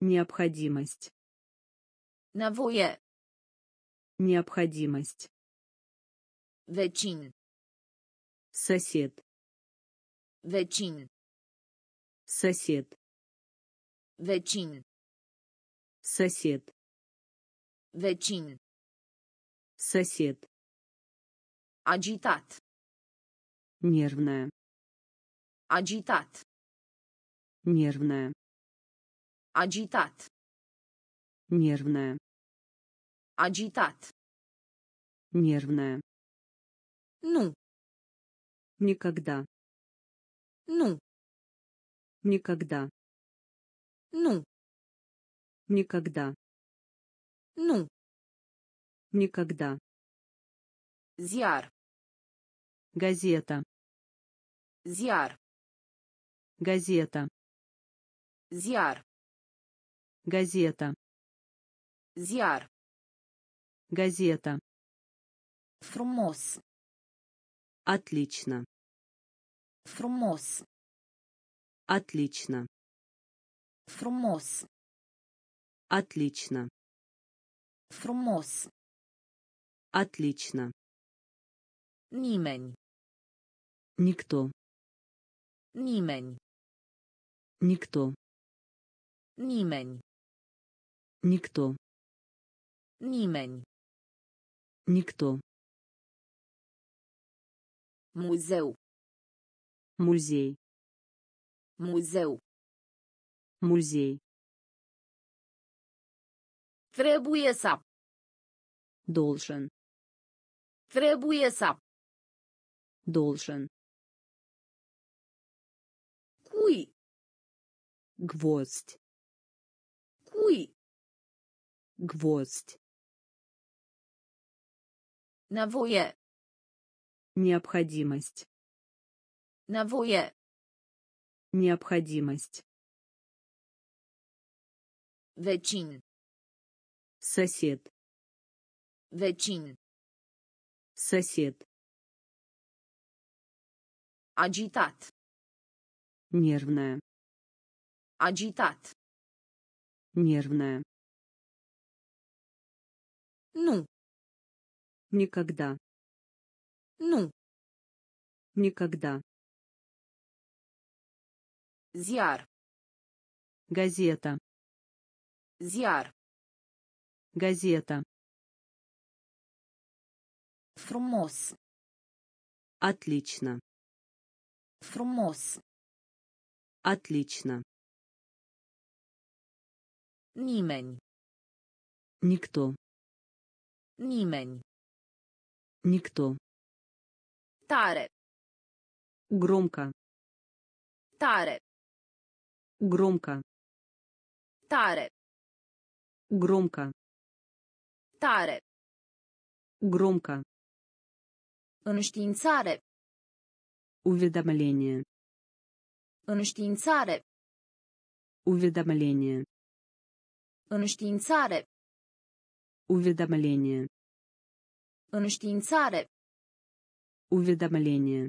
[SPEAKER 2] Необходимость.
[SPEAKER 1] Nevoie.
[SPEAKER 2] Необходимость.
[SPEAKER 1] Vecin.
[SPEAKER 2] Сосед.
[SPEAKER 1] Vecin.
[SPEAKER 2] Сосед.
[SPEAKER 1] Vecin.
[SPEAKER 2] Сосед.
[SPEAKER 1] Vecin.
[SPEAKER 2] Сосед.
[SPEAKER 1] Agitat.
[SPEAKER 2] Нервная.
[SPEAKER 1] Agitat.
[SPEAKER 2] Нервная.
[SPEAKER 1] Agitat.
[SPEAKER 2] Нервная.
[SPEAKER 1] Agitat.
[SPEAKER 2] Нервная.
[SPEAKER 1] Nu.
[SPEAKER 2] Никогда.
[SPEAKER 1] Nu.
[SPEAKER 2] Никогда.
[SPEAKER 1] Nu.
[SPEAKER 2] Никогда.
[SPEAKER 1] Nu.
[SPEAKER 2] Никогда.
[SPEAKER 1] Ziar.
[SPEAKER 2] Газета.
[SPEAKER 1] Ziar.
[SPEAKER 2] Газета.
[SPEAKER 1] Ziar.
[SPEAKER 2] Газета.
[SPEAKER 1] Ziar.
[SPEAKER 2] Газета.
[SPEAKER 1] Frumos.
[SPEAKER 2] Отлично.
[SPEAKER 1] Frumos.
[SPEAKER 2] Отлично.
[SPEAKER 1] Frumos.
[SPEAKER 2] Отлично.
[SPEAKER 1] Frumos.
[SPEAKER 2] Отлично.
[SPEAKER 1] Nimeni.
[SPEAKER 2] Никто.
[SPEAKER 1] Nimeni.
[SPEAKER 2] Никто.
[SPEAKER 1] Nimeni.
[SPEAKER 2] Никто.
[SPEAKER 1] Nimeni.
[SPEAKER 2] Никто.
[SPEAKER 1] Muzeu.
[SPEAKER 2] Музей.
[SPEAKER 1] Muzeu.
[SPEAKER 2] Музей.
[SPEAKER 1] Trebuie să.
[SPEAKER 2] Должен.
[SPEAKER 1] Trebuie să.
[SPEAKER 2] Должен.
[SPEAKER 1] Cui.
[SPEAKER 2] Гвоздь.
[SPEAKER 1] Cui.
[SPEAKER 2] Гвоздь.
[SPEAKER 1] Nevoie.
[SPEAKER 2] Необходимость.
[SPEAKER 1] Nevoie.
[SPEAKER 2] Необходимость.
[SPEAKER 1] Vecin.
[SPEAKER 2] Сосед.
[SPEAKER 1] Vecin.
[SPEAKER 2] Сосед.
[SPEAKER 1] Agitat.
[SPEAKER 2] Нервная.
[SPEAKER 1] Agitat.
[SPEAKER 2] Нервная.
[SPEAKER 1] Nu.
[SPEAKER 2] Никогда.
[SPEAKER 1] Nu.
[SPEAKER 2] Никогда.
[SPEAKER 1] Ziar.
[SPEAKER 2] Газета.
[SPEAKER 1] Ziar.
[SPEAKER 2] Газета.
[SPEAKER 1] Frumos.
[SPEAKER 2] Отлично.
[SPEAKER 1] Frumos.
[SPEAKER 2] Отлично.
[SPEAKER 1] Nimeni.
[SPEAKER 2] Никто.
[SPEAKER 1] Nimeni.
[SPEAKER 2] Никто.
[SPEAKER 1] Tare.
[SPEAKER 2] Громко.
[SPEAKER 1] Tare.
[SPEAKER 2] Громко.
[SPEAKER 1] Tare.
[SPEAKER 2] Громко.
[SPEAKER 1] Tare.
[SPEAKER 2] Громко.
[SPEAKER 1] Înștiințare.
[SPEAKER 2] Уведомление.
[SPEAKER 1] Înștiințare.
[SPEAKER 2] Уведомление.
[SPEAKER 1] Înștiințare.
[SPEAKER 2] Уведомление.
[SPEAKER 1] Înștiințare.
[SPEAKER 2] Уведомление.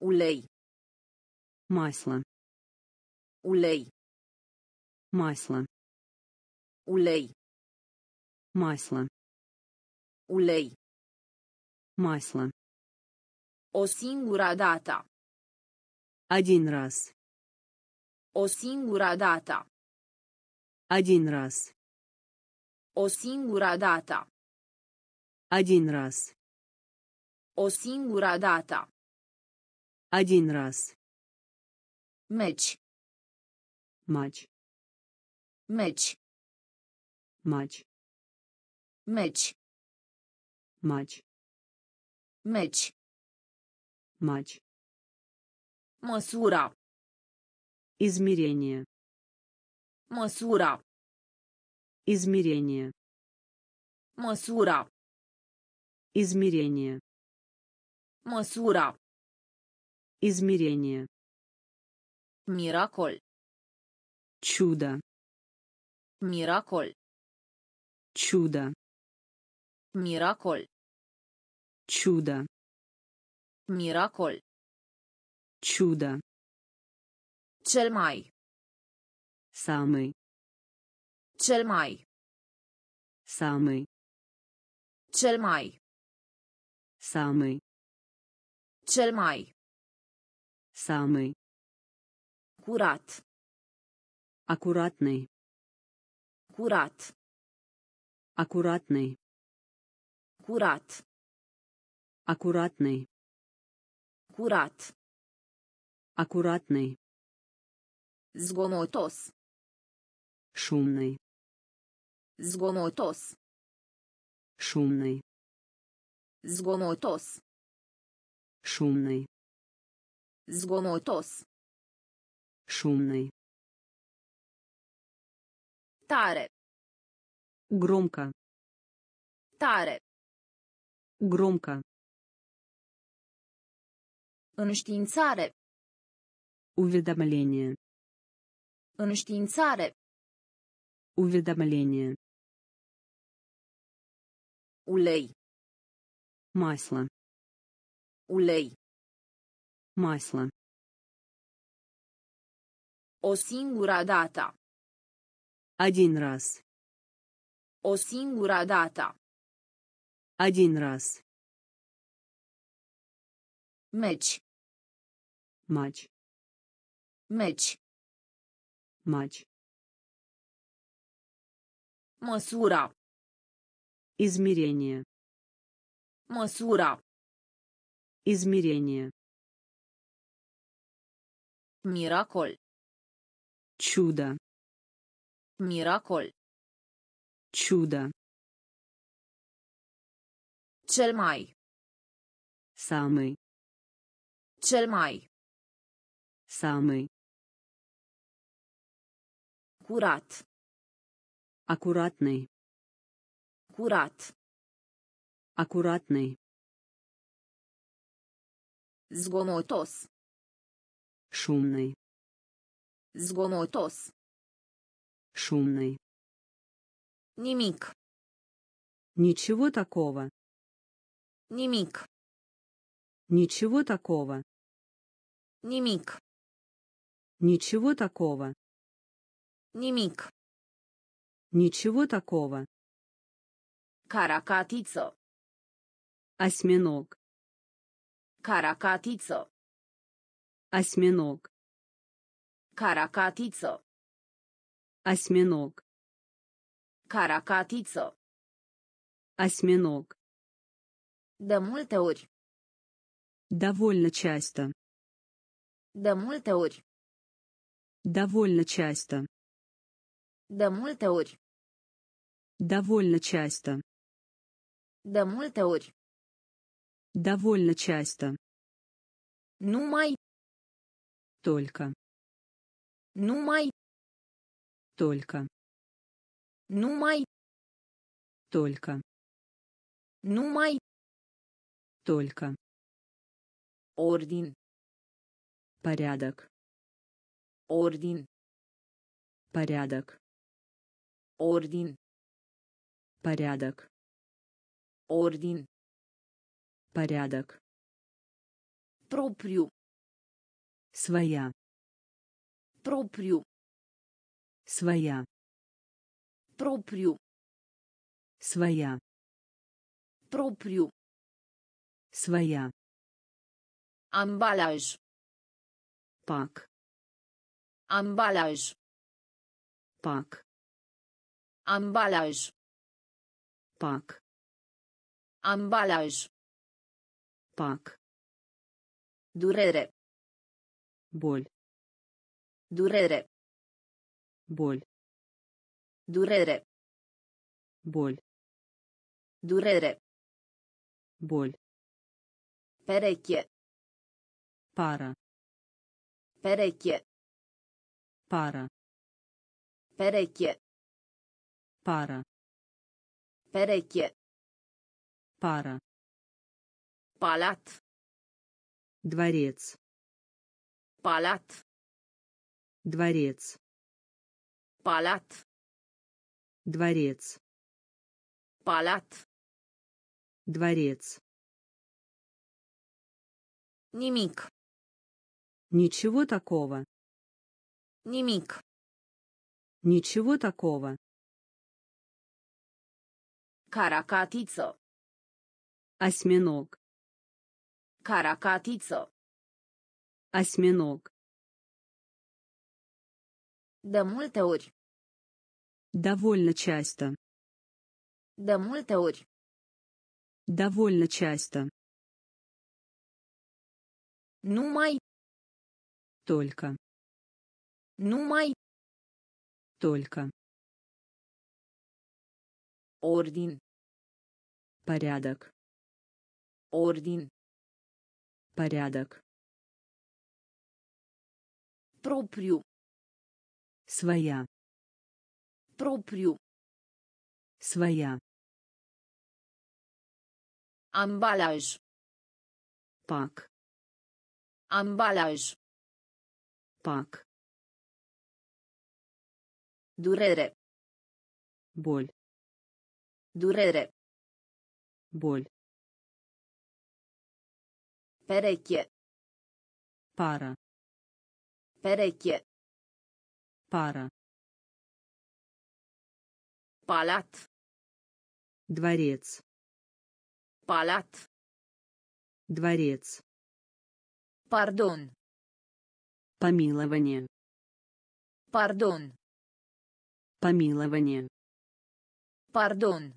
[SPEAKER 1] Ulei.
[SPEAKER 2] Масло.
[SPEAKER 1] Ulei.
[SPEAKER 2] Масло.
[SPEAKER 1] Ulei.
[SPEAKER 2] Масло.
[SPEAKER 1] Ulei.
[SPEAKER 2] Масло.
[SPEAKER 1] O singură dată.
[SPEAKER 2] Один раз.
[SPEAKER 1] O singură dată.
[SPEAKER 2] Один раз.
[SPEAKER 1] O singură dată.
[SPEAKER 2] Один раз.
[SPEAKER 1] O singură dată.
[SPEAKER 2] Один раз.
[SPEAKER 1] Meci.
[SPEAKER 2] Матч.
[SPEAKER 1] Meci.
[SPEAKER 2] Матч.
[SPEAKER 1] Meci.
[SPEAKER 2] Матч.
[SPEAKER 1] Meci.
[SPEAKER 2] Матч.
[SPEAKER 1] Măsura.
[SPEAKER 2] Измерение.
[SPEAKER 1] Măsura.
[SPEAKER 2] Измерение.
[SPEAKER 1] Măsura.
[SPEAKER 2] Измерение.
[SPEAKER 1] Măsura.
[SPEAKER 2] Измерение.
[SPEAKER 1] Miracol.
[SPEAKER 2] Чудо.
[SPEAKER 1] Miracol.
[SPEAKER 2] Чудо.
[SPEAKER 1] Miracol.
[SPEAKER 2] Чудо.
[SPEAKER 1] Miracol.
[SPEAKER 2] Чудо.
[SPEAKER 1] Cel mai.
[SPEAKER 2] Самый.
[SPEAKER 1] Cel mai.
[SPEAKER 2] Самый.
[SPEAKER 1] Cel mai.
[SPEAKER 2] Самый.
[SPEAKER 1] Cel mai.
[SPEAKER 2] Самый.
[SPEAKER 1] Curat.
[SPEAKER 2] Аккуратный.
[SPEAKER 1] Curat.
[SPEAKER 2] Аккуратный.
[SPEAKER 1] Curat.
[SPEAKER 2] Аккуратный.
[SPEAKER 1] Curat.
[SPEAKER 2] Аккуратный.
[SPEAKER 1] Zgomotos.
[SPEAKER 2] Шумный.
[SPEAKER 1] Zgomotos.
[SPEAKER 2] Шумный.
[SPEAKER 1] Zgomotos.
[SPEAKER 2] Шумный.
[SPEAKER 1] Zgomotos.
[SPEAKER 2] Шумный.
[SPEAKER 1] Tare.
[SPEAKER 2] Громко.
[SPEAKER 1] Tare.
[SPEAKER 2] Громко.
[SPEAKER 1] Înștiințare.
[SPEAKER 2] Уведомление.
[SPEAKER 1] Înștiințare.
[SPEAKER 2] Уведомление.
[SPEAKER 1] Ulei.
[SPEAKER 2] Масло.
[SPEAKER 1] Ulei.
[SPEAKER 2] Масло.
[SPEAKER 1] O singură dată.
[SPEAKER 2] Один раз.
[SPEAKER 1] O singură dată.
[SPEAKER 2] Один раз.
[SPEAKER 1] Meci.
[SPEAKER 2] Матч.
[SPEAKER 1] Meci.
[SPEAKER 2] Матч.
[SPEAKER 1] Măsura.
[SPEAKER 2] Измерение.
[SPEAKER 1] Măsura.
[SPEAKER 2] Измерение.
[SPEAKER 1] Miracol.
[SPEAKER 2] Чудо.
[SPEAKER 1] Miracol.
[SPEAKER 2] Чудо.
[SPEAKER 1] Cel mai.
[SPEAKER 2] Самый.
[SPEAKER 1] Cel mai.
[SPEAKER 2] Самый.
[SPEAKER 1] Curat.
[SPEAKER 2] Аккуратный.
[SPEAKER 1] Curat.
[SPEAKER 2] Аккуратный.
[SPEAKER 1] Zgomotos.
[SPEAKER 2] Шумный.
[SPEAKER 1] Zgomotos.
[SPEAKER 2] Шумный.
[SPEAKER 1] Nimic.
[SPEAKER 2] Ничего такого.
[SPEAKER 1] Nimic.
[SPEAKER 2] Ничего такого.
[SPEAKER 1] Nimic.
[SPEAKER 2] Ничего такого.
[SPEAKER 1] Nimic.
[SPEAKER 2] Ничего такого.
[SPEAKER 1] Caracatiță.
[SPEAKER 2] Осьминог.
[SPEAKER 1] Caracatiță.
[SPEAKER 2] Осьминог.
[SPEAKER 1] Caracatiță.
[SPEAKER 2] Осьминог.
[SPEAKER 1] Caracatiță.
[SPEAKER 2] Осьминог.
[SPEAKER 1] De multe ori.
[SPEAKER 2] Довольно часто.
[SPEAKER 1] De multe ori.
[SPEAKER 2] Довольно часто.
[SPEAKER 1] De multe ori.
[SPEAKER 2] Довольно часто.
[SPEAKER 1] De multe ori.
[SPEAKER 2] Довольно часто.
[SPEAKER 1] Numai.
[SPEAKER 2] Только.
[SPEAKER 1] Numai.
[SPEAKER 2] Только.
[SPEAKER 1] Numai.
[SPEAKER 2] Только.
[SPEAKER 1] Numai.
[SPEAKER 2] Только.
[SPEAKER 1] Ordin.
[SPEAKER 2] Порядок.
[SPEAKER 1] Ordin.
[SPEAKER 2] Порядок.
[SPEAKER 1] Ordin.
[SPEAKER 2] Порядок.
[SPEAKER 1] Ordin.
[SPEAKER 2] Порядок.
[SPEAKER 1] Propriu.
[SPEAKER 2] Своя.
[SPEAKER 1] Propriu.
[SPEAKER 2] Своя.
[SPEAKER 1] Propriu.
[SPEAKER 2] Своя.
[SPEAKER 1] Propriu.
[SPEAKER 2] Своя.
[SPEAKER 1] Ambalaj.
[SPEAKER 2] Пак.
[SPEAKER 1] Ambalaj.
[SPEAKER 2] Пак.
[SPEAKER 1] Ambalaj.
[SPEAKER 2] Пак.
[SPEAKER 1] Ambalaj.
[SPEAKER 2] Пак.
[SPEAKER 1] Durere.
[SPEAKER 2] Боль.
[SPEAKER 1] Durere.
[SPEAKER 2] Боль.
[SPEAKER 1] Durere.
[SPEAKER 2] Боль.
[SPEAKER 1] Durere.
[SPEAKER 2] Боль.
[SPEAKER 1] Pereche.
[SPEAKER 2] Пара.
[SPEAKER 1] Pereche.
[SPEAKER 2] Пара.
[SPEAKER 1] Pereche.
[SPEAKER 2] Пара.
[SPEAKER 1] Pereche.
[SPEAKER 2] Пара.
[SPEAKER 1] Palat.
[SPEAKER 2] Дворец.
[SPEAKER 1] Palat.
[SPEAKER 2] Дворец.
[SPEAKER 1] Palat.
[SPEAKER 2] Дворец.
[SPEAKER 1] Palat.
[SPEAKER 2] Дворец.
[SPEAKER 1] Nimic.
[SPEAKER 2] Ничего такого.
[SPEAKER 1] Nimic.
[SPEAKER 2] Ничего такого.
[SPEAKER 1] Caracatiță.
[SPEAKER 2] Осьминог.
[SPEAKER 1] Caracatiță.
[SPEAKER 2] Осьминог.
[SPEAKER 1] De multe ori.
[SPEAKER 2] Довольно часто.
[SPEAKER 1] De multe ori.
[SPEAKER 2] Довольно часто.
[SPEAKER 1] Numai.
[SPEAKER 2] Только.
[SPEAKER 1] Numai.
[SPEAKER 2] Только.
[SPEAKER 1] Ordin.
[SPEAKER 2] Порядок.
[SPEAKER 1] Ordin.
[SPEAKER 2] Порядок.
[SPEAKER 1] Propriu.
[SPEAKER 2] Своя.
[SPEAKER 1] Propriu.
[SPEAKER 2] Своя.
[SPEAKER 1] Ambalaj.
[SPEAKER 2] Пак.
[SPEAKER 1] Ambalaj.
[SPEAKER 2] Пак.
[SPEAKER 1] Durere.
[SPEAKER 2] Боль.
[SPEAKER 1] Durere.
[SPEAKER 2] Боль.
[SPEAKER 1] Pereche.
[SPEAKER 2] Пара.
[SPEAKER 1] Pereche.
[SPEAKER 2] Пара.
[SPEAKER 1] Palat.
[SPEAKER 2] Дворец.
[SPEAKER 1] Palat.
[SPEAKER 2] Дворец.
[SPEAKER 1] Pardon.
[SPEAKER 2] Помилование.
[SPEAKER 1] Pardon.
[SPEAKER 2] Помилование.
[SPEAKER 1] Pardon.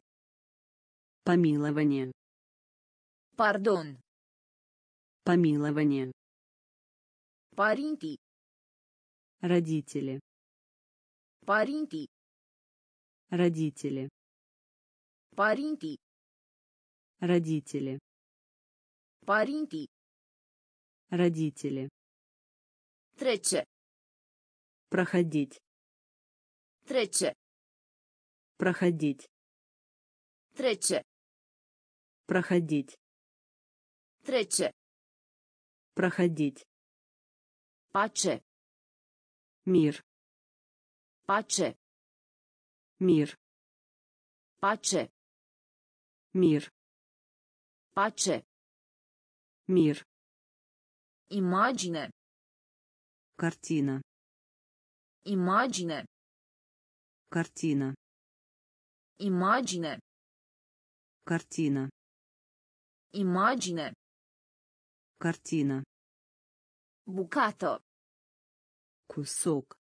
[SPEAKER 2] Помилование.
[SPEAKER 1] Pardon.
[SPEAKER 2] Помилование.
[SPEAKER 1] Părinții.
[SPEAKER 2] Родители.
[SPEAKER 1] Părinții.
[SPEAKER 2] Родители.
[SPEAKER 1] Părinții.
[SPEAKER 2] Родители.
[SPEAKER 1] Părinții.
[SPEAKER 2] Родители.
[SPEAKER 1] Trece.
[SPEAKER 2] Проходить.
[SPEAKER 1] Trece.
[SPEAKER 2] Проходить.
[SPEAKER 1] Trece.
[SPEAKER 2] Проходить.
[SPEAKER 1] Trece.
[SPEAKER 2] Проходить.
[SPEAKER 1] Pace.
[SPEAKER 2] Мир.
[SPEAKER 1] Pace.
[SPEAKER 2] Мир.
[SPEAKER 1] Pace.
[SPEAKER 2] Мир.
[SPEAKER 1] Pace.
[SPEAKER 2] Мир.
[SPEAKER 1] Imagine.
[SPEAKER 2] Картина.
[SPEAKER 1] Imagine.
[SPEAKER 2] Картина.
[SPEAKER 1] Imagine.
[SPEAKER 2] Картина.
[SPEAKER 1] Imagine.
[SPEAKER 2] Картина.
[SPEAKER 1] Bucată.
[SPEAKER 2] Кусок.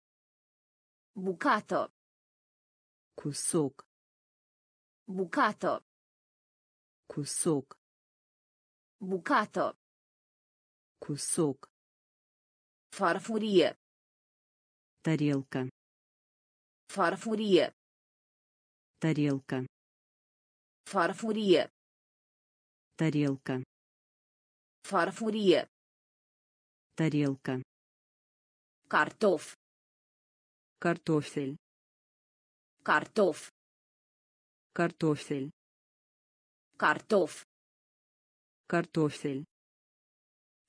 [SPEAKER 1] Bucată.
[SPEAKER 2] Кусок.
[SPEAKER 1] Bucată.
[SPEAKER 2] Кусок.
[SPEAKER 1] Bucată.
[SPEAKER 2] Кусок.
[SPEAKER 1] Farfurie.
[SPEAKER 2] Тарелка.
[SPEAKER 1] Farfurie.
[SPEAKER 2] Тарелка.
[SPEAKER 1] Farfurie.
[SPEAKER 2] Тарелка.
[SPEAKER 1] Farfurie.
[SPEAKER 2] Тарелка.
[SPEAKER 1] Cartof.
[SPEAKER 2] Картофель.
[SPEAKER 1] Cartof.
[SPEAKER 2] Картофель.
[SPEAKER 1] Cartof.
[SPEAKER 2] Картофель.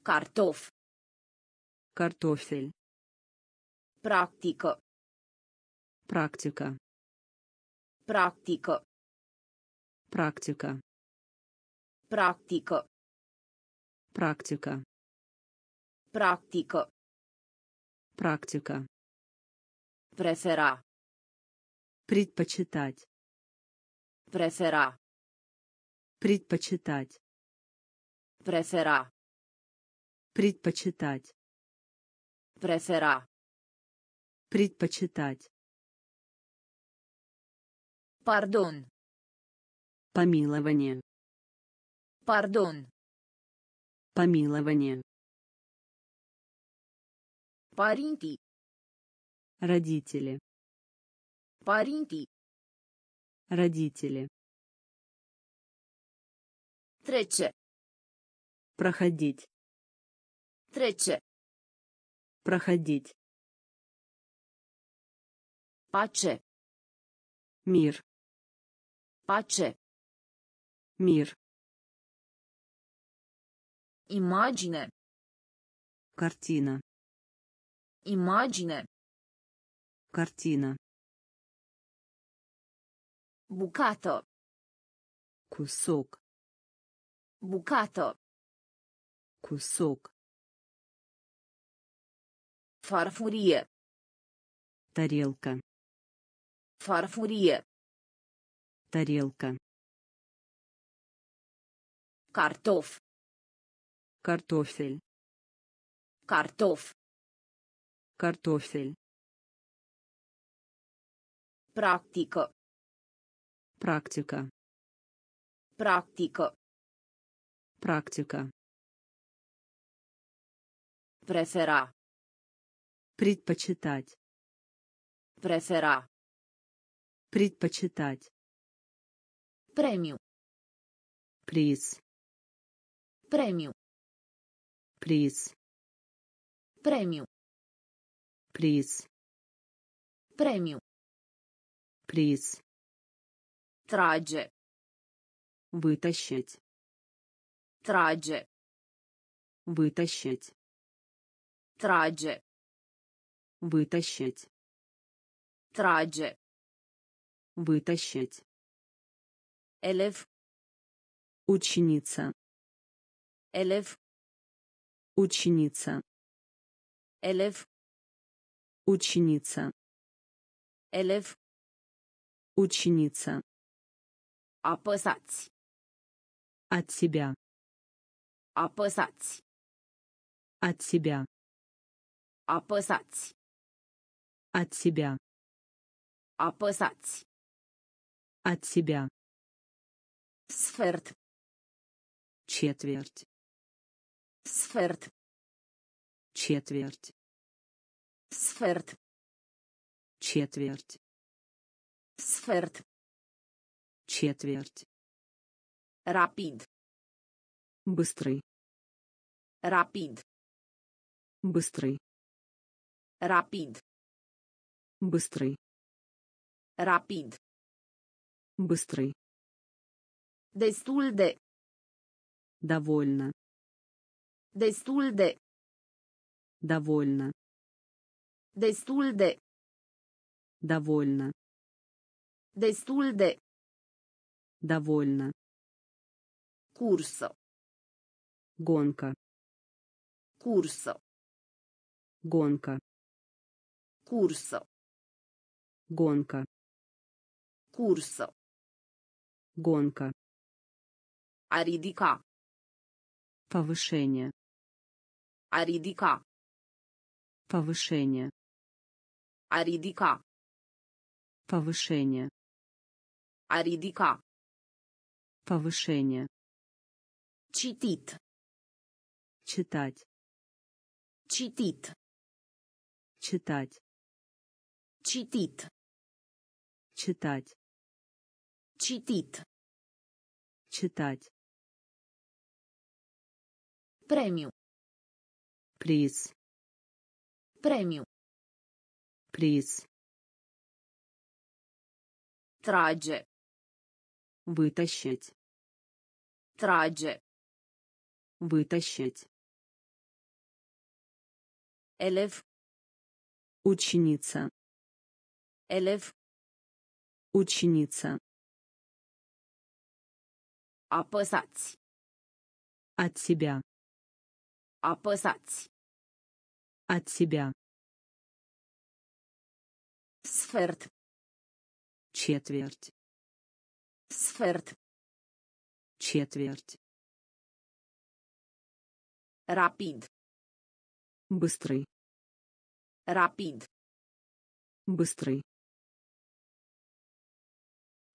[SPEAKER 1] Cartof.
[SPEAKER 2] Картофель.
[SPEAKER 1] Practică.
[SPEAKER 2] Практика.
[SPEAKER 1] Practică.
[SPEAKER 2] Практика.
[SPEAKER 1] Practică.
[SPEAKER 2] Практика.
[SPEAKER 1] Practică.
[SPEAKER 2] Практика.
[SPEAKER 1] Prefera.
[SPEAKER 2] Предпочитать.
[SPEAKER 1] Prefera.
[SPEAKER 2] Предпочитать.
[SPEAKER 1] Prefera.
[SPEAKER 2] Предпочитать.
[SPEAKER 1] Prefera.
[SPEAKER 2] Предпочитать.
[SPEAKER 1] Pardon.
[SPEAKER 2] Помилование.
[SPEAKER 1] Pardon.
[SPEAKER 2] Помилование.
[SPEAKER 1] Părinții.
[SPEAKER 2] Родители.
[SPEAKER 1] Părinții.
[SPEAKER 2] Родители.
[SPEAKER 1] Trece.
[SPEAKER 2] Проходить.
[SPEAKER 1] Trece.
[SPEAKER 2] Проходить.
[SPEAKER 1] Pace.
[SPEAKER 2] Мир.
[SPEAKER 1] Pace.
[SPEAKER 2] Мир.
[SPEAKER 1] Imagine.
[SPEAKER 2] Картина.
[SPEAKER 1] Imagine.
[SPEAKER 2] Картина.
[SPEAKER 1] Bucată.
[SPEAKER 2] Кусок.
[SPEAKER 1] Bucată.
[SPEAKER 2] Кусок.
[SPEAKER 1] Farfurie.
[SPEAKER 2] Тарелка.
[SPEAKER 1] Farfurie.
[SPEAKER 2] Тарелка.
[SPEAKER 1] Cartof.
[SPEAKER 2] Картофель.
[SPEAKER 1] Cartof.
[SPEAKER 2] Картофель.
[SPEAKER 1] Practică.
[SPEAKER 2] Практика.
[SPEAKER 1] Practică.
[SPEAKER 2] Практика.
[SPEAKER 1] Prefera.
[SPEAKER 2] Предпочитать.
[SPEAKER 1] Prefera.
[SPEAKER 2] Предпочитать.
[SPEAKER 1] Premiu.
[SPEAKER 2] Приз.
[SPEAKER 1] Premiu.
[SPEAKER 2] Приз.
[SPEAKER 1] Premiu.
[SPEAKER 2] Приз.
[SPEAKER 1] Premiu.
[SPEAKER 2] Приз.
[SPEAKER 1] Trage.
[SPEAKER 2] Вытащить.
[SPEAKER 1] Trage.
[SPEAKER 2] Вытащить.
[SPEAKER 1] Trage.
[SPEAKER 2] Вытащить.
[SPEAKER 1] Trage.
[SPEAKER 2] Вытащить.
[SPEAKER 1] Elev.
[SPEAKER 2] Ученица.
[SPEAKER 1] Elev.
[SPEAKER 2] Ученица.
[SPEAKER 1] Elev.
[SPEAKER 2] Ученица.
[SPEAKER 1] Elev.
[SPEAKER 2] Ученица.
[SPEAKER 1] Apăsați.
[SPEAKER 2] От себя.
[SPEAKER 1] Apăsați.
[SPEAKER 2] От себя.
[SPEAKER 1] Apăsați.
[SPEAKER 2] От себя.
[SPEAKER 1] Apăsați.
[SPEAKER 2] От себя.
[SPEAKER 1] Sfert.
[SPEAKER 2] Четверть.
[SPEAKER 1] Sfert.
[SPEAKER 2] Четверть.
[SPEAKER 1] Sfert.
[SPEAKER 2] Четверть.
[SPEAKER 1] Sfert.
[SPEAKER 2] Четверть.
[SPEAKER 1] Rapid.
[SPEAKER 2] Быстрый.
[SPEAKER 1] Rapid.
[SPEAKER 2] Быстрый.
[SPEAKER 1] Rapid.
[SPEAKER 2] Быстрый.
[SPEAKER 1] Rapid.
[SPEAKER 2] Быстрый.
[SPEAKER 1] Destul de.
[SPEAKER 2] Довольно.
[SPEAKER 1] Destul de.
[SPEAKER 2] Довольно.
[SPEAKER 1] Destul de.
[SPEAKER 2] Довольно.
[SPEAKER 1] Destul de.
[SPEAKER 2] Довольно.
[SPEAKER 1] Cursă.
[SPEAKER 2] Гонка.
[SPEAKER 1] Cursă.
[SPEAKER 2] Гонка.
[SPEAKER 1] Cursă.
[SPEAKER 2] Гонка.
[SPEAKER 1] Cursă.
[SPEAKER 2] Гонка.
[SPEAKER 1] Ridica.
[SPEAKER 2] Повышение.
[SPEAKER 1] Ridica.
[SPEAKER 2] Повышение.
[SPEAKER 1] Ridica.
[SPEAKER 2] Повышение.
[SPEAKER 1] Ridica.
[SPEAKER 2] Повышение.
[SPEAKER 1] Citit.
[SPEAKER 2] Читать.
[SPEAKER 1] Citit.
[SPEAKER 2] Читать.
[SPEAKER 1] Citit.
[SPEAKER 2] Читать.
[SPEAKER 1] Citit.
[SPEAKER 2] Читать.
[SPEAKER 1] Premiu.
[SPEAKER 2] Приз.
[SPEAKER 1] Premiu.
[SPEAKER 2] Приз.
[SPEAKER 1] Trage.
[SPEAKER 2] Вытащить.
[SPEAKER 1] Trage.
[SPEAKER 2] Вытащить.
[SPEAKER 1] Elev.
[SPEAKER 2] Ученица.
[SPEAKER 1] Elev.
[SPEAKER 2] Ученица.
[SPEAKER 1] Apăsați.
[SPEAKER 2] От себя.
[SPEAKER 1] Apăsați.
[SPEAKER 2] От себя.
[SPEAKER 1] Sfert.
[SPEAKER 2] Четверть.
[SPEAKER 1] Sfert.
[SPEAKER 2] Четверть.
[SPEAKER 1] Rapid.
[SPEAKER 2] Быстрый.
[SPEAKER 1] Rapid.
[SPEAKER 2] Быстрый.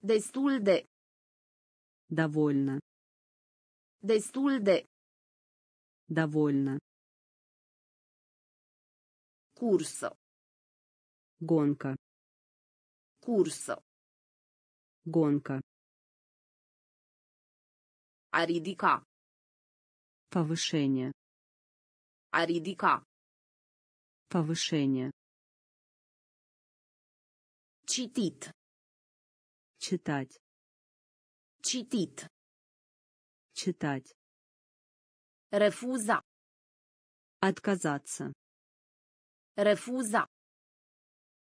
[SPEAKER 1] Destul de.
[SPEAKER 2] Довольно.
[SPEAKER 1] Destul de.
[SPEAKER 2] Довольно.
[SPEAKER 1] Cursă.
[SPEAKER 2] Гонка.
[SPEAKER 1] Cursă.
[SPEAKER 2] Гонка.
[SPEAKER 1] A ridica.
[SPEAKER 2] Повышение.
[SPEAKER 1] A ridica.
[SPEAKER 2] Повышение.
[SPEAKER 1] Citit.
[SPEAKER 2] Читать.
[SPEAKER 1] Citit.
[SPEAKER 2] Читать.
[SPEAKER 1] Refuza.
[SPEAKER 2] Отказаться.
[SPEAKER 1] Refuza.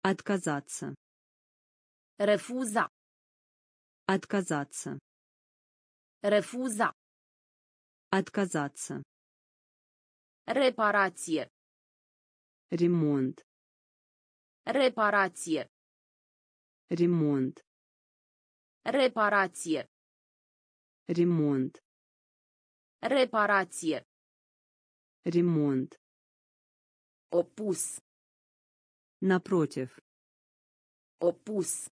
[SPEAKER 2] Отказаться.
[SPEAKER 1] Refuza.
[SPEAKER 2] Отказаться.
[SPEAKER 1] Refuza.
[SPEAKER 2] Отказаться.
[SPEAKER 1] Reparație.
[SPEAKER 2] Ремонт.
[SPEAKER 1] Reparație.
[SPEAKER 2] Ремонт.
[SPEAKER 1] Reparație.
[SPEAKER 2] Ремонт.
[SPEAKER 1] Reparație.
[SPEAKER 2] Ремонт.
[SPEAKER 1] Opus.
[SPEAKER 2] Напротив.
[SPEAKER 1] Opus.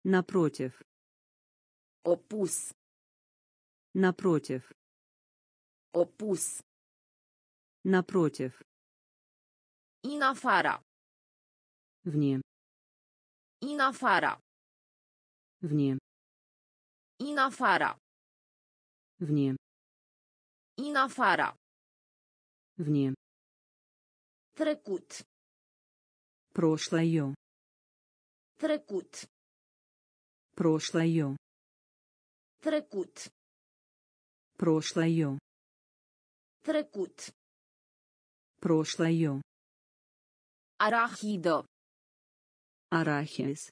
[SPEAKER 2] Напротив.
[SPEAKER 1] Opus.
[SPEAKER 2] Напротив.
[SPEAKER 1] Opus.
[SPEAKER 2] Напротив.
[SPEAKER 1] Afara.
[SPEAKER 2] Вне.
[SPEAKER 1] Afara.
[SPEAKER 2] Вне.
[SPEAKER 1] Afara.
[SPEAKER 2] Вне.
[SPEAKER 1] Afara.
[SPEAKER 2] Вне.
[SPEAKER 1] Trecut.
[SPEAKER 2] Прошлое.
[SPEAKER 1] Trecut.
[SPEAKER 2] Прошлое.
[SPEAKER 1] Trecut.
[SPEAKER 2] Прошлое.
[SPEAKER 1] Trecut.
[SPEAKER 2] Прошлое.
[SPEAKER 1] Arahidă.
[SPEAKER 2] Арахис.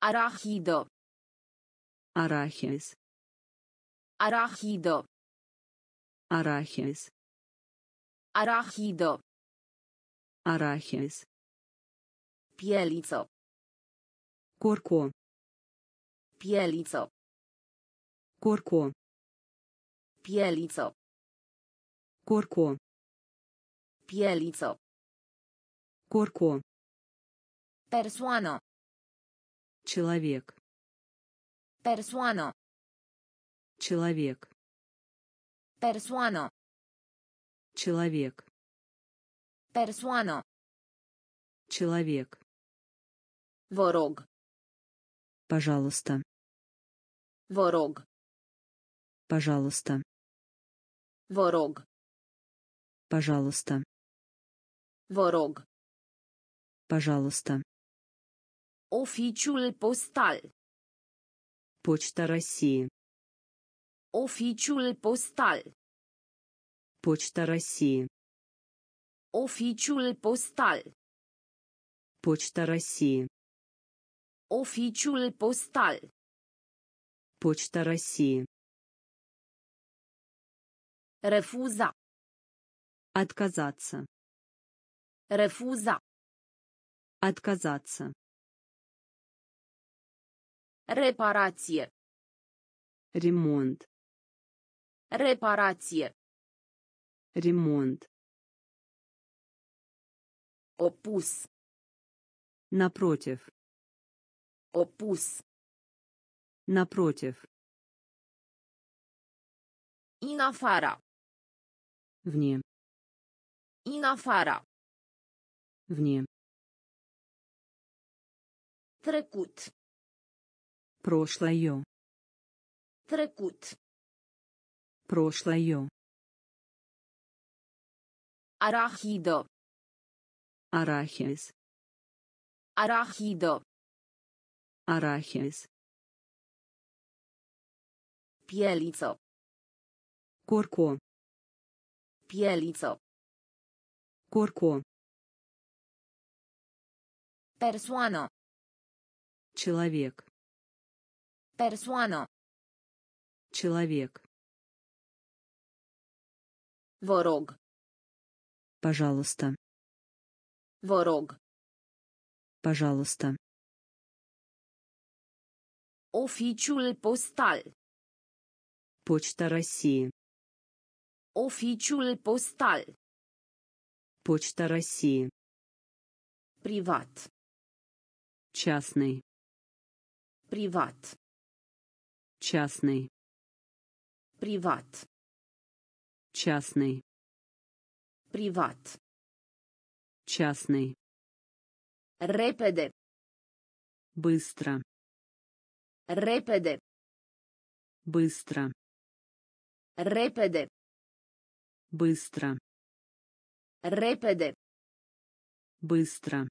[SPEAKER 1] Arahidă.
[SPEAKER 2] Арахис.
[SPEAKER 1] Arahidă.
[SPEAKER 2] Арахис.
[SPEAKER 1] Arahidă.
[SPEAKER 2] Арахис.
[SPEAKER 1] Pieliță.
[SPEAKER 2] Корко.
[SPEAKER 1] Pieliță.
[SPEAKER 2] Корко.
[SPEAKER 1] Pieliță.
[SPEAKER 2] Корко.
[SPEAKER 1] Pieliță.
[SPEAKER 2] Корко.
[SPEAKER 1] Persoană.
[SPEAKER 2] Человек.
[SPEAKER 1] Persoană.
[SPEAKER 2] Человек.
[SPEAKER 1] Persoană.
[SPEAKER 2] Человек.
[SPEAKER 1] Persoană.
[SPEAKER 2] Человек.
[SPEAKER 1] Rog.
[SPEAKER 2] Пожалуйста.
[SPEAKER 1] Rog.
[SPEAKER 2] Пожалуйста.
[SPEAKER 1] Rog.
[SPEAKER 2] Пожалуйста.
[SPEAKER 1] Rog.
[SPEAKER 2] Пожалуйста.
[SPEAKER 1] Oficiul postal.
[SPEAKER 2] Почта России.
[SPEAKER 1] Oficiul postal.
[SPEAKER 2] Почта России.
[SPEAKER 1] Oficiul postal.
[SPEAKER 2] Почта России.
[SPEAKER 1] Oficiul postal.
[SPEAKER 2] Почта России.
[SPEAKER 1] Refuza.
[SPEAKER 2] Отказаться.
[SPEAKER 1] Refuza.
[SPEAKER 2] Отказаться.
[SPEAKER 1] Reparație.
[SPEAKER 2] Ремонт.
[SPEAKER 1] Reparație.
[SPEAKER 2] Ремонт.
[SPEAKER 1] Opus.
[SPEAKER 2] Напротив.
[SPEAKER 1] Opus.
[SPEAKER 2] Напротив.
[SPEAKER 1] Afara.
[SPEAKER 2] Вне.
[SPEAKER 1] În afara.
[SPEAKER 2] Вне.
[SPEAKER 1] Trecut.
[SPEAKER 2] Прошлое.
[SPEAKER 1] Trecut.
[SPEAKER 2] Прошлое.
[SPEAKER 1] Arahidă.
[SPEAKER 2] Арахис.
[SPEAKER 1] Arahidă.
[SPEAKER 2] Арахис.
[SPEAKER 1] Pieliță.
[SPEAKER 2] Корко.
[SPEAKER 1] Pieliță.
[SPEAKER 2] Корко.
[SPEAKER 1] Persoană.
[SPEAKER 2] Человек.
[SPEAKER 1] Persoană.
[SPEAKER 2] Человек.
[SPEAKER 1] Rog.
[SPEAKER 2] Пожалуйста.
[SPEAKER 1] Rog.
[SPEAKER 2] Пожалуйста.
[SPEAKER 1] Oficiul postal.
[SPEAKER 2] Почта России.
[SPEAKER 1] Oficiul postal.
[SPEAKER 2] Почта России.
[SPEAKER 1] Privat.
[SPEAKER 2] Частный.
[SPEAKER 1] Privat.
[SPEAKER 2] Частный.
[SPEAKER 1] Privat.
[SPEAKER 2] Частный.
[SPEAKER 1] Privat.
[SPEAKER 2] Частный.
[SPEAKER 1] Repede.
[SPEAKER 2] Быстро.
[SPEAKER 1] Repede.
[SPEAKER 2] Быстро.
[SPEAKER 1] Repede.
[SPEAKER 2] Быстро.
[SPEAKER 1] Repede.
[SPEAKER 2] Быстро.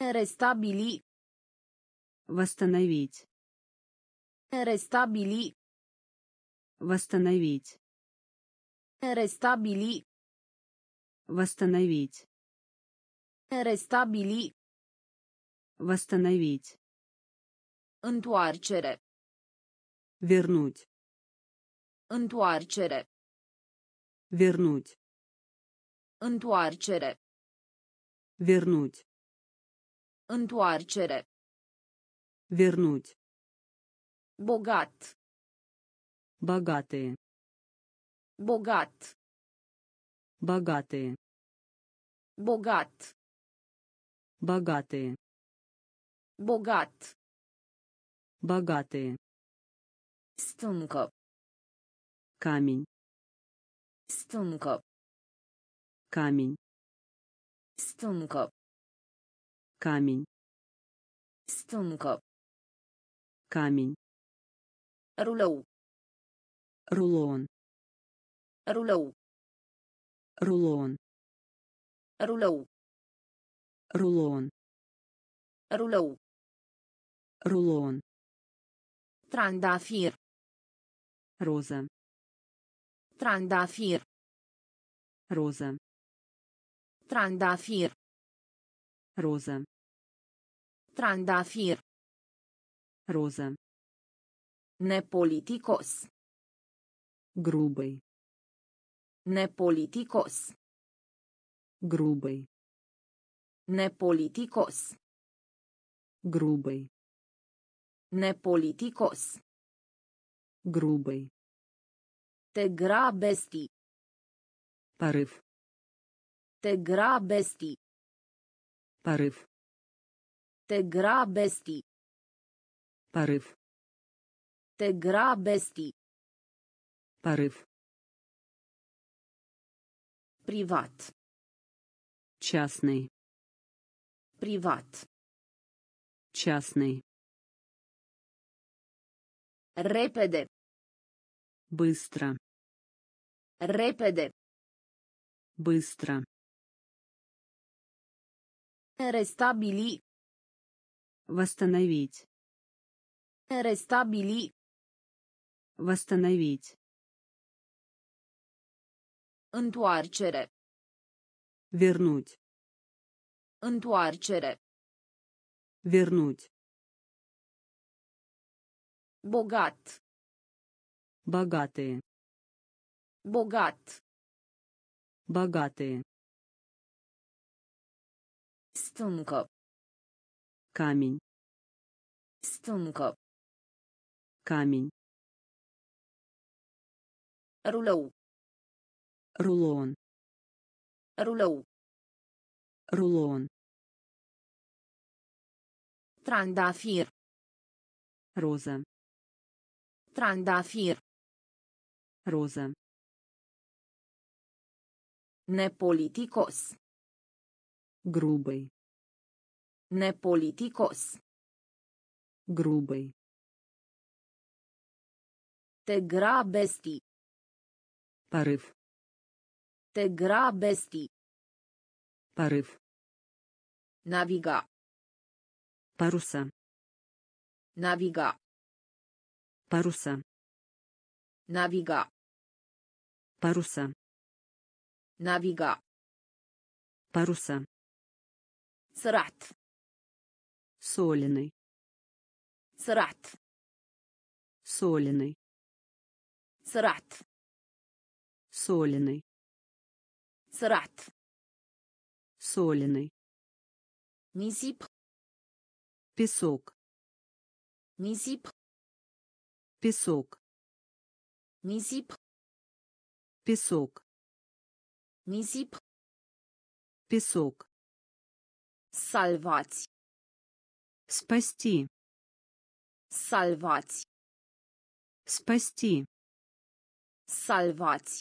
[SPEAKER 1] Restabili.
[SPEAKER 2] Восстановить.
[SPEAKER 1] Restabili.
[SPEAKER 2] Восстановить.
[SPEAKER 1] Restabili.
[SPEAKER 2] Восстановить.
[SPEAKER 1] Restabili.
[SPEAKER 2] Восстановить.
[SPEAKER 1] Întoarcere.
[SPEAKER 2] Вернуть.
[SPEAKER 1] Întoarcere.
[SPEAKER 2] Вернуть.
[SPEAKER 1] Întoarcere.
[SPEAKER 2] Вернуть.
[SPEAKER 1] Întoarcere.
[SPEAKER 2] Вернуть.
[SPEAKER 1] Bogat.
[SPEAKER 2] Богатые.
[SPEAKER 1] Bogat.
[SPEAKER 2] Богатые.
[SPEAKER 1] Bogat.
[SPEAKER 2] Богатые.
[SPEAKER 1] Bogat.
[SPEAKER 2] Богатые.
[SPEAKER 1] Stâncă.
[SPEAKER 2] Камень.
[SPEAKER 1] Stâncă.
[SPEAKER 2] Камень.
[SPEAKER 1] Stâncă.
[SPEAKER 2] Камень.
[SPEAKER 1] Stâncă.
[SPEAKER 2] Камень.
[SPEAKER 1] Rulou.
[SPEAKER 2] Рулон.
[SPEAKER 1] Rulou.
[SPEAKER 2] Рулон.
[SPEAKER 1] Rulou.
[SPEAKER 2] Рулон.
[SPEAKER 1] Rulou.
[SPEAKER 2] Рулон.
[SPEAKER 1] Trandafir.
[SPEAKER 2] Роза.
[SPEAKER 1] Trandafir.
[SPEAKER 2] Роза.
[SPEAKER 1] Trandafir.
[SPEAKER 2] Роза.
[SPEAKER 1] Trandafir.
[SPEAKER 2] Роза.
[SPEAKER 1] Nepoliticos.
[SPEAKER 2] Грубый.
[SPEAKER 1] Nepoliticos.
[SPEAKER 2] Грубый.
[SPEAKER 1] Nepoliticos.
[SPEAKER 2] Грубый.
[SPEAKER 1] Nepoliticos.
[SPEAKER 2] Грубый.
[SPEAKER 1] Te grabesti.
[SPEAKER 2] Порыв.
[SPEAKER 1] Te grabesti.
[SPEAKER 2] Порыв.
[SPEAKER 1] Te grabesti.
[SPEAKER 2] Порыв.
[SPEAKER 1] Te grabesti.
[SPEAKER 2] Порыв.
[SPEAKER 1] Privat.
[SPEAKER 2] Частный.
[SPEAKER 1] Privat.
[SPEAKER 2] Частный.
[SPEAKER 1] Repede.
[SPEAKER 2] Быстро.
[SPEAKER 1] Repede.
[SPEAKER 2] Быстро.
[SPEAKER 1] Restabili.
[SPEAKER 2] Восстановить.
[SPEAKER 1] Restabili.
[SPEAKER 2] Восстановить.
[SPEAKER 1] Întoarcere.
[SPEAKER 2] Вернуть.
[SPEAKER 1] Întoarcere.
[SPEAKER 2] Вернуть.
[SPEAKER 1] Bogat.
[SPEAKER 2] Богатые.
[SPEAKER 1] Bogat.
[SPEAKER 2] Богатые.
[SPEAKER 1] Stâncă.
[SPEAKER 2] Камень.
[SPEAKER 1] Stâncă.
[SPEAKER 2] Камень.
[SPEAKER 1] Rulou.
[SPEAKER 2] Рулон.
[SPEAKER 1] Rulou.
[SPEAKER 2] Рулон.
[SPEAKER 1] Trandafir.
[SPEAKER 2] Роза.
[SPEAKER 1] Trandafir.
[SPEAKER 2] Роза.
[SPEAKER 1] Nepoliticos.
[SPEAKER 2] Грубый.
[SPEAKER 1] Nepoliticos.
[SPEAKER 2] Грубый.
[SPEAKER 1] Te grabesti.
[SPEAKER 2] Порыв.
[SPEAKER 1] Te grabesti.
[SPEAKER 2] Порыв.
[SPEAKER 1] Naviga.
[SPEAKER 2] Паруса.
[SPEAKER 1] Naviga.
[SPEAKER 2] Паруса.
[SPEAKER 1] Naviga.
[SPEAKER 2] Паруса.
[SPEAKER 1] Навига.
[SPEAKER 2] Паруса.
[SPEAKER 1] Срат.
[SPEAKER 2] Соленый.
[SPEAKER 1] Срат.
[SPEAKER 2] Соленый.
[SPEAKER 1] Срат.
[SPEAKER 2] Соленый.
[SPEAKER 1] Срат.
[SPEAKER 2] Соленый.
[SPEAKER 1] Низип.
[SPEAKER 2] Песок.
[SPEAKER 1] Низип.
[SPEAKER 2] Песок.
[SPEAKER 1] Низип.
[SPEAKER 2] Песок.
[SPEAKER 1] Nisip.
[SPEAKER 2] Песок.
[SPEAKER 1] Salvați.
[SPEAKER 2] Спасти.
[SPEAKER 1] Salvați.
[SPEAKER 2] Спасти.
[SPEAKER 1] Salvați.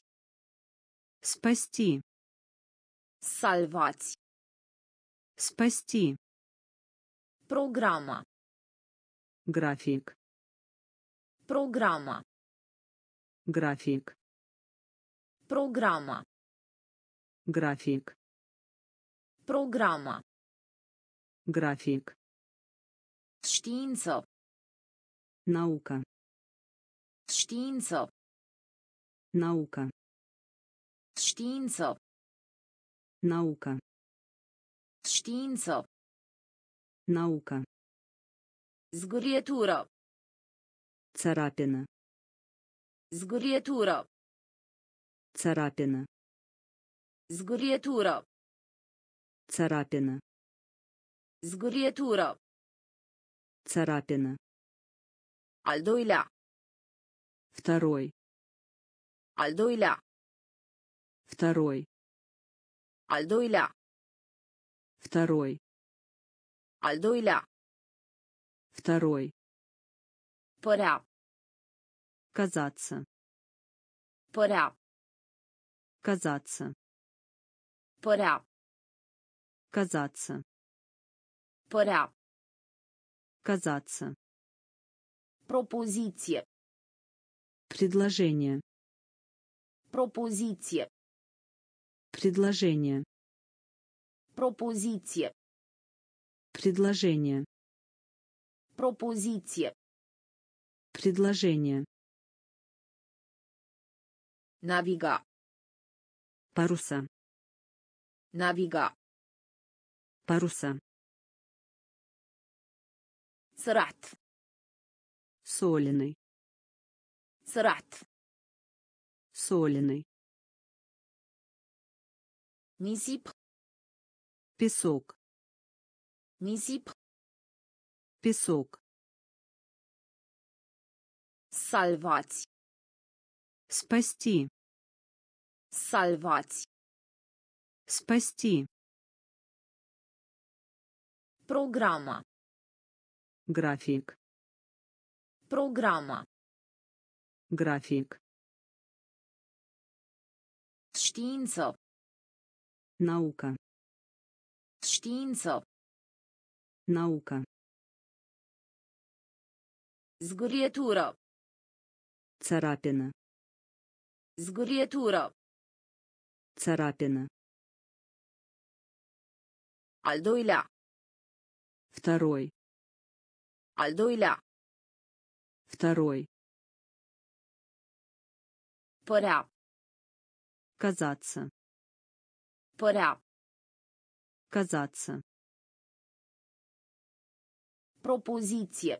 [SPEAKER 2] Спасти.
[SPEAKER 1] Salvați.
[SPEAKER 2] Спасти.
[SPEAKER 1] Programa.
[SPEAKER 2] График.
[SPEAKER 1] Programa.
[SPEAKER 2] График.
[SPEAKER 1] Programa.
[SPEAKER 2] График.
[SPEAKER 1] Programa.
[SPEAKER 2] График.
[SPEAKER 1] Știință.
[SPEAKER 2] Наука.
[SPEAKER 1] Știință.
[SPEAKER 2] Наука.
[SPEAKER 1] Știință.
[SPEAKER 2] Наука.
[SPEAKER 1] Știință.
[SPEAKER 2] Наука.
[SPEAKER 1] Zgârietură.
[SPEAKER 2] Царапина.
[SPEAKER 1] Zgârietură.
[SPEAKER 2] Царапина.
[SPEAKER 1] Zgârietură.
[SPEAKER 2] Царапина.
[SPEAKER 1] Zgârietură.
[SPEAKER 2] Царапина.
[SPEAKER 1] Al doilea.
[SPEAKER 2] Второй.
[SPEAKER 1] Al doilea.
[SPEAKER 2] Второй.
[SPEAKER 1] Al doilea.
[SPEAKER 2] Второй.
[SPEAKER 1] Al doilea.
[SPEAKER 2] Второй.
[SPEAKER 1] Părea.
[SPEAKER 2] Казаться.
[SPEAKER 1] Părea.
[SPEAKER 2] Казаться.
[SPEAKER 1] Părea.
[SPEAKER 2] Казаться.
[SPEAKER 1] Părea.
[SPEAKER 2] Казаться.
[SPEAKER 1] Propoziție.
[SPEAKER 2] Предложение.
[SPEAKER 1] Propoziție.
[SPEAKER 2] Предложение.
[SPEAKER 1] Propoziție.
[SPEAKER 2] Предложение.
[SPEAKER 1] Propoziție.
[SPEAKER 2] Предложение.
[SPEAKER 1] Naviga.
[SPEAKER 2] Паруса.
[SPEAKER 1] Naviga.
[SPEAKER 2] Паруса.
[SPEAKER 1] Срат.
[SPEAKER 2] Соленый.
[SPEAKER 1] Срат.
[SPEAKER 2] Соленый.
[SPEAKER 1] Nisip.
[SPEAKER 2] Песок.
[SPEAKER 1] Nisip.
[SPEAKER 2] Песок.
[SPEAKER 1] Salvați.
[SPEAKER 2] Спасти.
[SPEAKER 1] Salvați.
[SPEAKER 2] Спасти.
[SPEAKER 1] Programa.
[SPEAKER 2] График.
[SPEAKER 1] Programa.
[SPEAKER 2] График.
[SPEAKER 1] Știință.
[SPEAKER 2] Наука.
[SPEAKER 1] Știință.
[SPEAKER 2] Наука.
[SPEAKER 1] Zgârietură.
[SPEAKER 2] Царапина.
[SPEAKER 1] Zgârietură.
[SPEAKER 2] Царапина.
[SPEAKER 1] Al doilea.
[SPEAKER 2] Второй.
[SPEAKER 1] Al doilea.
[SPEAKER 2] Второй.
[SPEAKER 1] Părea.
[SPEAKER 2] Казаться.
[SPEAKER 1] Părea.
[SPEAKER 2] Казаться.
[SPEAKER 1] Propoziție.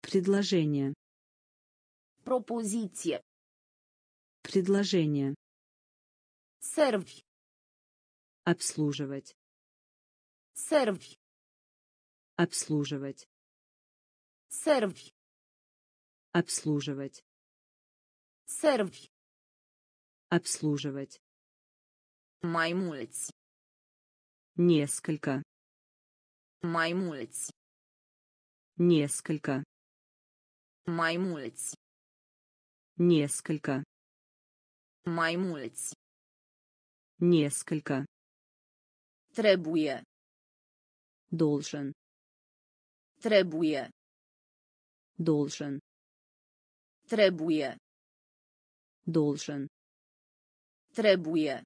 [SPEAKER 2] Предложение.
[SPEAKER 1] Propoziție.
[SPEAKER 2] Предложение.
[SPEAKER 1] Servi.
[SPEAKER 2] Обслуживать.
[SPEAKER 1] Servi.
[SPEAKER 2] Обслуживать.
[SPEAKER 1] Servi.
[SPEAKER 2] Обслуживать.
[SPEAKER 1] Servi.
[SPEAKER 2] Обслуживать.
[SPEAKER 1] Mulți.
[SPEAKER 2] Несколько.
[SPEAKER 1] Mulți.
[SPEAKER 2] Несколько.
[SPEAKER 1] Mulți.
[SPEAKER 2] Несколько.
[SPEAKER 1] Mulți.
[SPEAKER 2] Несколько.
[SPEAKER 1] Trebuie.
[SPEAKER 2] Должен.
[SPEAKER 1] Trebuie.
[SPEAKER 2] Должен.
[SPEAKER 1] Trebuie.
[SPEAKER 2] Должен.
[SPEAKER 1] Trebuie.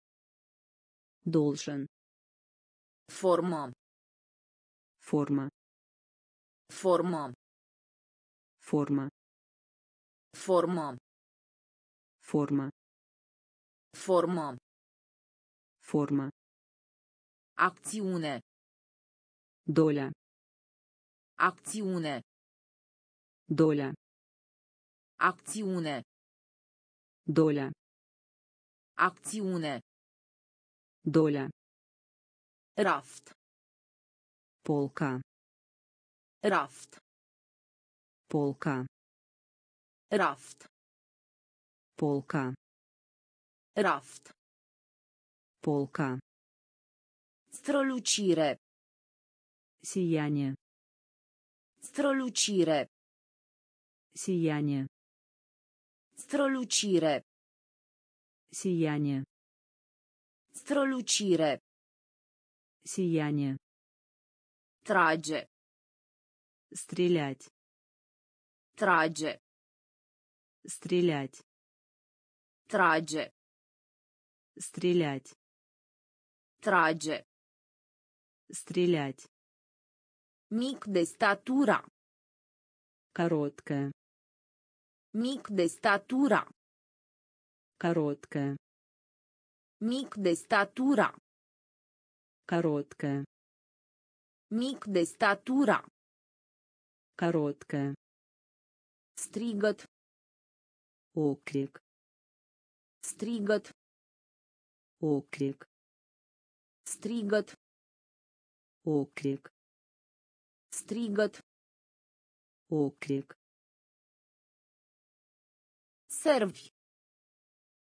[SPEAKER 2] Должен.
[SPEAKER 1] Formăm.
[SPEAKER 2] Форма.
[SPEAKER 1] Formăm.
[SPEAKER 2] Форма.
[SPEAKER 1] Formăm.
[SPEAKER 2] Форма.
[SPEAKER 1] Formă.
[SPEAKER 2] Форма.
[SPEAKER 1] Acțiune.
[SPEAKER 2] Доля.
[SPEAKER 1] Acțiune.
[SPEAKER 2] Доля.
[SPEAKER 1] Acțiune.
[SPEAKER 2] Доля.
[SPEAKER 1] Acțiune.
[SPEAKER 2] Доля.
[SPEAKER 1] Raft.
[SPEAKER 2] Полка.
[SPEAKER 1] Raft.
[SPEAKER 2] Полка.
[SPEAKER 1] Raft.
[SPEAKER 2] Полка.
[SPEAKER 1] Raft.
[SPEAKER 2] Полка.
[SPEAKER 1] Strălucire.
[SPEAKER 2] Сияние.
[SPEAKER 1] Strălucire.
[SPEAKER 2] Сияние.
[SPEAKER 1] Strălucire.
[SPEAKER 2] Сияние.
[SPEAKER 1] Strălucire.
[SPEAKER 2] Сияние.
[SPEAKER 1] Trage.
[SPEAKER 2] Стрелять.
[SPEAKER 1] Trage.
[SPEAKER 2] Стрелять.
[SPEAKER 1] Trage.
[SPEAKER 2] Стрелять.
[SPEAKER 1] Trage.
[SPEAKER 2] Стрелять.
[SPEAKER 1] Mic de statura.
[SPEAKER 2] Короткая.
[SPEAKER 1] Mic de statura.
[SPEAKER 2] Короткая.
[SPEAKER 1] Mic de statura.
[SPEAKER 2] Короткая.
[SPEAKER 1] Mic de statura.
[SPEAKER 2] Короткая.
[SPEAKER 1] Strigăt.
[SPEAKER 2] Оклик.
[SPEAKER 1] Strigăt.
[SPEAKER 2] Оклик.
[SPEAKER 1] Strigăt.
[SPEAKER 2] Оклик.
[SPEAKER 1] Strigăt.
[SPEAKER 2] Оклик.
[SPEAKER 1] Servi.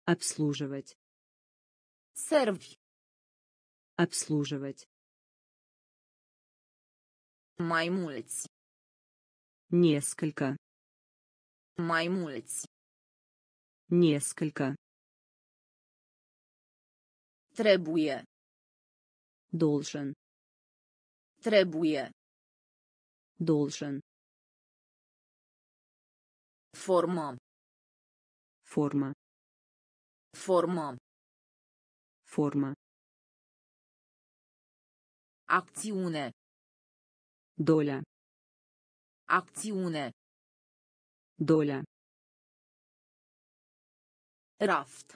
[SPEAKER 2] Обслуживать.
[SPEAKER 1] Servi.
[SPEAKER 2] Обслуживать.
[SPEAKER 1] Mulți.
[SPEAKER 2] Несколько.
[SPEAKER 1] Mulți.
[SPEAKER 2] Несколько.
[SPEAKER 1] Trebuie.
[SPEAKER 2] Должен.
[SPEAKER 1] Trebuie.
[SPEAKER 2] Должен.
[SPEAKER 1] Formă.
[SPEAKER 2] Форма.
[SPEAKER 1] Formă.
[SPEAKER 2] Форма.
[SPEAKER 1] Acțiune.
[SPEAKER 2] Доля.
[SPEAKER 1] Acțiune.
[SPEAKER 2] Доля.
[SPEAKER 1] Raft.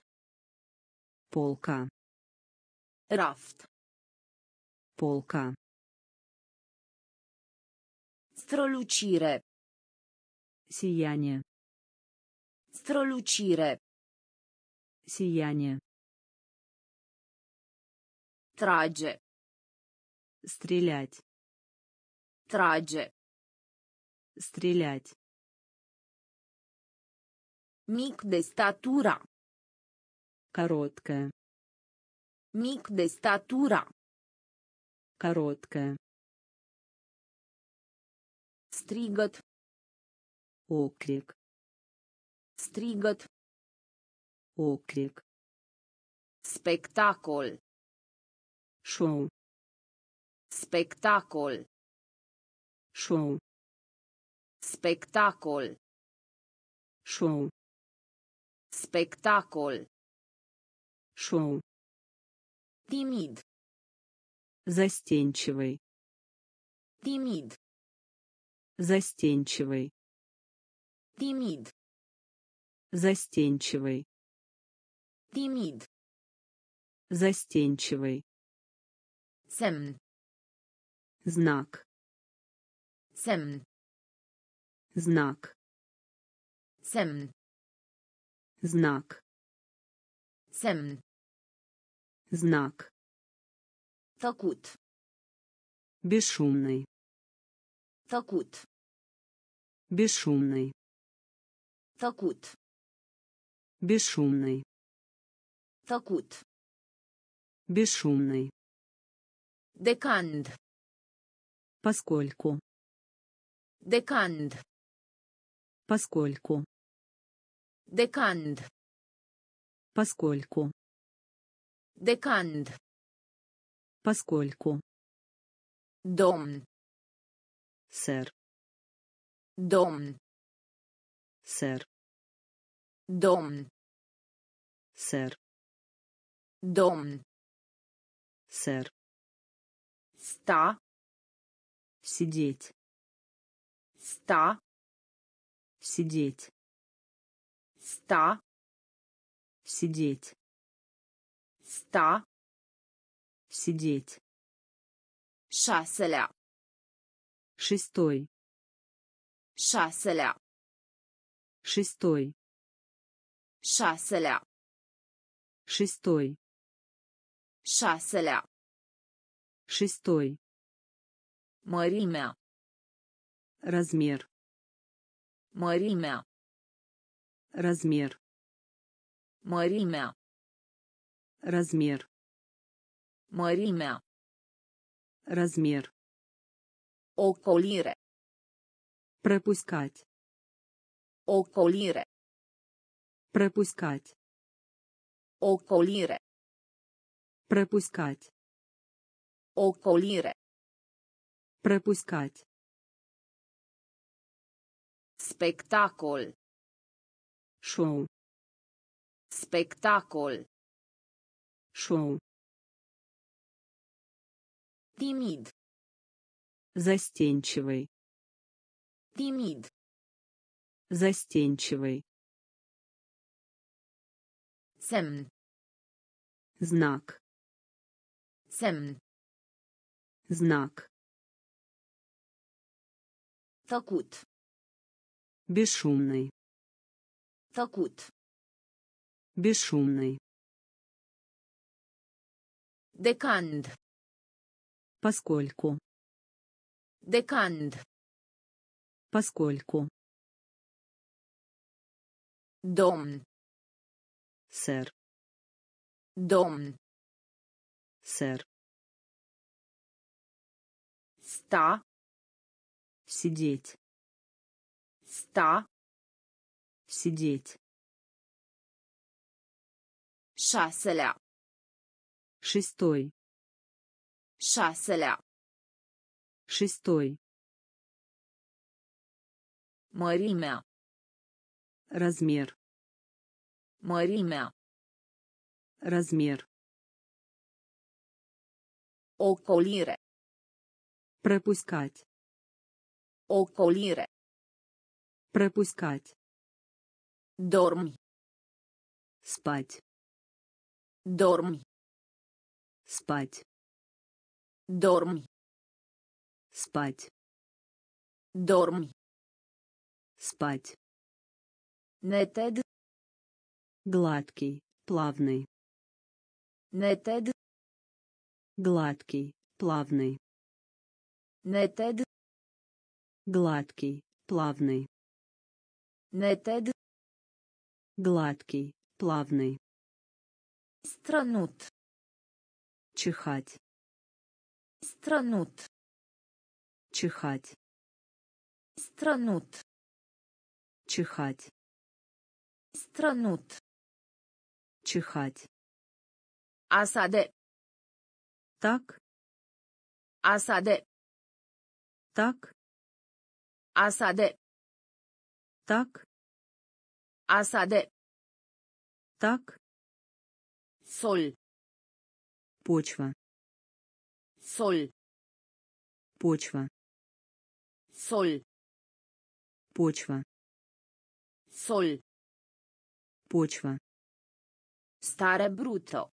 [SPEAKER 2] Полка.
[SPEAKER 1] Raft.
[SPEAKER 2] Полка.
[SPEAKER 1] Strălucire.
[SPEAKER 2] Сияние.
[SPEAKER 1] Strălucire.
[SPEAKER 2] Сияние.
[SPEAKER 1] Trage.
[SPEAKER 2] Стрелять.
[SPEAKER 1] Trage.
[SPEAKER 2] Стрелять.
[SPEAKER 1] Mic de statura.
[SPEAKER 2] Короткая.
[SPEAKER 1] Mic de statura.
[SPEAKER 2] Короткая.
[SPEAKER 1] Strigăt.
[SPEAKER 2] Оклик.
[SPEAKER 1] Strigăt.
[SPEAKER 2] Оклик.
[SPEAKER 1] Spectacol.
[SPEAKER 2] Шоу.
[SPEAKER 1] Spectacol.
[SPEAKER 2] Шоу.
[SPEAKER 1] Spectacol.
[SPEAKER 2] Шоу.
[SPEAKER 1] Spectacol.
[SPEAKER 2] Шоу.
[SPEAKER 1] Timid.
[SPEAKER 2] Застенчивый.
[SPEAKER 1] Timid.
[SPEAKER 2] Застенчивый.
[SPEAKER 1] Timid.
[SPEAKER 2] Застенчивый.
[SPEAKER 1] Timid.
[SPEAKER 2] Застенчивый.
[SPEAKER 1] Semn.
[SPEAKER 2] Знак.
[SPEAKER 1] Semn.
[SPEAKER 2] Знак.
[SPEAKER 1] Semn.
[SPEAKER 2] Знак.
[SPEAKER 1] Semn.
[SPEAKER 2] Знак.
[SPEAKER 1] Tăcut.
[SPEAKER 2] Бесшумный.
[SPEAKER 1] Tăcut.
[SPEAKER 2] Бесшумный.
[SPEAKER 1] Tăcut.
[SPEAKER 2] Бесшумный.
[SPEAKER 1] Tăcut.
[SPEAKER 2] Бесшумный.
[SPEAKER 1] Decand.
[SPEAKER 2] Поскольку.
[SPEAKER 1] Decand.
[SPEAKER 2] Поскольку.
[SPEAKER 1] Decand.
[SPEAKER 2] Поскольку.
[SPEAKER 1] Decand.
[SPEAKER 2] Поскольку.
[SPEAKER 1] Domn.
[SPEAKER 2] Сэр.
[SPEAKER 1] Domn.
[SPEAKER 2] Сэр.
[SPEAKER 1] Domn.
[SPEAKER 2] Сэр.
[SPEAKER 1] Domn.
[SPEAKER 2] Сэр.
[SPEAKER 1] Sta.
[SPEAKER 2] Сидеть.
[SPEAKER 1] Sta.
[SPEAKER 2] Сидеть.
[SPEAKER 1] Sta.
[SPEAKER 2] Сидеть.
[SPEAKER 1] Sta.
[SPEAKER 2] Сидеть.
[SPEAKER 1] Șaselea.
[SPEAKER 2] Шестой.
[SPEAKER 1] Șaselea.
[SPEAKER 2] Шестой.
[SPEAKER 1] Șaselea.
[SPEAKER 2] Шестой.
[SPEAKER 1] Șaselea.
[SPEAKER 2] Шестой.
[SPEAKER 1] Mărimea.
[SPEAKER 2] Размер.
[SPEAKER 1] Mărimea.
[SPEAKER 2] Размер.
[SPEAKER 1] Mărimea.
[SPEAKER 2] Размер.
[SPEAKER 1] Mărimea.
[SPEAKER 2] Размер.
[SPEAKER 1] Ocolire.
[SPEAKER 2] Пропускать.
[SPEAKER 1] Ocolire.
[SPEAKER 2] Пропускать.
[SPEAKER 1] Ocolire.
[SPEAKER 2] Пропускать.
[SPEAKER 1] Ocolire.
[SPEAKER 2] Пропускать.
[SPEAKER 1] Spectacol.
[SPEAKER 2] Шоу.
[SPEAKER 1] Spectacol.
[SPEAKER 2] Шоу.
[SPEAKER 1] Timid.
[SPEAKER 2] Застенчивый.
[SPEAKER 1] Timid.
[SPEAKER 2] Застенчивый.
[SPEAKER 1] Semn.
[SPEAKER 2] Знак.
[SPEAKER 1] Semn.
[SPEAKER 2] Знак.
[SPEAKER 1] Tăcut.
[SPEAKER 2] Бесшумный.
[SPEAKER 1] Tăcut.
[SPEAKER 2] Бесшумный.
[SPEAKER 1] Decand.
[SPEAKER 2] Поскольку.
[SPEAKER 1] Decand.
[SPEAKER 2] Поскольку.
[SPEAKER 1] Domn.
[SPEAKER 2] Сэр.
[SPEAKER 1] Domn.
[SPEAKER 2] Сэр.
[SPEAKER 1] Sta.
[SPEAKER 2] Сидеть.
[SPEAKER 1] Sta.
[SPEAKER 2] Сидеть.
[SPEAKER 1] Șaselea.
[SPEAKER 2] Шестой.
[SPEAKER 1] Șaselea.
[SPEAKER 2] Шестой.
[SPEAKER 1] Mărimea.
[SPEAKER 2] Размер.
[SPEAKER 1] Mărimea.
[SPEAKER 2] Размер.
[SPEAKER 1] Ocolire.
[SPEAKER 2] Пропускать.
[SPEAKER 1] Ocolire.
[SPEAKER 2] Пропускать.
[SPEAKER 1] Dormi.
[SPEAKER 2] Спать.
[SPEAKER 1] Dormi.
[SPEAKER 2] Спать.
[SPEAKER 1] Dormi.
[SPEAKER 2] Спать.
[SPEAKER 1] Dormi.
[SPEAKER 2] Спать.
[SPEAKER 1] Neted.
[SPEAKER 2] Гладкий. Плавный.
[SPEAKER 1] Neted.
[SPEAKER 2] Гладкий. Плавный.
[SPEAKER 1] Neted.
[SPEAKER 2] Гладкий. Плавный.
[SPEAKER 1] Neted.
[SPEAKER 2] Гладкий. Плавный.
[SPEAKER 1] Strănut.
[SPEAKER 2] Чихать.
[SPEAKER 1] Strănut.
[SPEAKER 2] Чихать.
[SPEAKER 1] Strănut.
[SPEAKER 2] Чихать.
[SPEAKER 1] Strănut.
[SPEAKER 2] Чихать.
[SPEAKER 1] De.
[SPEAKER 2] Так.
[SPEAKER 1] De.
[SPEAKER 2] Так.
[SPEAKER 1] De.
[SPEAKER 2] Так.
[SPEAKER 1] De.
[SPEAKER 2] Так.
[SPEAKER 1] Sol.
[SPEAKER 2] Почва.
[SPEAKER 1] Sol.
[SPEAKER 2] Почва.
[SPEAKER 1] Sol.
[SPEAKER 2] Почва.
[SPEAKER 1] Sol.
[SPEAKER 2] Почва.
[SPEAKER 1] Stare bruto.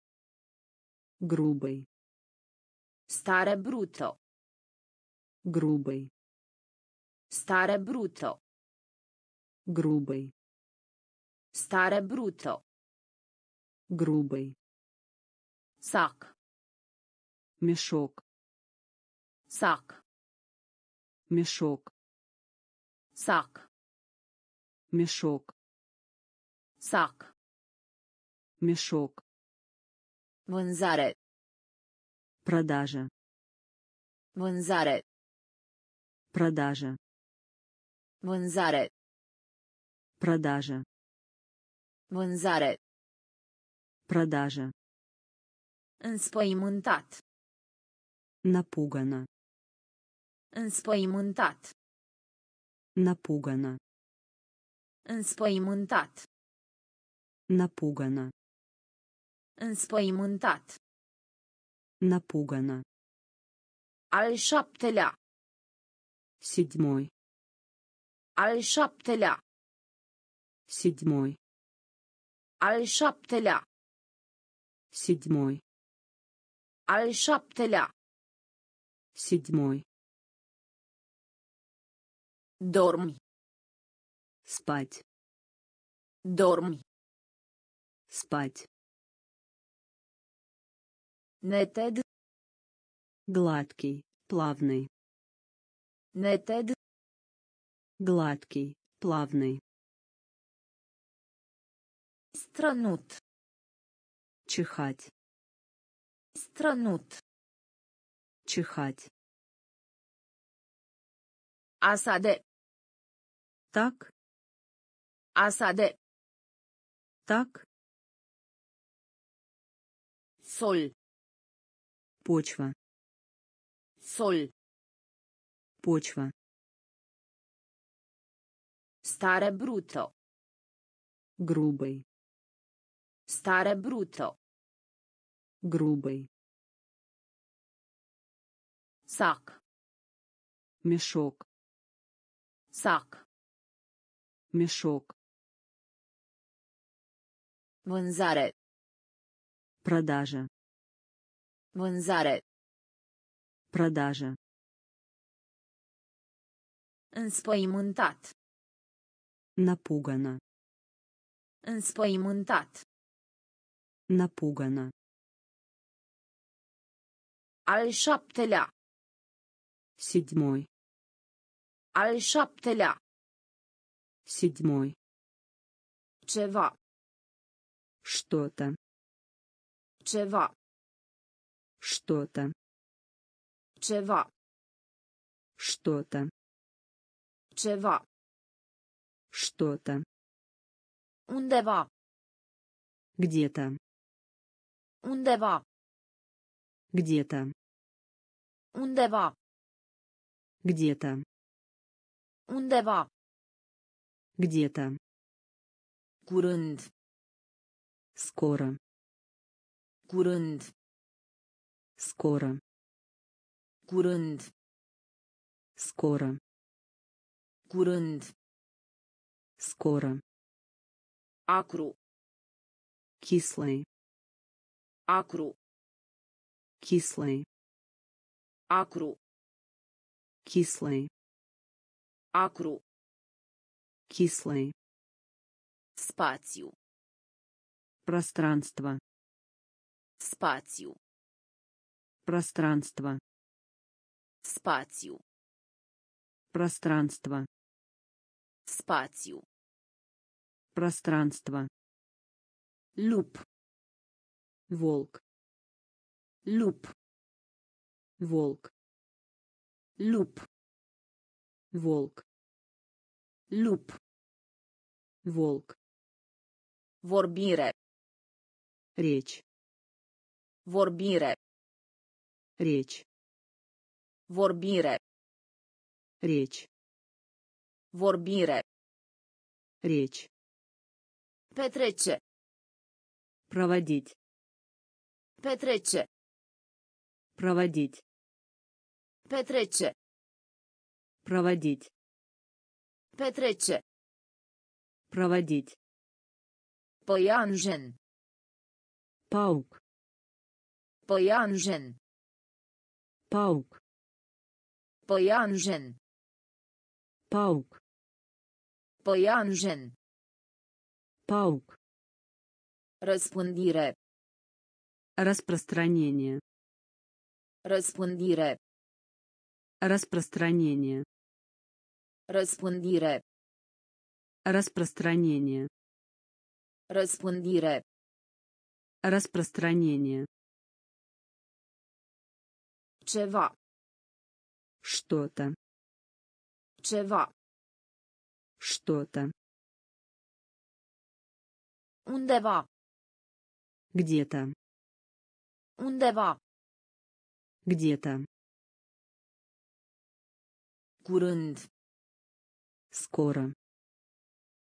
[SPEAKER 2] Грубый.
[SPEAKER 1] Stare bruto.
[SPEAKER 2] Грубый.
[SPEAKER 1] Stare bruto.
[SPEAKER 2] Грубый.
[SPEAKER 1] Stare bruto.
[SPEAKER 2] Грубый.
[SPEAKER 1] Sac.
[SPEAKER 2] Мешок.
[SPEAKER 1] Sac.
[SPEAKER 2] Мешок.
[SPEAKER 1] Sac.
[SPEAKER 2] Мешок.
[SPEAKER 1] Sac.
[SPEAKER 2] Мешок.
[SPEAKER 1] Vânzare.
[SPEAKER 2] Продажа.
[SPEAKER 1] Vânzare.
[SPEAKER 2] Продажа.
[SPEAKER 1] Vânzare.
[SPEAKER 2] Продажа.
[SPEAKER 1] Vânzare.
[SPEAKER 2] Продажа.
[SPEAKER 1] Înspăimântat.
[SPEAKER 2] Напугана.
[SPEAKER 1] Înspăimântat.
[SPEAKER 2] Напугана.
[SPEAKER 1] Înspăimântat.
[SPEAKER 2] Напугана.
[SPEAKER 1] Înspăimântat.
[SPEAKER 2] Напугана.
[SPEAKER 1] Al șaptelea.
[SPEAKER 2] Седьмой.
[SPEAKER 1] Al șaptelea.
[SPEAKER 2] Седьмой.
[SPEAKER 1] Al șaptelea.
[SPEAKER 2] Седьмой.
[SPEAKER 1] Al șaptelea.
[SPEAKER 2] Седьмой.
[SPEAKER 1] Dormi.
[SPEAKER 2] Спать.
[SPEAKER 1] Dormi.
[SPEAKER 2] Спать.
[SPEAKER 1] Neted.
[SPEAKER 2] Гладкий, плавный.
[SPEAKER 1] Neted.
[SPEAKER 2] Гладкий, плавный.
[SPEAKER 1] Strănut.
[SPEAKER 2] Чихать.
[SPEAKER 1] Strănut.
[SPEAKER 2] Чихать.
[SPEAKER 1] Asade.
[SPEAKER 2] Так,
[SPEAKER 1] Asade.
[SPEAKER 2] так.
[SPEAKER 1] Sol.
[SPEAKER 2] Почва.
[SPEAKER 1] Sol.
[SPEAKER 2] Почва.
[SPEAKER 1] Stare bruto.
[SPEAKER 2] Грубый.
[SPEAKER 1] Stare bruto.
[SPEAKER 2] Грубый.
[SPEAKER 1] Sac.
[SPEAKER 2] Мешок.
[SPEAKER 1] Sac.
[SPEAKER 2] Мешок.
[SPEAKER 1] Vânzare.
[SPEAKER 2] Продажа.
[SPEAKER 1] Vânzare.
[SPEAKER 2] Продажа.
[SPEAKER 1] Înspăimântat.
[SPEAKER 2] Напугана.
[SPEAKER 1] Înspăimântat.
[SPEAKER 2] Напугана.
[SPEAKER 1] Al șaptelea.
[SPEAKER 2] Седьмой.
[SPEAKER 1] Al șaptelea.
[SPEAKER 2] Седьмой.
[SPEAKER 1] Ceva.
[SPEAKER 2] Что-то.
[SPEAKER 1] Ceva.
[SPEAKER 2] Что-то.
[SPEAKER 1] Ceva.
[SPEAKER 2] Что-то.
[SPEAKER 1] Ceva.
[SPEAKER 2] Что-то.
[SPEAKER 1] Undeva.
[SPEAKER 2] Где-то.
[SPEAKER 1] Undeva.
[SPEAKER 2] Где-то.
[SPEAKER 1] Undeva.
[SPEAKER 2] Где-то.
[SPEAKER 1] Undeva.
[SPEAKER 2] Где-то.
[SPEAKER 1] Curând.
[SPEAKER 2] Скоро.
[SPEAKER 1] Curând.
[SPEAKER 2] Скоро.
[SPEAKER 1] Curând.
[SPEAKER 2] Скоро.
[SPEAKER 1] Curând.
[SPEAKER 2] Скоро.
[SPEAKER 1] Acru.
[SPEAKER 2] Кислый.
[SPEAKER 1] Acru.
[SPEAKER 2] Кислый.
[SPEAKER 1] Acru.
[SPEAKER 2] Кислый.
[SPEAKER 1] Acru.
[SPEAKER 2] Кислый.
[SPEAKER 1] Spațiu.
[SPEAKER 2] Пространство.
[SPEAKER 1] Spațiu.
[SPEAKER 2] Пространство.
[SPEAKER 1] Spațiu.
[SPEAKER 2] Пространство.
[SPEAKER 1] Spațiu.
[SPEAKER 2] Пространство.
[SPEAKER 1] Lup.
[SPEAKER 2] Волк.
[SPEAKER 1] Lup.
[SPEAKER 2] Волк.
[SPEAKER 1] Lup.
[SPEAKER 2] Волк.
[SPEAKER 1] Lup.
[SPEAKER 2] Волк.
[SPEAKER 1] Vorbire.
[SPEAKER 2] Речь.
[SPEAKER 1] Vorbire.
[SPEAKER 2] Речь.
[SPEAKER 1] Vorbire.
[SPEAKER 2] Речь.
[SPEAKER 1] Vorbire.
[SPEAKER 2] Речь.
[SPEAKER 1] Petrece.
[SPEAKER 2] Проводить.
[SPEAKER 1] Petrece.
[SPEAKER 2] Проводить.
[SPEAKER 1] Petrece.
[SPEAKER 2] Проводить.
[SPEAKER 1] Petrece.
[SPEAKER 2] Проводить.
[SPEAKER 1] Păianjen.
[SPEAKER 2] Паук.
[SPEAKER 1] Păianjen.
[SPEAKER 2] Паук.
[SPEAKER 1] Păianjen.
[SPEAKER 2] Паук.
[SPEAKER 1] Păianjen.
[SPEAKER 2] Паук.
[SPEAKER 1] Răspândire.
[SPEAKER 2] Распространение.
[SPEAKER 1] Răspândire.
[SPEAKER 2] Распространение.
[SPEAKER 1] Răspândire.
[SPEAKER 2] Распространение.
[SPEAKER 1] Răspândire.
[SPEAKER 2] Распространение.
[SPEAKER 1] Ceva.
[SPEAKER 2] Что-то.
[SPEAKER 1] Ceva.
[SPEAKER 2] Что-то.
[SPEAKER 1] Undeva.
[SPEAKER 2] Где-то.
[SPEAKER 1] Undeva.
[SPEAKER 2] Где-то.
[SPEAKER 1] Curând.
[SPEAKER 2] Скоро.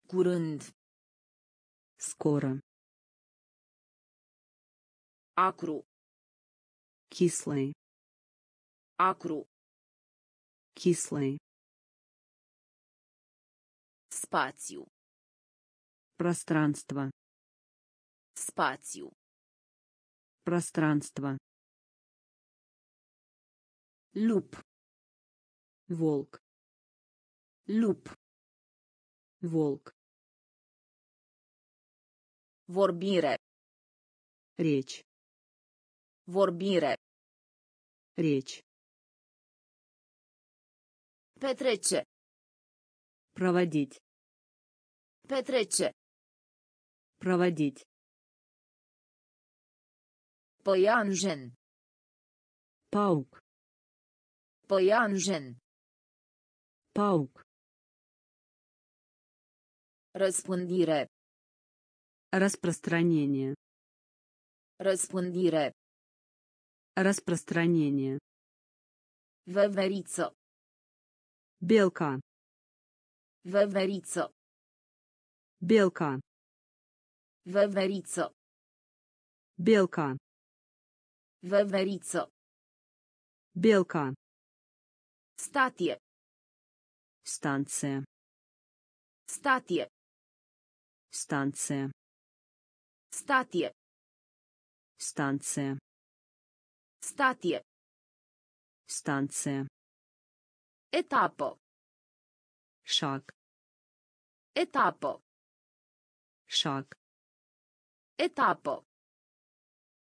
[SPEAKER 1] Curând.
[SPEAKER 2] Скоро.
[SPEAKER 1] Acru.
[SPEAKER 2] Кислый.
[SPEAKER 1] Acru.
[SPEAKER 2] Кислый.
[SPEAKER 1] Spațiu.
[SPEAKER 2] Пространство.
[SPEAKER 1] Spațiu.
[SPEAKER 2] Пространство.
[SPEAKER 1] Lup.
[SPEAKER 2] Волк.
[SPEAKER 1] Lup.
[SPEAKER 2] Волк.
[SPEAKER 1] Vorbire.
[SPEAKER 2] Речь.
[SPEAKER 1] Vorbire.
[SPEAKER 2] Речь.
[SPEAKER 1] Petrece.
[SPEAKER 2] Проводить.
[SPEAKER 1] Petrece.
[SPEAKER 2] Проводить.
[SPEAKER 1] Păianjen.
[SPEAKER 2] Паук.
[SPEAKER 1] Păianjen.
[SPEAKER 2] Паук.
[SPEAKER 1] Răspândire.
[SPEAKER 2] Распространение.
[SPEAKER 1] Răspândire.
[SPEAKER 2] Распространение.
[SPEAKER 1] Veveriță.
[SPEAKER 2] Белка.
[SPEAKER 1] Veveriță.
[SPEAKER 2] Белка.
[SPEAKER 1] Veveriță.
[SPEAKER 2] Белка.
[SPEAKER 1] Veveriță.
[SPEAKER 2] Белка.
[SPEAKER 1] Statie.
[SPEAKER 2] Станция.
[SPEAKER 1] Statie.
[SPEAKER 2] Станция.
[SPEAKER 1] Statie.
[SPEAKER 2] Станция.
[SPEAKER 1] Statie.
[SPEAKER 2] Станция.
[SPEAKER 1] Etapă.
[SPEAKER 2] Шаг.
[SPEAKER 1] Etapă.
[SPEAKER 2] Шаг.
[SPEAKER 1] Etapă.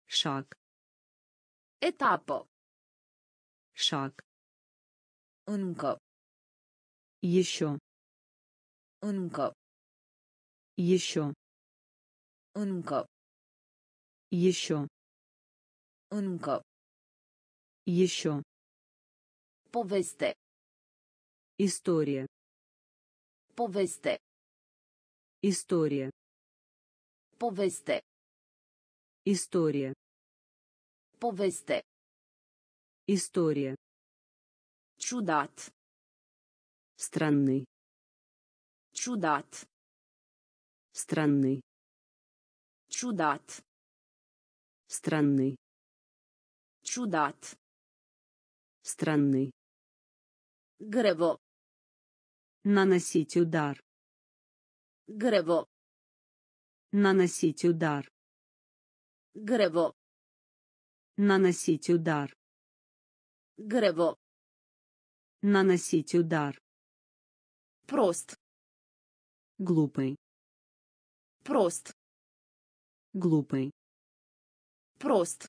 [SPEAKER 2] Шаг.
[SPEAKER 1] Etapă.
[SPEAKER 2] Шаг.
[SPEAKER 1] Încă.
[SPEAKER 2] Еще.
[SPEAKER 1] Încă.
[SPEAKER 2] Еще.
[SPEAKER 1] Încă.
[SPEAKER 2] Еще.
[SPEAKER 1] Încă.
[SPEAKER 2] Еще.
[SPEAKER 1] Poveste.
[SPEAKER 2] История.
[SPEAKER 1] Poveste.
[SPEAKER 2] История.
[SPEAKER 1] Poveste.
[SPEAKER 2] История.
[SPEAKER 1] Poveste.
[SPEAKER 2] История.
[SPEAKER 1] Ciudat.
[SPEAKER 2] Странный.
[SPEAKER 1] Ciudat.
[SPEAKER 2] Странный.
[SPEAKER 1] Ciudat.
[SPEAKER 2] Странный.
[SPEAKER 1] Ciudat.
[SPEAKER 2] Странный.
[SPEAKER 1] Grevo.
[SPEAKER 2] Наносить удар.
[SPEAKER 1] Grevo.
[SPEAKER 2] Наносить удар.
[SPEAKER 1] Grevo.
[SPEAKER 2] Наносить удар.
[SPEAKER 1] Grevo.
[SPEAKER 2] Наносить удар.
[SPEAKER 1] Prost.
[SPEAKER 2] Глупый.
[SPEAKER 1] Prost.
[SPEAKER 2] Глупый.
[SPEAKER 1] Prost.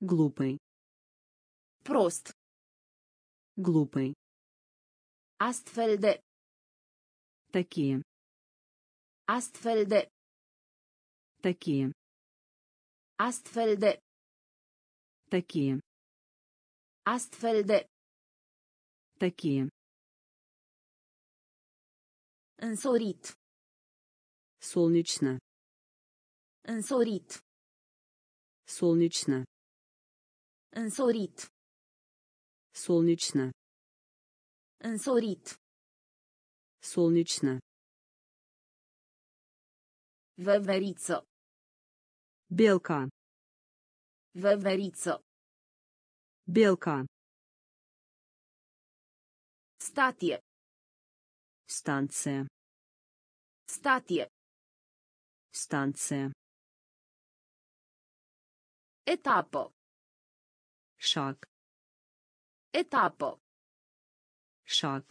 [SPEAKER 2] Глупый.
[SPEAKER 1] Prost.
[SPEAKER 2] Глупый.
[SPEAKER 1] De.
[SPEAKER 2] Такие.
[SPEAKER 1] De.
[SPEAKER 2] Такие.
[SPEAKER 1] De.
[SPEAKER 2] Такие.
[SPEAKER 1] De.
[SPEAKER 2] Такие.
[SPEAKER 1] Însorit.
[SPEAKER 2] Солнечно.
[SPEAKER 1] Însorit.
[SPEAKER 2] Солнечно.
[SPEAKER 1] Însorit.
[SPEAKER 2] Солнечно.
[SPEAKER 1] Însorit.
[SPEAKER 2] Солнечно.
[SPEAKER 1] Veveriță.
[SPEAKER 2] Белка.
[SPEAKER 1] Veveriță.
[SPEAKER 2] Белка.
[SPEAKER 1] Statie.
[SPEAKER 2] Станция.
[SPEAKER 1] Statie.
[SPEAKER 2] Станция.
[SPEAKER 1] Etapă.
[SPEAKER 2] Шаг.
[SPEAKER 1] Etapă.
[SPEAKER 2] Шаг.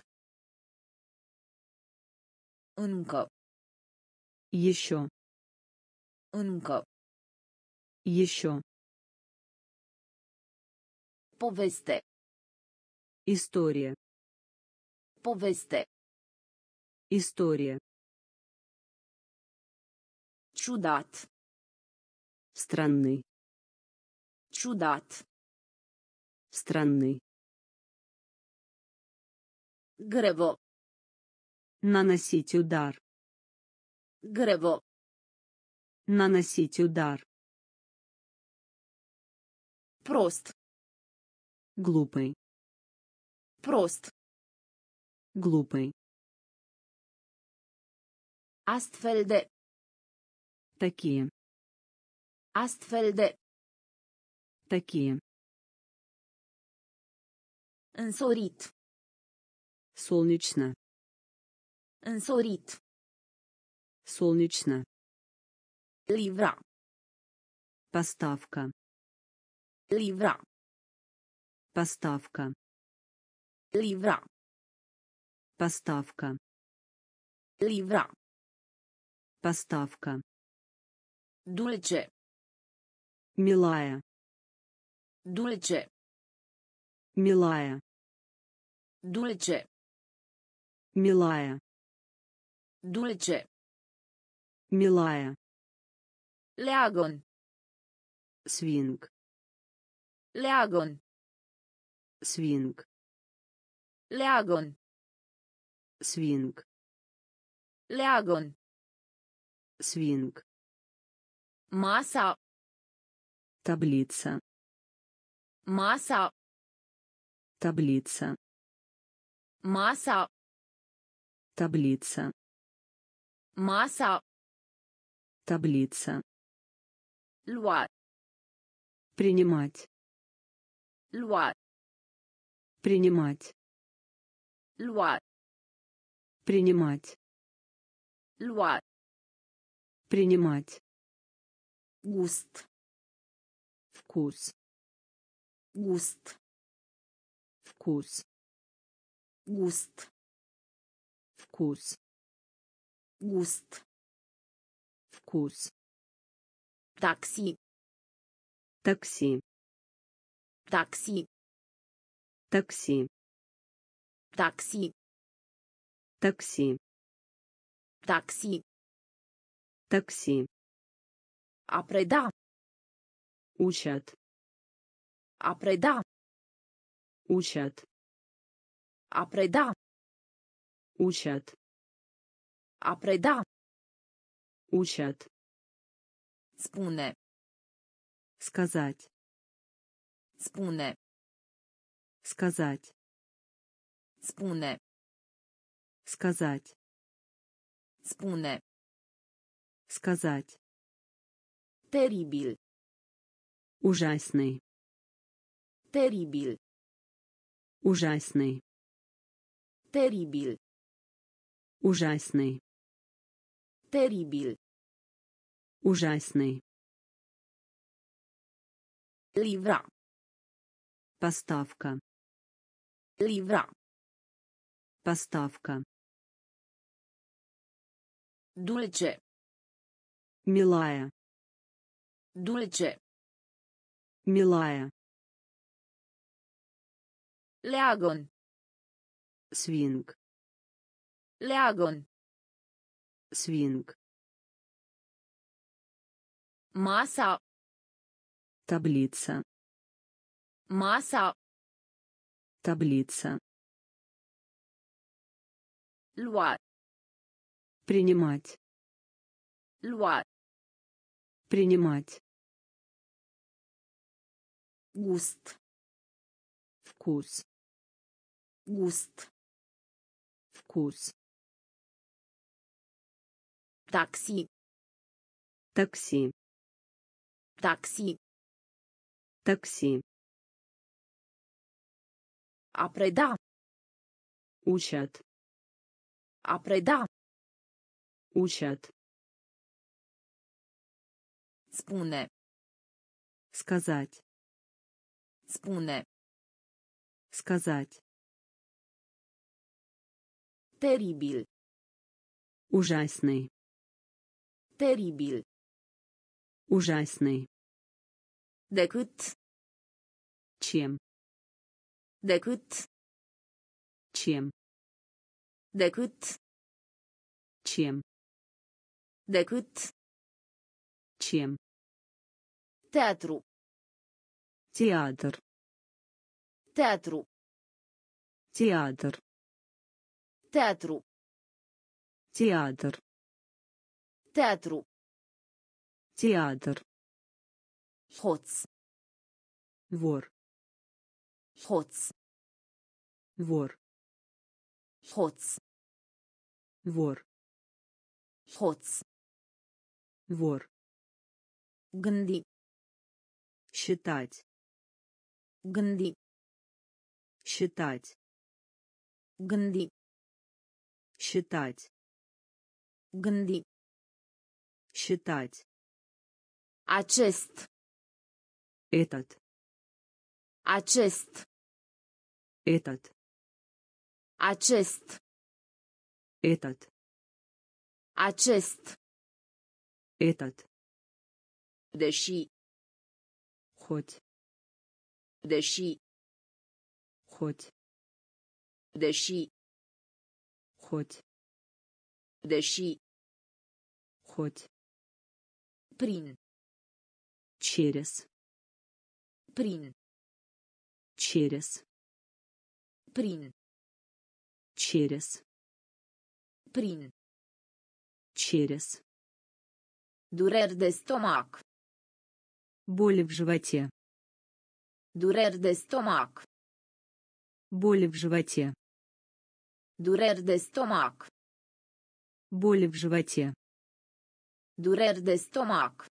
[SPEAKER 1] Încă.
[SPEAKER 2] Еще.
[SPEAKER 1] Încă.
[SPEAKER 2] Еще.
[SPEAKER 1] Poveste.
[SPEAKER 2] История.
[SPEAKER 1] Poveste.
[SPEAKER 2] История.
[SPEAKER 1] Ciudat.
[SPEAKER 2] Странный.
[SPEAKER 1] Ciudat.
[SPEAKER 2] Странный.
[SPEAKER 1] Grevo.
[SPEAKER 2] Наносить удар.
[SPEAKER 1] Grevo.
[SPEAKER 2] Наносить удар.
[SPEAKER 1] Prost.
[SPEAKER 2] Глупый.
[SPEAKER 1] Prost.
[SPEAKER 2] Глупый.
[SPEAKER 1] Astfel de.
[SPEAKER 2] Такие.
[SPEAKER 1] Astfel de.
[SPEAKER 2] Такие.
[SPEAKER 1] Însorit.
[SPEAKER 2] Солнечно.
[SPEAKER 1] Însorit.
[SPEAKER 2] Солнечно.
[SPEAKER 1] Livra.
[SPEAKER 2] Поставка.
[SPEAKER 1] Livra.
[SPEAKER 2] Поставка.
[SPEAKER 1] Livra.
[SPEAKER 2] Поставка.
[SPEAKER 1] Livra.
[SPEAKER 2] Поставка.
[SPEAKER 1] Dulce.
[SPEAKER 2] Милая.
[SPEAKER 1] Dulce.
[SPEAKER 2] Милая.
[SPEAKER 1] Dulce.
[SPEAKER 2] Милая.
[SPEAKER 1] Dulce.
[SPEAKER 2] Милая.
[SPEAKER 1] Leagon.
[SPEAKER 2] Свинг.
[SPEAKER 1] Leagon.
[SPEAKER 2] Свинг.
[SPEAKER 1] Leagon.
[SPEAKER 2] Свинг.
[SPEAKER 1] Leagon.
[SPEAKER 2] Свинг.
[SPEAKER 1] Masa.
[SPEAKER 2] Таблица.
[SPEAKER 1] Masa.
[SPEAKER 2] Таблица.
[SPEAKER 1] Masa.
[SPEAKER 2] Таблица.
[SPEAKER 1] Masa.
[SPEAKER 2] Таблица.
[SPEAKER 1] Lua.
[SPEAKER 2] Принимать.
[SPEAKER 1] Lua.
[SPEAKER 2] Принимать.
[SPEAKER 1] Lua.
[SPEAKER 2] Принимать.
[SPEAKER 1] Lua.
[SPEAKER 2] Принимать.
[SPEAKER 1] Gust.
[SPEAKER 2] Вкус.
[SPEAKER 1] Gust.
[SPEAKER 2] Вкус.
[SPEAKER 1] Gust.
[SPEAKER 2] Вкус.
[SPEAKER 1] Gust.
[SPEAKER 2] Вкус.
[SPEAKER 1] Taxi.
[SPEAKER 2] Такси.
[SPEAKER 1] Taxi.
[SPEAKER 2] Такси.
[SPEAKER 1] Taxi.
[SPEAKER 2] Такси.
[SPEAKER 1] Taxi.
[SPEAKER 2] Такси.
[SPEAKER 1] A preda.
[SPEAKER 2] Учат.
[SPEAKER 1] A preda.
[SPEAKER 2] Учат.
[SPEAKER 1] A preda.
[SPEAKER 2] Учат.
[SPEAKER 1] A preda.
[SPEAKER 2] Учат.
[SPEAKER 1] Spune.
[SPEAKER 2] Сказать.
[SPEAKER 1] Spune.
[SPEAKER 2] Сказать.
[SPEAKER 1] Spune.
[SPEAKER 2] Сказать.
[SPEAKER 1] Spune.
[SPEAKER 2] Сказать.
[SPEAKER 1] Teribil.
[SPEAKER 2] Ужасный.
[SPEAKER 1] Teribil.
[SPEAKER 2] Ужасный.
[SPEAKER 1] Teribil.
[SPEAKER 2] Ужасный.
[SPEAKER 1] Teribil.
[SPEAKER 2] Ужасный.
[SPEAKER 1] Livra.
[SPEAKER 2] Поставка.
[SPEAKER 1] Livra.
[SPEAKER 2] Поставка.
[SPEAKER 1] Dulce.
[SPEAKER 2] Милая.
[SPEAKER 1] Dulce.
[SPEAKER 2] Милая.
[SPEAKER 1] Leagon.
[SPEAKER 2] Свинг.
[SPEAKER 1] Leagon.
[SPEAKER 2] Свинг.
[SPEAKER 1] Masa.
[SPEAKER 2] Таблица.
[SPEAKER 1] Masa.
[SPEAKER 2] Таблица.
[SPEAKER 1] Lua.
[SPEAKER 2] Принимать.
[SPEAKER 1] Lua.
[SPEAKER 2] Принимать.
[SPEAKER 1] Gust.
[SPEAKER 2] Вкус.
[SPEAKER 1] Gust.
[SPEAKER 2] Вкус.
[SPEAKER 1] Taxi.
[SPEAKER 2] Такси.
[SPEAKER 1] Taxi.
[SPEAKER 2] Такси.
[SPEAKER 1] A preda.
[SPEAKER 2] Учат.
[SPEAKER 1] A preda.
[SPEAKER 2] Учат.
[SPEAKER 1] Spune.
[SPEAKER 2] Сказать.
[SPEAKER 1] Spune.
[SPEAKER 2] Сказать.
[SPEAKER 1] Teribil.
[SPEAKER 2] Ужасный.
[SPEAKER 1] Teribil.
[SPEAKER 2] Ужасный.
[SPEAKER 1] Decât.
[SPEAKER 2] Чем?
[SPEAKER 1] Decât.
[SPEAKER 2] Чем?
[SPEAKER 1] Decât.
[SPEAKER 2] Чем?
[SPEAKER 1] Decât.
[SPEAKER 2] Чем?
[SPEAKER 1] Teatru.
[SPEAKER 2] Театр.
[SPEAKER 1] Teatru.
[SPEAKER 2] Театр.
[SPEAKER 1] Teatru.
[SPEAKER 2] Театр.
[SPEAKER 1] Teatru.
[SPEAKER 2] Театр.
[SPEAKER 1] Hoț.
[SPEAKER 2] Вор.
[SPEAKER 1] Hoț.
[SPEAKER 2] Вор.
[SPEAKER 1] Hoț.
[SPEAKER 2] Вор.
[SPEAKER 1] Hoț.
[SPEAKER 2] Вор.
[SPEAKER 1] Gândi.
[SPEAKER 2] Считать.
[SPEAKER 1] Gândi.
[SPEAKER 2] Считать.
[SPEAKER 1] Gândi.
[SPEAKER 2] Считать.
[SPEAKER 1] Gândi.
[SPEAKER 2] Считать.
[SPEAKER 1] Acest.
[SPEAKER 2] Этот.
[SPEAKER 1] Acest.
[SPEAKER 2] Этот.
[SPEAKER 1] Acest.
[SPEAKER 2] Этот.
[SPEAKER 1] Acest.
[SPEAKER 2] Этот.
[SPEAKER 1] Deși.
[SPEAKER 2] Хоть.
[SPEAKER 1] Deși.
[SPEAKER 2] Хоть.
[SPEAKER 1] Deși.
[SPEAKER 2] Хоть.
[SPEAKER 1] Deși.
[SPEAKER 2] Хоть.
[SPEAKER 1] Prin.
[SPEAKER 2] Через.
[SPEAKER 1] Prin.
[SPEAKER 2] Через.
[SPEAKER 1] Prin.
[SPEAKER 2] Через.
[SPEAKER 1] Prin.
[SPEAKER 2] Через.
[SPEAKER 1] Dureri de stomac.
[SPEAKER 2] Боли в животе.
[SPEAKER 1] Dureri de stomac.
[SPEAKER 2] Боли в животе.
[SPEAKER 1] Dureri de stomac.
[SPEAKER 2] Боли в животе.
[SPEAKER 1] Dureri de stomac.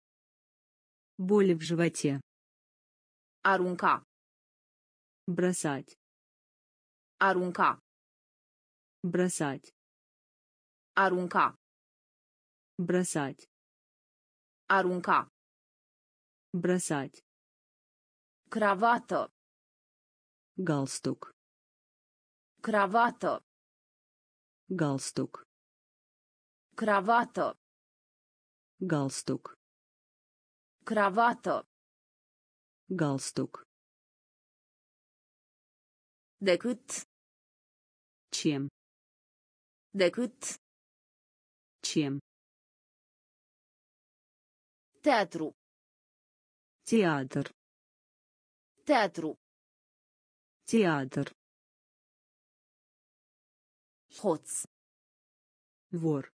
[SPEAKER 2] Боли в животе.
[SPEAKER 1] Arunca.
[SPEAKER 2] Бросать.
[SPEAKER 1] Arunca.
[SPEAKER 2] Бросать.
[SPEAKER 1] Arunca.
[SPEAKER 2] Бросать.
[SPEAKER 1] Arunca.
[SPEAKER 2] Бросать.
[SPEAKER 1] Cravată.
[SPEAKER 2] Галстук.
[SPEAKER 1] Cravată.
[SPEAKER 2] Галстук.
[SPEAKER 1] Cravată.
[SPEAKER 2] Галстук.
[SPEAKER 1] Cravată.
[SPEAKER 2] Галстук.
[SPEAKER 1] Decât.
[SPEAKER 2] Чем?
[SPEAKER 1] Decât.
[SPEAKER 2] Чем?
[SPEAKER 1] Teatru.
[SPEAKER 2] Театр.
[SPEAKER 1] Teatru.
[SPEAKER 2] Театр.
[SPEAKER 1] Hoț.
[SPEAKER 2] Вор.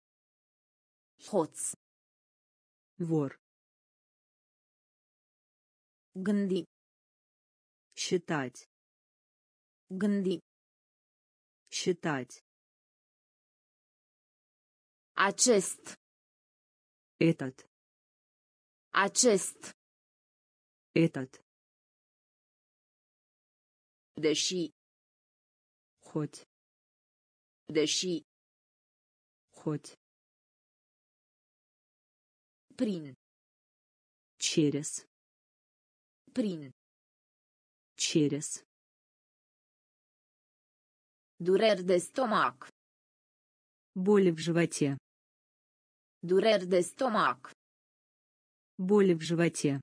[SPEAKER 1] Hoț.
[SPEAKER 2] Вор.
[SPEAKER 1] Gândi.
[SPEAKER 2] Считать.
[SPEAKER 1] Gândi.
[SPEAKER 2] Считать.
[SPEAKER 1] Acest.
[SPEAKER 2] Этот.
[SPEAKER 1] Acest.
[SPEAKER 2] Этот.
[SPEAKER 1] Deși.
[SPEAKER 2] Хоть.
[SPEAKER 1] Deși.
[SPEAKER 2] Хоть.
[SPEAKER 1] Prin.
[SPEAKER 2] Через.
[SPEAKER 1] Prin.
[SPEAKER 2] Через.
[SPEAKER 1] Dureri de stomac.
[SPEAKER 2] Боли в животе.
[SPEAKER 1] Dureri de stomac.
[SPEAKER 2] Боли в животе.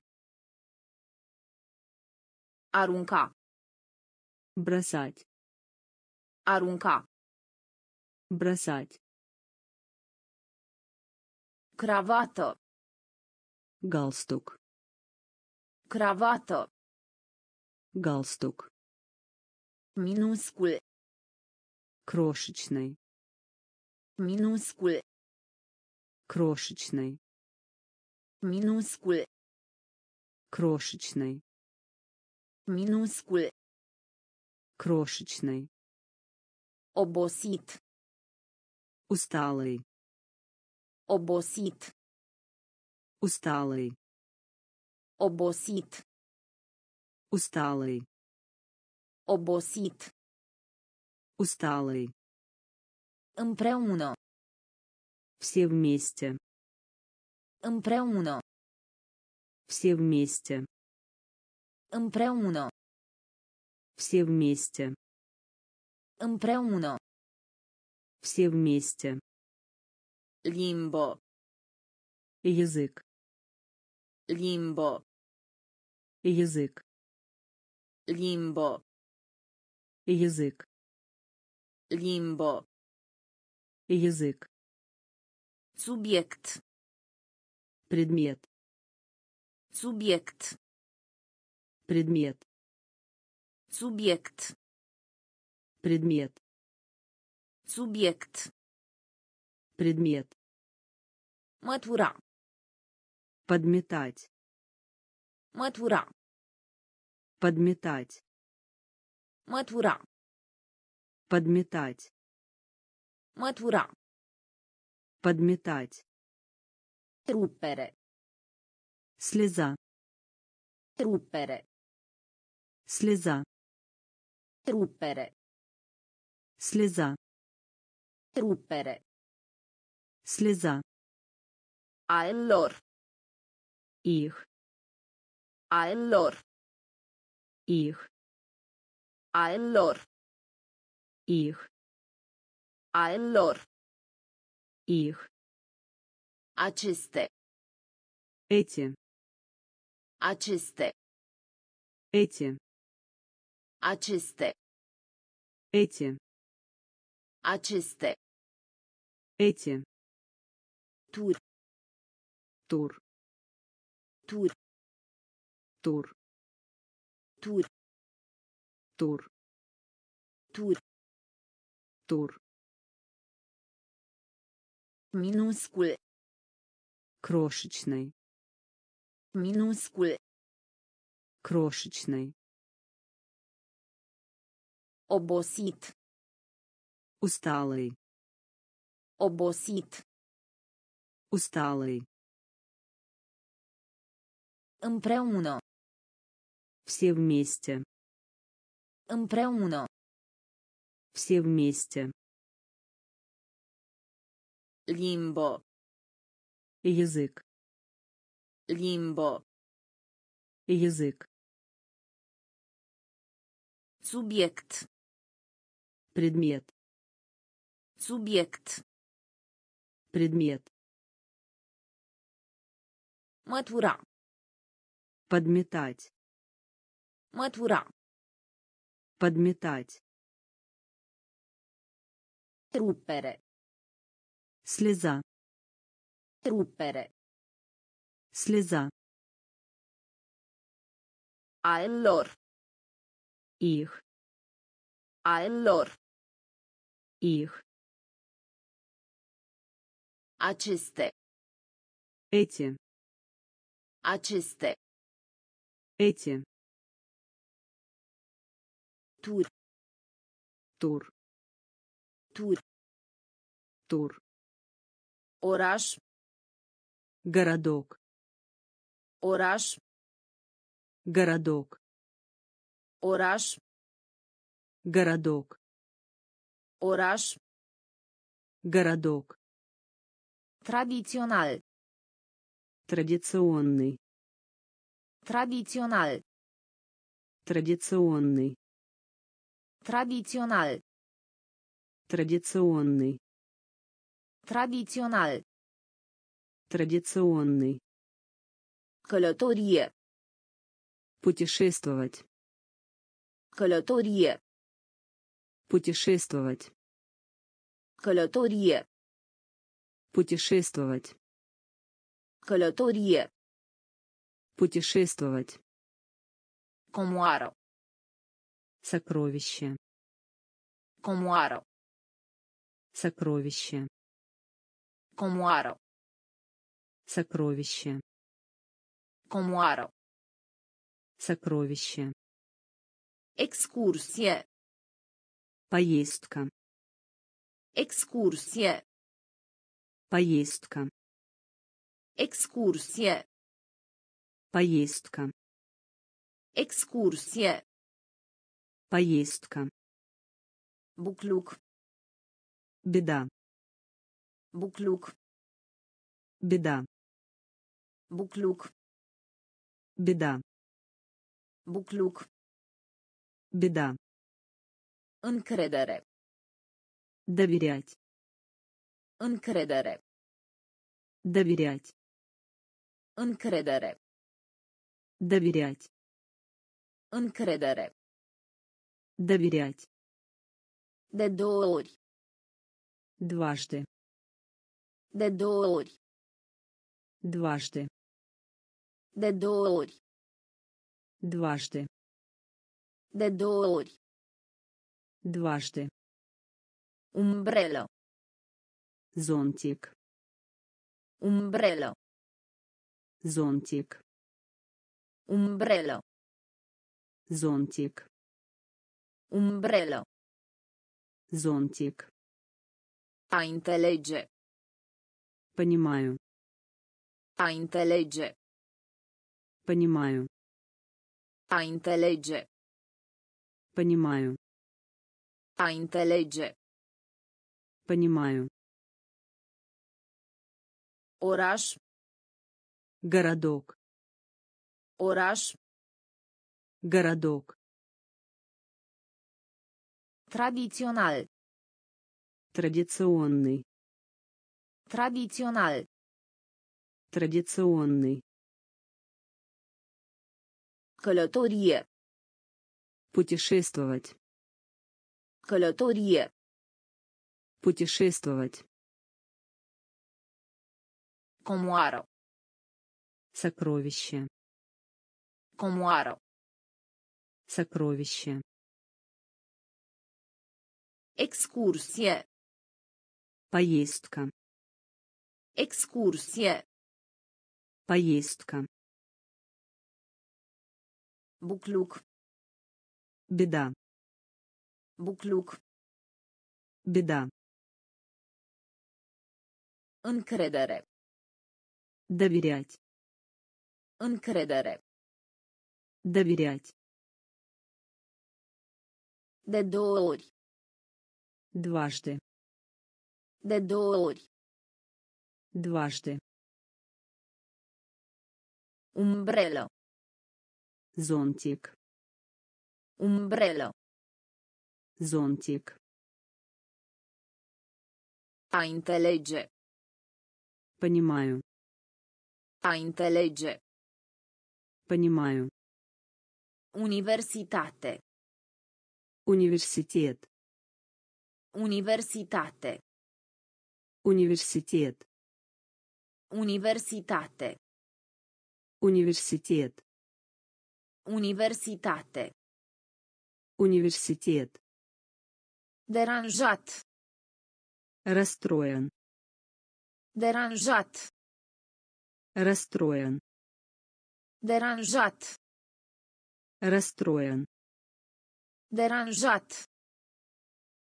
[SPEAKER 1] Arunca.
[SPEAKER 2] Бросать.
[SPEAKER 1] Arunca.
[SPEAKER 2] Бросать.
[SPEAKER 1] Cravată.
[SPEAKER 2] Галстук.
[SPEAKER 1] Cravată.
[SPEAKER 2] Галстук.
[SPEAKER 1] Minuscul.
[SPEAKER 2] Крошечный.
[SPEAKER 1] Minuscul.
[SPEAKER 2] Крошечный.
[SPEAKER 1] Minuscul.
[SPEAKER 2] Крошечный.
[SPEAKER 1] Minuscul.
[SPEAKER 2] Крошечный.
[SPEAKER 1] Obosit.
[SPEAKER 2] Усталый.
[SPEAKER 1] Obosit.
[SPEAKER 2] Усталый.
[SPEAKER 1] Obosit.
[SPEAKER 2] Усталый.
[SPEAKER 1] Obosit.
[SPEAKER 2] Усталый.
[SPEAKER 1] Împreună.
[SPEAKER 2] Все вместе.
[SPEAKER 1] Împreună.
[SPEAKER 2] Все вместе.
[SPEAKER 1] Împreună.
[SPEAKER 2] Все вместе.
[SPEAKER 1] Împreună.
[SPEAKER 2] Все вместе.
[SPEAKER 1] Limbă.
[SPEAKER 2] Язык.
[SPEAKER 1] Limbă.
[SPEAKER 2] Язык.
[SPEAKER 1] Limbă.
[SPEAKER 2] Язык.
[SPEAKER 1] Limbă.
[SPEAKER 2] Язык.
[SPEAKER 1] Subiect.
[SPEAKER 2] Предмет.
[SPEAKER 1] Subiect.
[SPEAKER 2] Предмет.
[SPEAKER 1] Subiect.
[SPEAKER 2] Предмет.
[SPEAKER 1] Subiect.
[SPEAKER 2] Предмет.
[SPEAKER 1] Mătura.
[SPEAKER 2] Подметать.
[SPEAKER 1] Mătura.
[SPEAKER 2] Подметать.
[SPEAKER 1] Mătura.
[SPEAKER 2] Подметать.
[SPEAKER 1] Mătura.
[SPEAKER 2] Подметать.
[SPEAKER 1] Rupere.
[SPEAKER 2] Слеза.
[SPEAKER 1] Rupere.
[SPEAKER 2] Слеза.
[SPEAKER 1] Rupere.
[SPEAKER 2] Слеза.
[SPEAKER 1] Rupere.
[SPEAKER 2] Слеза.
[SPEAKER 1] Lor.
[SPEAKER 2] Их.
[SPEAKER 1] Lor.
[SPEAKER 2] Их.
[SPEAKER 1] Lor.
[SPEAKER 2] Их.
[SPEAKER 1] Lor.
[SPEAKER 2] Их.
[SPEAKER 1] Aceste.
[SPEAKER 2] Эти.
[SPEAKER 1] Aceste.
[SPEAKER 2] Эти.
[SPEAKER 1] Aceste.
[SPEAKER 2] Эти.
[SPEAKER 1] Aceste.
[SPEAKER 2] Эти.
[SPEAKER 1] Tur.
[SPEAKER 2] Тур.
[SPEAKER 1] Tur.
[SPEAKER 2] Тур.
[SPEAKER 1] Tur.
[SPEAKER 2] Тур.
[SPEAKER 1] Tur.
[SPEAKER 2] Тур.
[SPEAKER 1] Minuscul.
[SPEAKER 2] Крошечный.
[SPEAKER 1] Minuscul.
[SPEAKER 2] Крошечный.
[SPEAKER 1] Obosit.
[SPEAKER 2] Усталый.
[SPEAKER 1] Obosit.
[SPEAKER 2] Усталый.
[SPEAKER 1] Împreună.
[SPEAKER 2] Все вместе.
[SPEAKER 1] Împreună.
[SPEAKER 2] Все вместе.
[SPEAKER 1] Limbo.
[SPEAKER 2] Язык.
[SPEAKER 1] Limbo.
[SPEAKER 2] Язык.
[SPEAKER 1] Subiect.
[SPEAKER 2] Предмет.
[SPEAKER 1] Subiect.
[SPEAKER 2] Предмет.
[SPEAKER 1] Mătura.
[SPEAKER 2] Подметать.
[SPEAKER 1] Mătura.
[SPEAKER 2] Подметать.
[SPEAKER 1] Trupere.
[SPEAKER 2] Слеза.
[SPEAKER 1] Trupere.
[SPEAKER 2] Слеза.
[SPEAKER 1] Lor.
[SPEAKER 2] Их.
[SPEAKER 1] Lor.
[SPEAKER 2] Их.
[SPEAKER 1] Aceste.
[SPEAKER 2] Эти.
[SPEAKER 1] Aceste.
[SPEAKER 2] Эти.
[SPEAKER 1] Tur.
[SPEAKER 2] Тур.
[SPEAKER 1] Tur.
[SPEAKER 2] Тур.
[SPEAKER 1] Oraș.
[SPEAKER 2] Городок.
[SPEAKER 1] Oraș.
[SPEAKER 2] Городок.
[SPEAKER 1] Oraș.
[SPEAKER 2] Городок.
[SPEAKER 1] Oraș.
[SPEAKER 2] Городок.
[SPEAKER 1] Tradițional.
[SPEAKER 2] Традиционный.
[SPEAKER 1] Tradițional.
[SPEAKER 2] Традиционный.
[SPEAKER 1] Tradițional.
[SPEAKER 2] Традиционный.
[SPEAKER 1] Tradițional.
[SPEAKER 2] Традиционный.
[SPEAKER 1] Călătorie.
[SPEAKER 2] Путешествовать.
[SPEAKER 1] Călătorie.
[SPEAKER 2] Путешествовать.
[SPEAKER 1] Călătorie.
[SPEAKER 2] Путешествовать.
[SPEAKER 1] Călătorie.
[SPEAKER 2] Путешествовать.
[SPEAKER 1] Comoară.
[SPEAKER 2] Сокровище.
[SPEAKER 1] Comoară.
[SPEAKER 2] Сокровище.
[SPEAKER 1] Comoară.
[SPEAKER 2] Сокровище.
[SPEAKER 1] Comoară.
[SPEAKER 2] Сокровище.
[SPEAKER 1] Excursie.
[SPEAKER 2] Поездка.
[SPEAKER 1] Excursie.
[SPEAKER 2] Поездка.
[SPEAKER 1] Excursie.
[SPEAKER 2] Поездка.
[SPEAKER 1] Excursie.
[SPEAKER 2] Поездка.
[SPEAKER 1] Bucluc.
[SPEAKER 2] Беда.
[SPEAKER 1] Bucluc.
[SPEAKER 2] Беда.
[SPEAKER 1] Bucluc.
[SPEAKER 2] Беда.
[SPEAKER 1] Bucluc.
[SPEAKER 2] Беда.
[SPEAKER 1] Încredere.
[SPEAKER 2] Доверять.
[SPEAKER 1] Încredere.
[SPEAKER 2] Доверять.
[SPEAKER 1] Încredere.
[SPEAKER 2] Доверять.
[SPEAKER 1] Încredere.
[SPEAKER 2] Доверять.
[SPEAKER 1] De două ori.
[SPEAKER 2] Дважды.
[SPEAKER 1] De două ori.
[SPEAKER 2] Дважды.
[SPEAKER 1] De două ori.
[SPEAKER 2] Дважды.
[SPEAKER 1] De două ori.
[SPEAKER 2] Дважды.
[SPEAKER 1] Umbrelă.
[SPEAKER 2] Зонтик.
[SPEAKER 1] Umbrelă.
[SPEAKER 2] Зонтик.
[SPEAKER 1] Umbrelă.
[SPEAKER 2] Зонтик.
[SPEAKER 1] Umbrelă.
[SPEAKER 2] Зонтик.
[SPEAKER 1] A înțelege.
[SPEAKER 2] Понимаю.
[SPEAKER 1] A înțelege.
[SPEAKER 2] Понимаю.
[SPEAKER 1] A înțelege.
[SPEAKER 2] Понимаю.
[SPEAKER 1] A înțelege.
[SPEAKER 2] Понимаю.
[SPEAKER 1] Oraș.
[SPEAKER 2] Городок.
[SPEAKER 1] Oraș.
[SPEAKER 2] Городок.
[SPEAKER 1] Tradițional.
[SPEAKER 2] Традиционный.
[SPEAKER 1] Tradițional.
[SPEAKER 2] Традиционный.
[SPEAKER 1] Călătorie.
[SPEAKER 2] Путешествовать.
[SPEAKER 1] Călătorie.
[SPEAKER 2] Путешествовать.
[SPEAKER 1] Comoară.
[SPEAKER 2] Сокровище.
[SPEAKER 1] Comoară.
[SPEAKER 2] Сокровище.
[SPEAKER 1] Excursie.
[SPEAKER 2] Поездка.
[SPEAKER 1] Excursie.
[SPEAKER 2] Поездка.
[SPEAKER 1] Bucluc.
[SPEAKER 2] Беда.
[SPEAKER 1] Bucluc.
[SPEAKER 2] Беда.
[SPEAKER 1] Încredere.
[SPEAKER 2] Доверять.
[SPEAKER 1] Încredere.
[SPEAKER 2] Доверять.
[SPEAKER 1] De două ori.
[SPEAKER 2] Дважды.
[SPEAKER 1] De două ori.
[SPEAKER 2] Дважды.
[SPEAKER 1] Umbrelă.
[SPEAKER 2] Зонтик.
[SPEAKER 1] Umbrelă.
[SPEAKER 2] Зонтик.
[SPEAKER 1] A înțelege.
[SPEAKER 2] Понимаю.
[SPEAKER 1] A înțelege.
[SPEAKER 2] Понимаю.
[SPEAKER 1] Universitate.
[SPEAKER 2] Университет.
[SPEAKER 1] Universitate.
[SPEAKER 2] Университет.
[SPEAKER 1] Universitate.
[SPEAKER 2] Университет.
[SPEAKER 1] Universitate.
[SPEAKER 2] Университет.
[SPEAKER 1] Deranjat.
[SPEAKER 2] Расстроен.
[SPEAKER 1] Deranjat.
[SPEAKER 2] Расстроен.
[SPEAKER 1] Deranjat.
[SPEAKER 2] Расстроен.
[SPEAKER 1] Deranjat.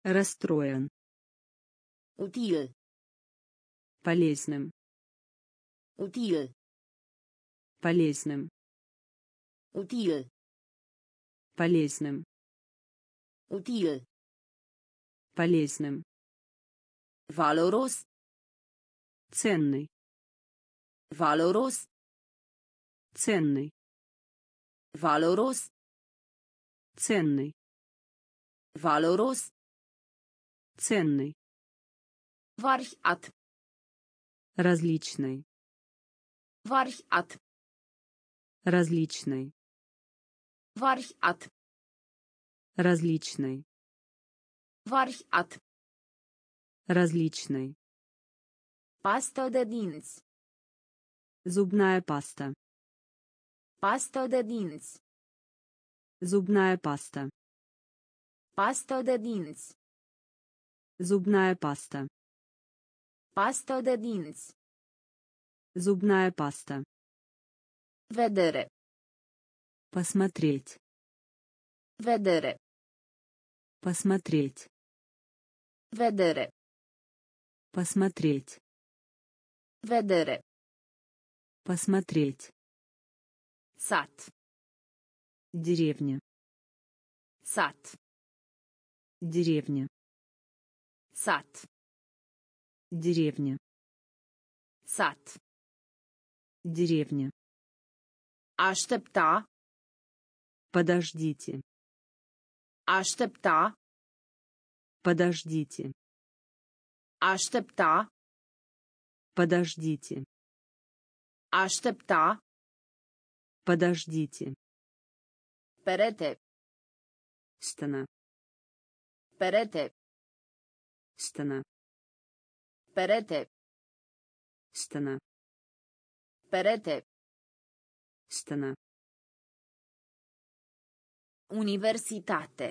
[SPEAKER 2] Расстроен.
[SPEAKER 1] Util.
[SPEAKER 2] Полезным.
[SPEAKER 1] Util.
[SPEAKER 2] Полезным.
[SPEAKER 1] Util.
[SPEAKER 2] Полезным.
[SPEAKER 1] Util.
[SPEAKER 2] Полезным.
[SPEAKER 1] Valoros.
[SPEAKER 2] Ценный.
[SPEAKER 1] Valoros.
[SPEAKER 2] Ценный.
[SPEAKER 1] Valoros.
[SPEAKER 2] Ценный.
[SPEAKER 1] Valoros.
[SPEAKER 2] Ценный.
[SPEAKER 1] Variat.
[SPEAKER 2] Различный.
[SPEAKER 1] Variat.
[SPEAKER 2] Различный.
[SPEAKER 1] Variat.
[SPEAKER 2] Различный.
[SPEAKER 1] Variat.
[SPEAKER 2] Различный.
[SPEAKER 1] Pastă de dinți.
[SPEAKER 2] Зубная паста.
[SPEAKER 1] Pastă de dinți.
[SPEAKER 2] Зубная паста.
[SPEAKER 1] Pastă de dinți.
[SPEAKER 2] Зубная паста.
[SPEAKER 1] Pastă de dinți.
[SPEAKER 2] Зубная паста.
[SPEAKER 1] Vedere.
[SPEAKER 2] Посмотреть.
[SPEAKER 1] Vedere.
[SPEAKER 2] Посмотреть.
[SPEAKER 1] Vedere.
[SPEAKER 2] Посмотреть.
[SPEAKER 1] Vedere.
[SPEAKER 2] Посмотреть.
[SPEAKER 1] Sat.
[SPEAKER 2] Деревня.
[SPEAKER 1] Sat.
[SPEAKER 2] Деревня.
[SPEAKER 1] Sat.
[SPEAKER 2] Деревня.
[SPEAKER 1] Sat.
[SPEAKER 2] Деревня.
[SPEAKER 1] Aștepta.
[SPEAKER 2] Подождите.
[SPEAKER 1] Aștepta.
[SPEAKER 2] Подождите.
[SPEAKER 1] Aștepta.
[SPEAKER 2] Подождите.
[SPEAKER 1] Aștepta.
[SPEAKER 2] Подождите.
[SPEAKER 1] Perete.
[SPEAKER 2] Стена.
[SPEAKER 1] Perete.
[SPEAKER 2] Стена.
[SPEAKER 1] Perete.
[SPEAKER 2] Стена.
[SPEAKER 1] Perete.
[SPEAKER 2] Стена.
[SPEAKER 1] Universitate.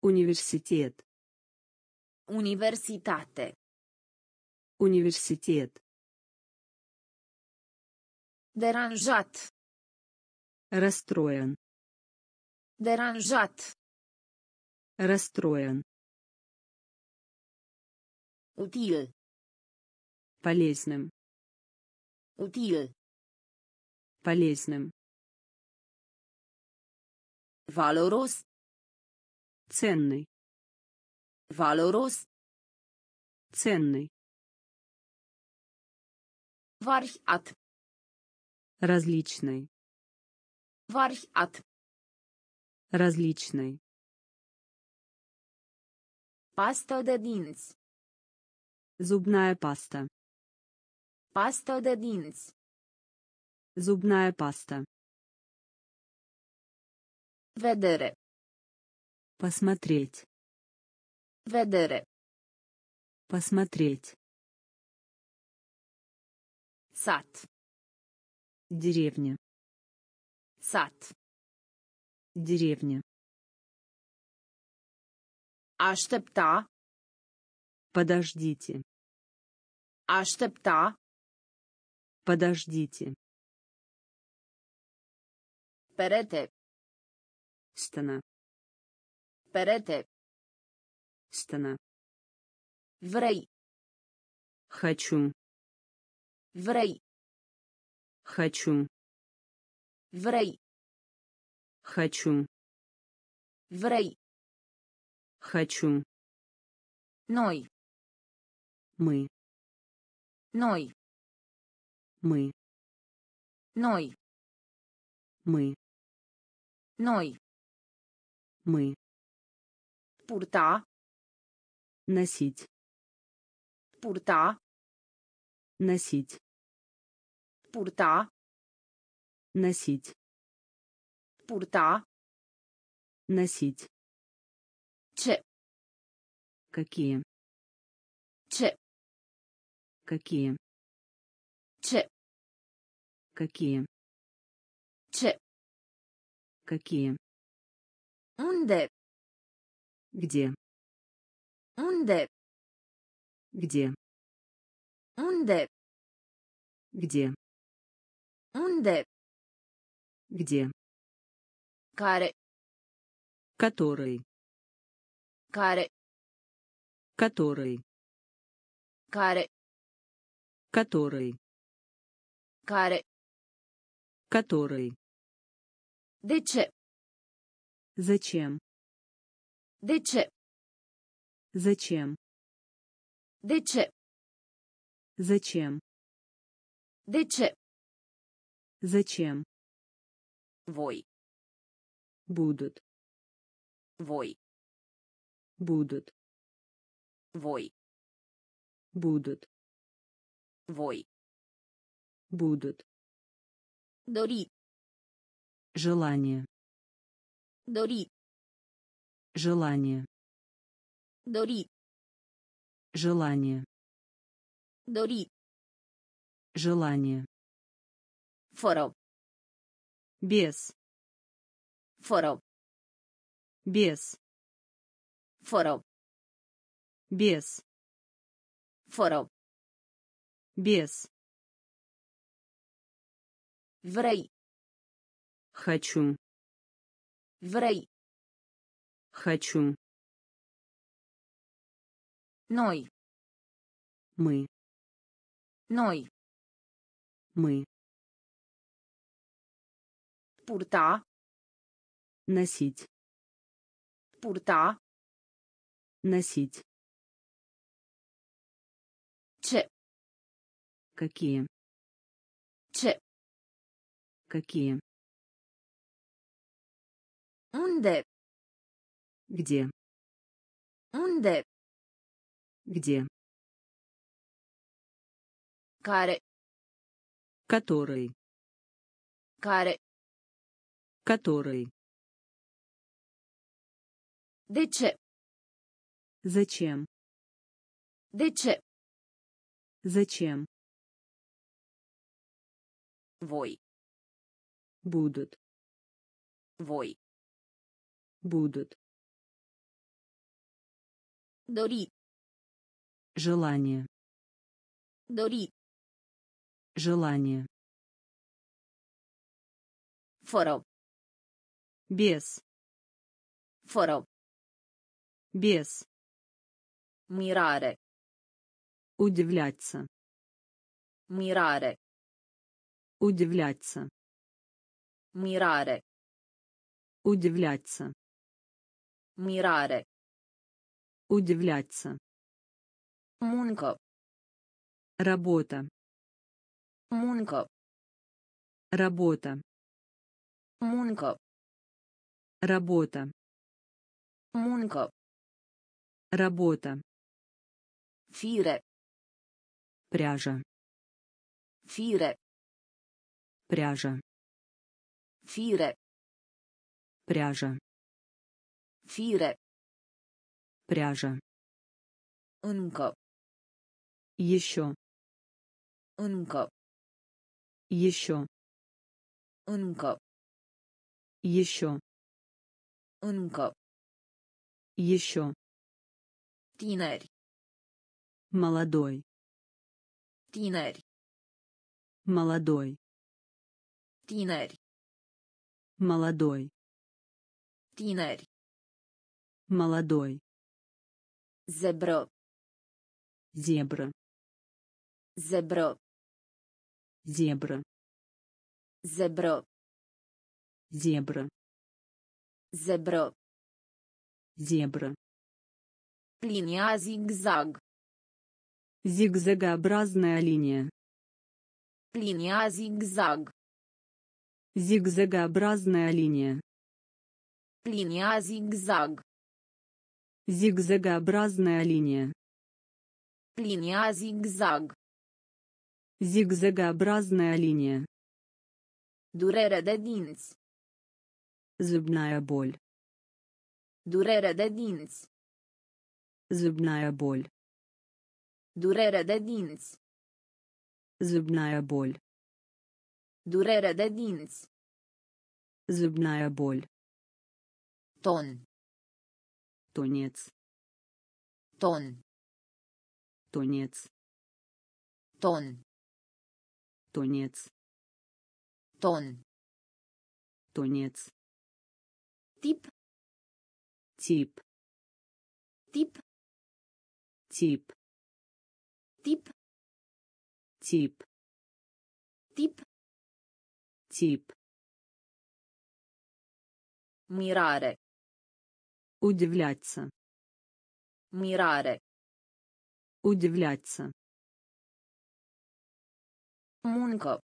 [SPEAKER 2] Университет.
[SPEAKER 1] Universitate.
[SPEAKER 2] Университет.
[SPEAKER 1] Deranjat.
[SPEAKER 2] Расстроен.
[SPEAKER 1] Deranjat.
[SPEAKER 2] Расстроен.
[SPEAKER 1] Util.
[SPEAKER 2] Полезным.
[SPEAKER 1] Util.
[SPEAKER 2] Полезным.
[SPEAKER 1] Valoros.
[SPEAKER 2] Ценный.
[SPEAKER 1] Valoros.
[SPEAKER 2] Ценный.
[SPEAKER 1] Variat.
[SPEAKER 2] Различный.
[SPEAKER 1] Variat.
[SPEAKER 2] Различный.
[SPEAKER 1] Pastă de dinți.
[SPEAKER 2] Зубная паста.
[SPEAKER 1] Pastă de dinți.
[SPEAKER 2] Зубная паста.
[SPEAKER 1] Vedere.
[SPEAKER 2] Посмотреть.
[SPEAKER 1] Vedere.
[SPEAKER 2] Посмотреть.
[SPEAKER 1] Sat.
[SPEAKER 2] Деревня.
[SPEAKER 1] Sat.
[SPEAKER 2] Деревня.
[SPEAKER 1] Aștepta.
[SPEAKER 2] Подождите.
[SPEAKER 1] Aștepta.
[SPEAKER 2] Подождите.
[SPEAKER 1] Perete.
[SPEAKER 2] Стена.
[SPEAKER 1] Perete.
[SPEAKER 2] Стена.
[SPEAKER 1] Vrei.
[SPEAKER 2] Хочу.
[SPEAKER 1] Vrei.
[SPEAKER 2] Хочу.
[SPEAKER 1] Vrei.
[SPEAKER 2] Хочу.
[SPEAKER 1] Vrei.
[SPEAKER 2] Хочу.
[SPEAKER 1] Noi.
[SPEAKER 2] Мы.
[SPEAKER 1] Noi.
[SPEAKER 2] Мы.
[SPEAKER 1] Noi.
[SPEAKER 2] Мы.
[SPEAKER 1] Noi.
[SPEAKER 2] Мы.
[SPEAKER 1] Purta.
[SPEAKER 2] Носить.
[SPEAKER 1] Purta.
[SPEAKER 2] Носить.
[SPEAKER 1] Purta.
[SPEAKER 2] Носить.
[SPEAKER 1] Purta.
[SPEAKER 2] Носить.
[SPEAKER 1] Ce.
[SPEAKER 2] Какие?
[SPEAKER 1] Ce.
[SPEAKER 2] Какие?
[SPEAKER 1] Ce.
[SPEAKER 2] Какие?
[SPEAKER 1] Ce.
[SPEAKER 2] Какие?
[SPEAKER 1] Unde.
[SPEAKER 2] Где?
[SPEAKER 1] Unde.
[SPEAKER 2] Где?
[SPEAKER 1] Unde.
[SPEAKER 2] Где?
[SPEAKER 1] Unde.
[SPEAKER 2] Где?
[SPEAKER 1] Care.
[SPEAKER 2] Который.
[SPEAKER 1] Care.
[SPEAKER 2] Который.
[SPEAKER 1] Care.
[SPEAKER 2] Который.
[SPEAKER 1] Care.
[SPEAKER 2] Который.
[SPEAKER 1] Ce.
[SPEAKER 2] Зачем?
[SPEAKER 1] De ce.
[SPEAKER 2] Зачем?
[SPEAKER 1] De ce.
[SPEAKER 2] Зачем?
[SPEAKER 1] De ce.
[SPEAKER 2] Зачем?
[SPEAKER 1] Voi.
[SPEAKER 2] Будут.
[SPEAKER 1] Voi.
[SPEAKER 2] Будут.
[SPEAKER 1] Voi.
[SPEAKER 2] Будут.
[SPEAKER 1] Voi.
[SPEAKER 2] Будут.
[SPEAKER 1] Dori.
[SPEAKER 2] Желание.
[SPEAKER 1] Dori.
[SPEAKER 2] Желание.
[SPEAKER 1] Dori.
[SPEAKER 2] Желание.
[SPEAKER 1] Dori.
[SPEAKER 2] Желание.
[SPEAKER 1] Fără.
[SPEAKER 2] Без.
[SPEAKER 1] Fără.
[SPEAKER 2] Без.
[SPEAKER 1] Fără.
[SPEAKER 2] Без.
[SPEAKER 1] Fără.
[SPEAKER 2] Без.
[SPEAKER 1] Vrei.
[SPEAKER 2] Хочу.
[SPEAKER 1] Vrei.
[SPEAKER 2] Хочу.
[SPEAKER 1] Noi.
[SPEAKER 2] Мы.
[SPEAKER 1] Noi.
[SPEAKER 2] Мы.
[SPEAKER 1] Purta.
[SPEAKER 2] Носить.
[SPEAKER 1] Purta.
[SPEAKER 2] Носить.
[SPEAKER 1] Ce.
[SPEAKER 2] Какие?
[SPEAKER 1] Ce.
[SPEAKER 2] Какие?
[SPEAKER 1] Unde.
[SPEAKER 2] Где?
[SPEAKER 1] Unde.
[SPEAKER 2] Где?
[SPEAKER 1] Care.
[SPEAKER 2] Который.
[SPEAKER 1] Care.
[SPEAKER 2] Который.
[SPEAKER 1] De ce.
[SPEAKER 2] Зачем?
[SPEAKER 1] De ce.
[SPEAKER 2] Зачем?
[SPEAKER 1] Voi.
[SPEAKER 2] Будут.
[SPEAKER 1] Voi.
[SPEAKER 2] Будут.
[SPEAKER 1] Dori.
[SPEAKER 2] Желание.
[SPEAKER 1] Dori.
[SPEAKER 2] Желание.
[SPEAKER 1] Fără.
[SPEAKER 2] Без.
[SPEAKER 1] Fără.
[SPEAKER 2] Без.
[SPEAKER 1] Mirare.
[SPEAKER 2] Удивляться.
[SPEAKER 1] Mirare.
[SPEAKER 2] Удивляться.
[SPEAKER 1] Mirare.
[SPEAKER 2] Удивляться.
[SPEAKER 1] Mirare.
[SPEAKER 2] Удивляться.
[SPEAKER 1] Muncă.
[SPEAKER 2] Работа.
[SPEAKER 1] Muncă.
[SPEAKER 2] Работа.
[SPEAKER 1] Muncă.
[SPEAKER 2] Работа.
[SPEAKER 1] Muncă.
[SPEAKER 2] Работа.
[SPEAKER 1] Fire.
[SPEAKER 2] Пряжа.
[SPEAKER 1] Fire.
[SPEAKER 2] Пряжа.
[SPEAKER 1] Fire.
[SPEAKER 2] Пряжа.
[SPEAKER 1] Fire.
[SPEAKER 2] Пряжа.
[SPEAKER 1] Încă.
[SPEAKER 2] Еще.
[SPEAKER 1] Încă.
[SPEAKER 2] Еще.
[SPEAKER 1] Încă.
[SPEAKER 2] Еще.
[SPEAKER 1] Încă.
[SPEAKER 2] Еще.
[SPEAKER 1] Tineri.
[SPEAKER 2] Молодой.
[SPEAKER 1] Tineri.
[SPEAKER 2] Молодой.
[SPEAKER 1] Tineri.
[SPEAKER 2] Молодой.
[SPEAKER 1] Tineri.
[SPEAKER 2] Молодой.
[SPEAKER 1] Zebră.
[SPEAKER 2] Зебра.
[SPEAKER 1] Zebră.
[SPEAKER 2] Зебра.
[SPEAKER 1] Zebră.
[SPEAKER 2] Зебра.
[SPEAKER 1] Zebră.
[SPEAKER 2] Зебра.
[SPEAKER 1] Linia zigzag.
[SPEAKER 2] Зигзагообразная линия.
[SPEAKER 1] Linia zigzag.
[SPEAKER 2] Зигзагообразная линия.
[SPEAKER 1] Linia zigzag.
[SPEAKER 2] Зигзагообразная линия.
[SPEAKER 1] Linia zigzag.
[SPEAKER 2] Зигзагообразная линия.
[SPEAKER 1] Durere de dinți.
[SPEAKER 2] Зубная боль.
[SPEAKER 1] Durere de dinți.
[SPEAKER 2] Зубная боль.
[SPEAKER 1] Durere de dinți.
[SPEAKER 2] Зубная боль.
[SPEAKER 1] Durere de dinți.
[SPEAKER 2] Зубная боль.
[SPEAKER 1] Ton.
[SPEAKER 2] Тунец.
[SPEAKER 1] Ton.
[SPEAKER 2] Тунец.
[SPEAKER 1] Ton.
[SPEAKER 2] Тунец.
[SPEAKER 1] Ton.
[SPEAKER 2] Тунец.
[SPEAKER 1] Tip.
[SPEAKER 2] Тип.
[SPEAKER 1] Tip.
[SPEAKER 2] Тип.
[SPEAKER 1] Tip.
[SPEAKER 2] Тип.
[SPEAKER 1] Tip.
[SPEAKER 2] Тип.
[SPEAKER 1] Mirare.
[SPEAKER 2] Удивляться.
[SPEAKER 1] Mirare.
[SPEAKER 2] Удивляться.
[SPEAKER 1] Muncă.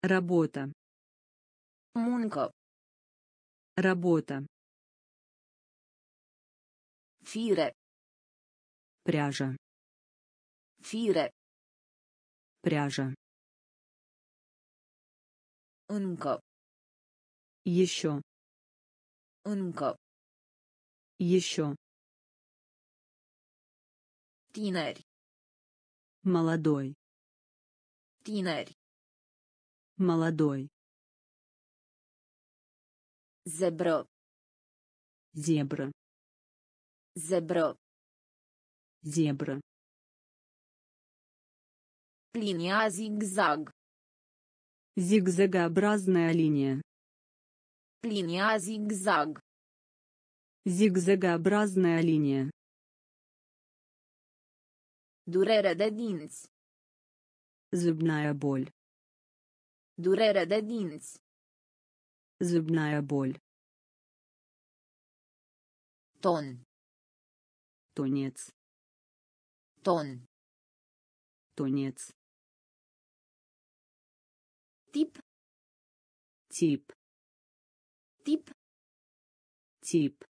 [SPEAKER 2] Работа.
[SPEAKER 1] Muncă.
[SPEAKER 2] Работа.
[SPEAKER 1] Fire.
[SPEAKER 2] Пряжа.
[SPEAKER 1] Fire.
[SPEAKER 2] Пряжа.
[SPEAKER 1] Încă.
[SPEAKER 2] Еще.
[SPEAKER 1] Încă.
[SPEAKER 2] Еще.
[SPEAKER 1] Tineri.
[SPEAKER 2] Молодой.
[SPEAKER 1] Tineri.
[SPEAKER 2] Молодой.
[SPEAKER 1] Zebră.
[SPEAKER 2] Зебра.
[SPEAKER 1] Zebră.
[SPEAKER 2] Зебра.
[SPEAKER 1] Linia zigzag.
[SPEAKER 2] Зигзагообразная линия.
[SPEAKER 1] Linia zigzag.
[SPEAKER 2] Зигзагообразная линия.
[SPEAKER 1] Durere de dinți.
[SPEAKER 2] Зубная боль.
[SPEAKER 1] Durere de dinți.
[SPEAKER 2] Зубная боль.
[SPEAKER 1] Ton.
[SPEAKER 2] Тунец.
[SPEAKER 1] Ton.
[SPEAKER 2] Тунец.
[SPEAKER 1] Tip.
[SPEAKER 2] Тип.
[SPEAKER 1] Tip.
[SPEAKER 2] Тип.